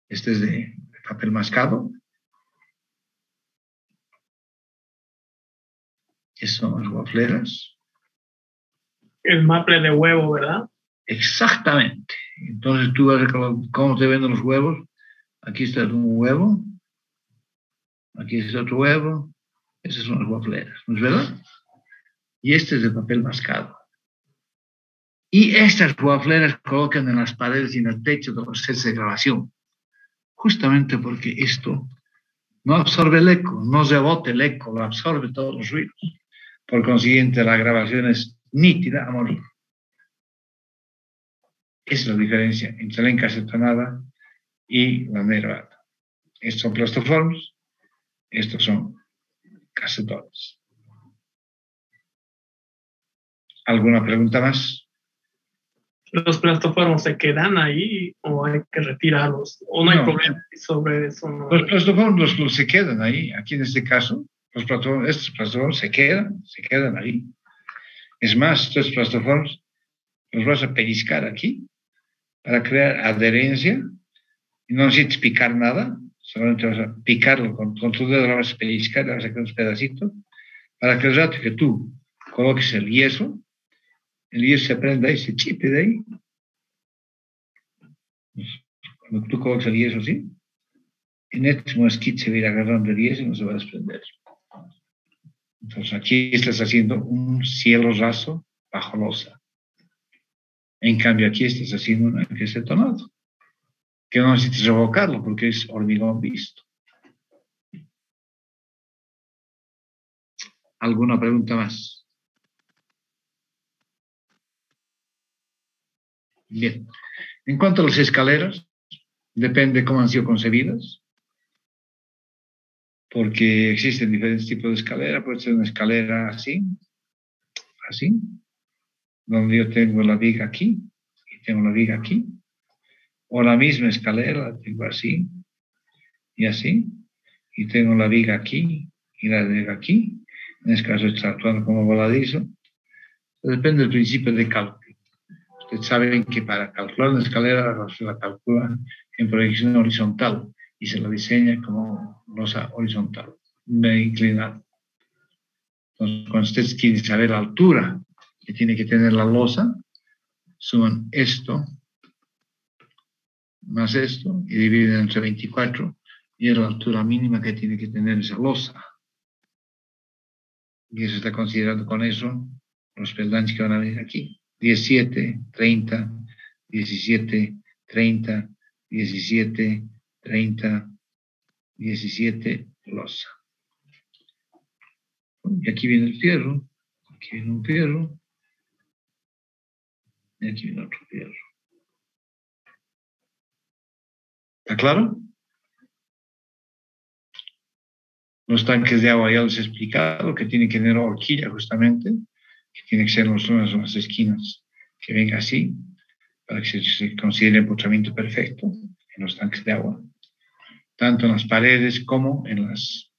Este es de papel mascado. Estas son las guafleras. El maple de huevo, ¿verdad? Exactamente. Entonces tú vas a cómo te venden los huevos Aquí está un huevo. Aquí está otro huevo. Esas son las guafleras, ¿no es verdad? Y este es de papel mascado. Y estas guafleras colocan en las paredes y en el techo de los sets de grabación. Justamente porque esto no absorbe el eco, no rebota el eco, lo absorbe todos los ruidos. Por consiguiente, la grabación es nítida a morir. Esa es la diferencia entre la encasetonada y la nerva. Estos son plastoforms, estos son casetones. ¿Alguna pregunta más? los plastoformos se quedan ahí o hay que retirarlos o no, hay problema sobre eso. Los plastoformos los, se quedan ahí. Aquí en este caso, los plastoformos, estos plastoformos se quedan, se quedan ahí. Es más, estos plastoformos los vas a pellizcar aquí para crear adherencia y no necesitas picar nada, solamente vas a picarlo con, tu dedo, lo vas a pellizcar, le vas a sacar unos pedacitos para que el rato que tú coloques el yeso, el yeso se prenda ahí, se chipe de ahí. Cuando tú colocas el yeso así, en este mosquito se va a ir agarrando el yeso y no se va a desprender. Entonces aquí estás haciendo un cielo raso bajo losa. En cambio aquí estás haciendo un tonado, que no necesitas revocarlo porque es hormigón visto. ¿Alguna pregunta más? Bien. En cuanto a las escaleras, depende cómo han sido concebidas, porque existen diferentes tipos de escalera. Puede ser una escalera así, así, donde yo tengo la viga aquí y tengo la viga aquí, o la misma escalera, la tengo así y así, y tengo la viga aquí y la viga aquí, en este caso está actuando como voladizo, depende del principio de cálculo. Ustedes saben que para calcular una escalera se la calcula en proyección horizontal y se la diseña como losa horizontal, inclinada. Entonces, cuando ustedes quieren saber la altura que tiene que tener la losa, suman esto más esto y dividen entre 24 y es la altura mínima que tiene que tener esa losa. Y eso está considerando con eso los peldaños que van a venir aquí. 17, 30, 17, 30, 17, 30, 17, losa. Y aquí viene el fierro, aquí viene un fierro, y aquí viene otro fierro. ¿Está claro? Los tanques de agua ya les he explicado que tienen que tener horquilla justamente, que tiene que ser los unas las esquinas que venga así, para que se, considere el empotramiento perfecto en los tanques de agua, tanto en las paredes como en las,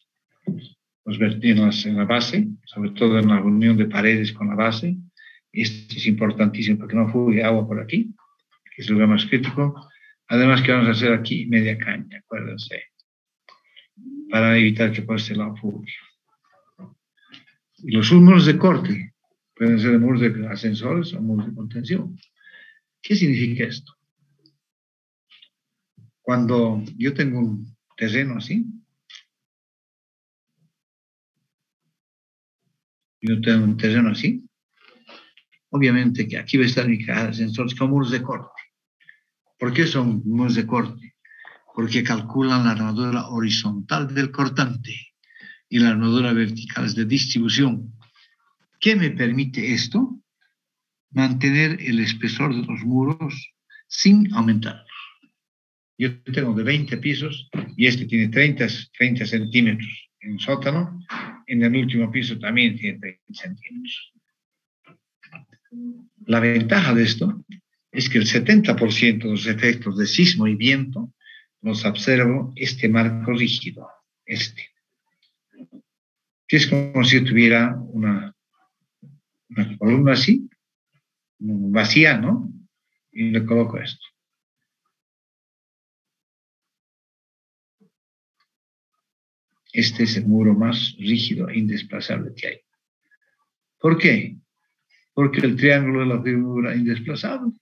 en, en la base, sobre todo en la unión de paredes con la base. Esto es importantísimo para que no fugue agua por aquí, que es el lugar más crítico. Además que vamos a hacer aquí media caña, acuérdense, para evitar que pase la fuga. Y los humos de corte, Pueden ser muros de ascensores o muros de contención. ¿Qué significa esto? Cuando yo tengo un terreno así, yo tengo un terreno así, obviamente que aquí va a estar mi de ascensores con muros de corte. ¿Por qué son muros de corte? Porque calculan la armadura horizontal del cortante y la armadura vertical de distribución ¿Qué me permite esto? Mantener el espesor de los muros sin aumentarlos. Yo tengo de 20 pisos y este tiene 30, 30 centímetros en sótano. En el último piso también tiene 30 centímetros. La ventaja de esto es que el 70% de los efectos de sismo y viento los observo este marco rígido, este. Es como si tuviera una una columna así, vacía, ¿no? Y le coloco esto. Este es el muro más rígido e indesplazable que hay. ¿Por qué? Porque el triángulo es la figura indesplazable.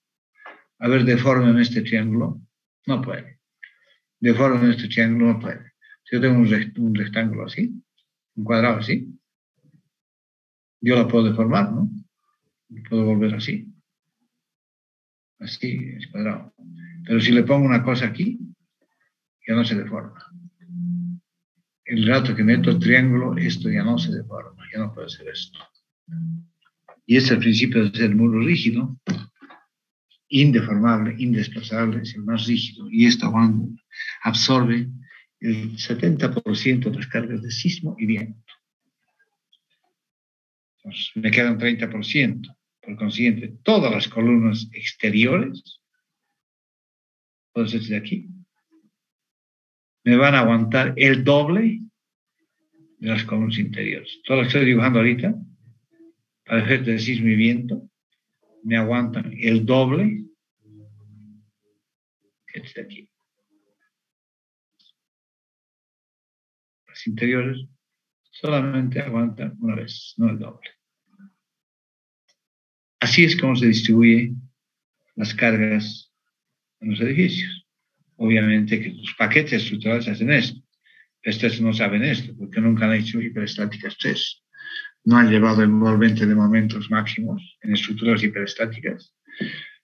A ver, deforme en este triángulo, no puede. Deforme en este triángulo, no puede. Si yo tengo un rectángulo así, un cuadrado así, yo la puedo deformar, ¿no? Puedo volver así. Así, es cuadrado. Pero si le pongo una cosa aquí, ya no se deforma. El rato que meto el triángulo, esto ya no se deforma, ya no puede ser esto. Y es el principio de ser muro rígido, indeformable, indesplazable, es el más rígido. Y esto absorbe el 70% de las cargas de sismo y viento me queda un 30%. Por consiguiente, todas las columnas exteriores, todas estas de aquí, me van a aguantar el doble de las columnas interiores. Todo lo que estoy dibujando ahorita, para efecto de sismo y viento, me aguantan el doble que este aquí. Las interiores solamente aguantan una vez, no el doble. Así es como se distribuyen las cargas en los edificios. Obviamente que los paquetes estructurales hacen esto. Estos no saben esto porque nunca han hecho hiperestáticas 3. No han llevado envolvente de momentos máximos en estructuras hiperestáticas.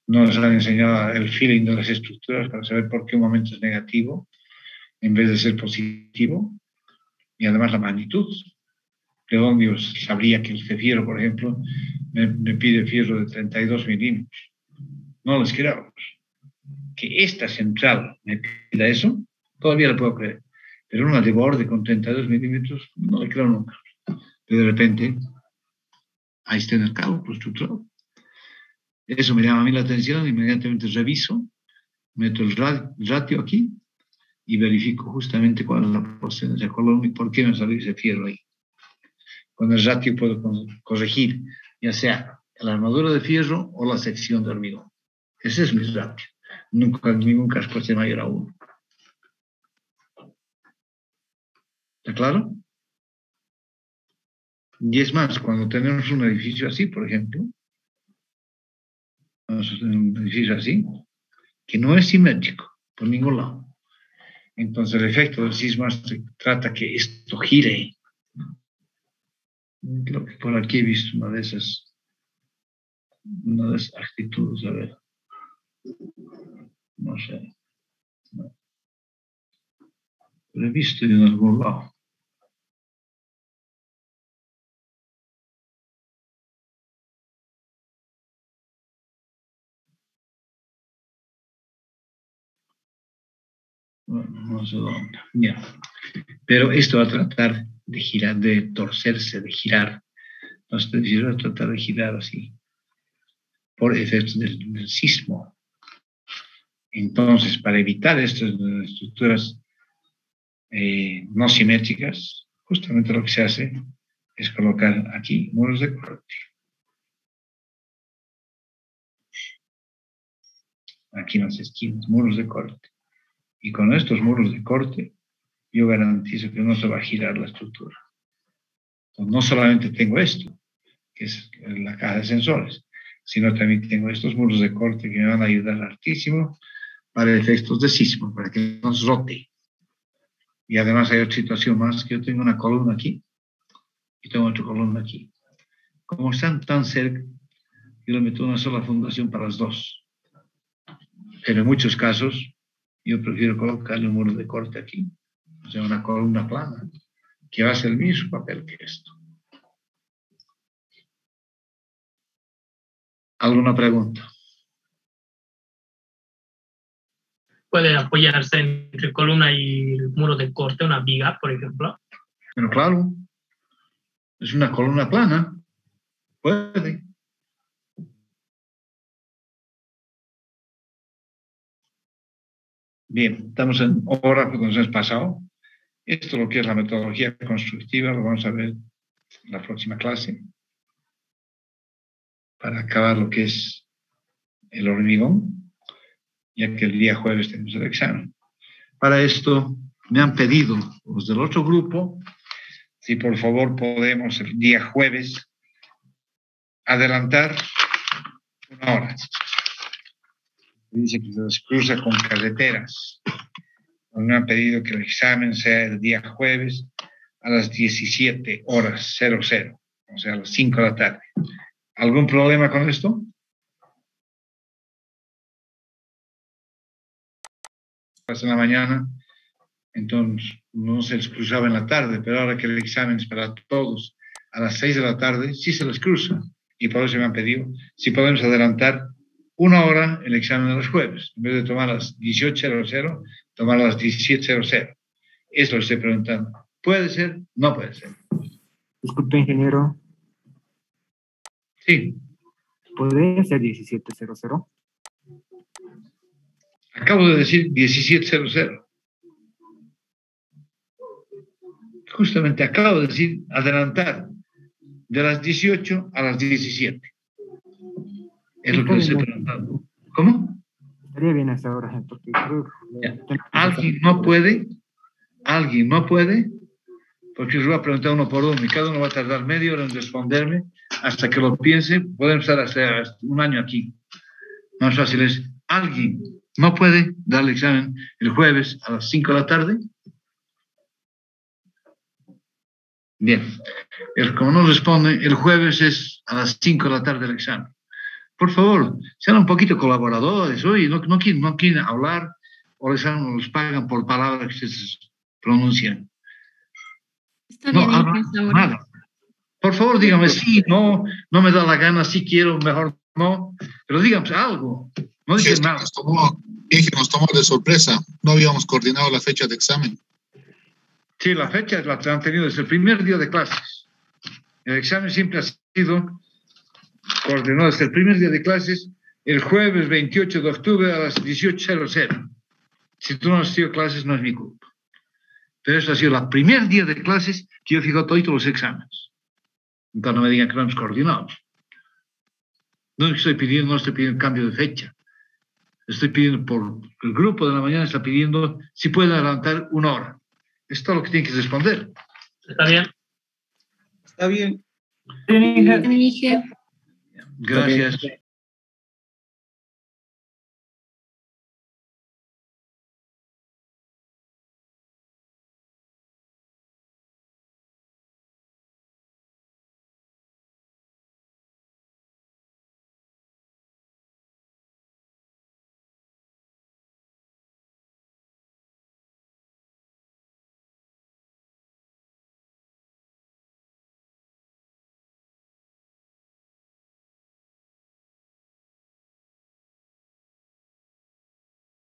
No les han enseñado el feeling de las estructuras para saber por qué un momento es negativo en vez de ser positivo. Y además la magnitud. ¿De dónde sabría que el fierro, por ejemplo, me, pide fierro de 32 milímetros? No les creamos que esta central me pida eso, todavía lo puedo creer. Pero una de borde con 32 milímetros, no le creo nunca. Pero de repente, ahí está en el cálculo estructural. Eso me llama a mí la atención, inmediatamente reviso, meto el ratio aquí y verifico justamente cuál es la esa columna y por qué me salió ese fierro ahí. Con el ratio puedo corregir, ya sea la armadura de fierro o la sección de hormigón. Ese es mi ratio nunca, casco es mayor a uno. ¿Está claro? Y es más, cuando tenemos un edificio así, por ejemplo, un edificio así, que no es simétrico por ningún lado. Entonces el efecto del sismo trata que esto gire. Lo que por aquí he visto una de esas, una de esas actitudes, a ver. He visto en algún lado. Bueno, no sé dónde. Ya. Pero esto va a tratar de girar, de torcerse, de girar. Entonces, va a tratar de girar así, por efectos del sismo. Entonces, para evitar estas estructuras eh, no simétricas, justamente lo que se hace es colocar aquí muros de corte. Aquí en las esquinas, muros de corte. Y con estos muros de corte, yo garantizo que no se va a girar la estructura. no solamente tengo esto, que es la caja de sensores, sino también tengo estos muros de corte que me van a ayudar hartísimo para efectos de sismo, para que no nos rote. Y además hay otra situación más, que yo tengo una columna aquí y tengo otra columna aquí. Como están tan cerca, yo le meto una sola fundación para las dos. Pero en muchos casos, yo prefiero colocarle un muro de corte aquí, o sea, una columna plana, que va a hacer el mismo papel que esto. ¿Alguna pregunta? Puede apoyarse entre columna y el muro de corte, una viga, por ejemplo. Pero claro, es una columna plana. Puede. Bien, estamos en hora que nos hemos pasado. Esto es lo que es la metodología constructiva, lo vamos a ver en la próxima clase. Para acabar lo que es el hormigón ya que el día jueves tenemos el examen. Para esto me han pedido los del otro grupo si por favor podemos el día jueves adelantar una hora. Dice que se cruza con carreteras. Me han pedido que el examen sea el día jueves a las 17 horas 00, o sea, a las 5 de la tarde. ¿Algún problema con esto? En la mañana, entonces no se les cruzaba en la tarde, pero ahora que el examen es para todos a las 6 de la tarde, sí se les cruza. Y por eso me han pedido si podemos adelantar una hora el examen de los jueves. En vez de tomar las 18.00, tomar las 17.00. Eso lo estoy preguntando. ¿Puede ser? No puede ser. Disculpe, ingeniero. Sí. podría ser 1700. Acabo de decir 1700. Justamente acabo de decir adelantar de las 18 a las 17. Es lo que les he preguntado. ¿Cómo? Estaría bien esa hora, porque creo que... Alguien no puede, alguien no puede, porque os voy a preguntar uno por uno y cada uno va a tardar media hora en responderme hasta que lo piense. Podemos estar hasta un año aquí. Más fácil es, alguien no puede dar el examen el jueves a las 5 de la tarde. Bien, como no responde, el jueves es a las 5 de la tarde el examen. Por favor, sean un poquito colaboradores, oye, no, no, quieren, no quieren hablar o les, les pagan por palabras que se pronuncian. Está bien, no, nada. Por favor, dígame sí, no, no me da la gana, sí quiero, mejor no, pero dígame algo. No digan nada. Nos tomó, nos tomó de sorpresa, no habíamos coordinado la fecha de examen. Sí, la fecha la han tenido desde el primer día de clases. El examen siempre ha sido coordinado desde el primer día de clases, el jueves 28 de octubre a las 18.00. Si tú no has sido clases, no es mi culpa. Pero eso ha sido el primer día de clases que yo fijo todos los exámenes. Entonces no me digan que no hemos coordinado. No estoy pidiendo, no estoy pidiendo cambio de fecha. Estoy pidiendo por el grupo de la mañana está pidiendo si pueden adelantar una hora. Esto es lo que tienen que responder. Está bien. Está bien. Gracias. Gracias.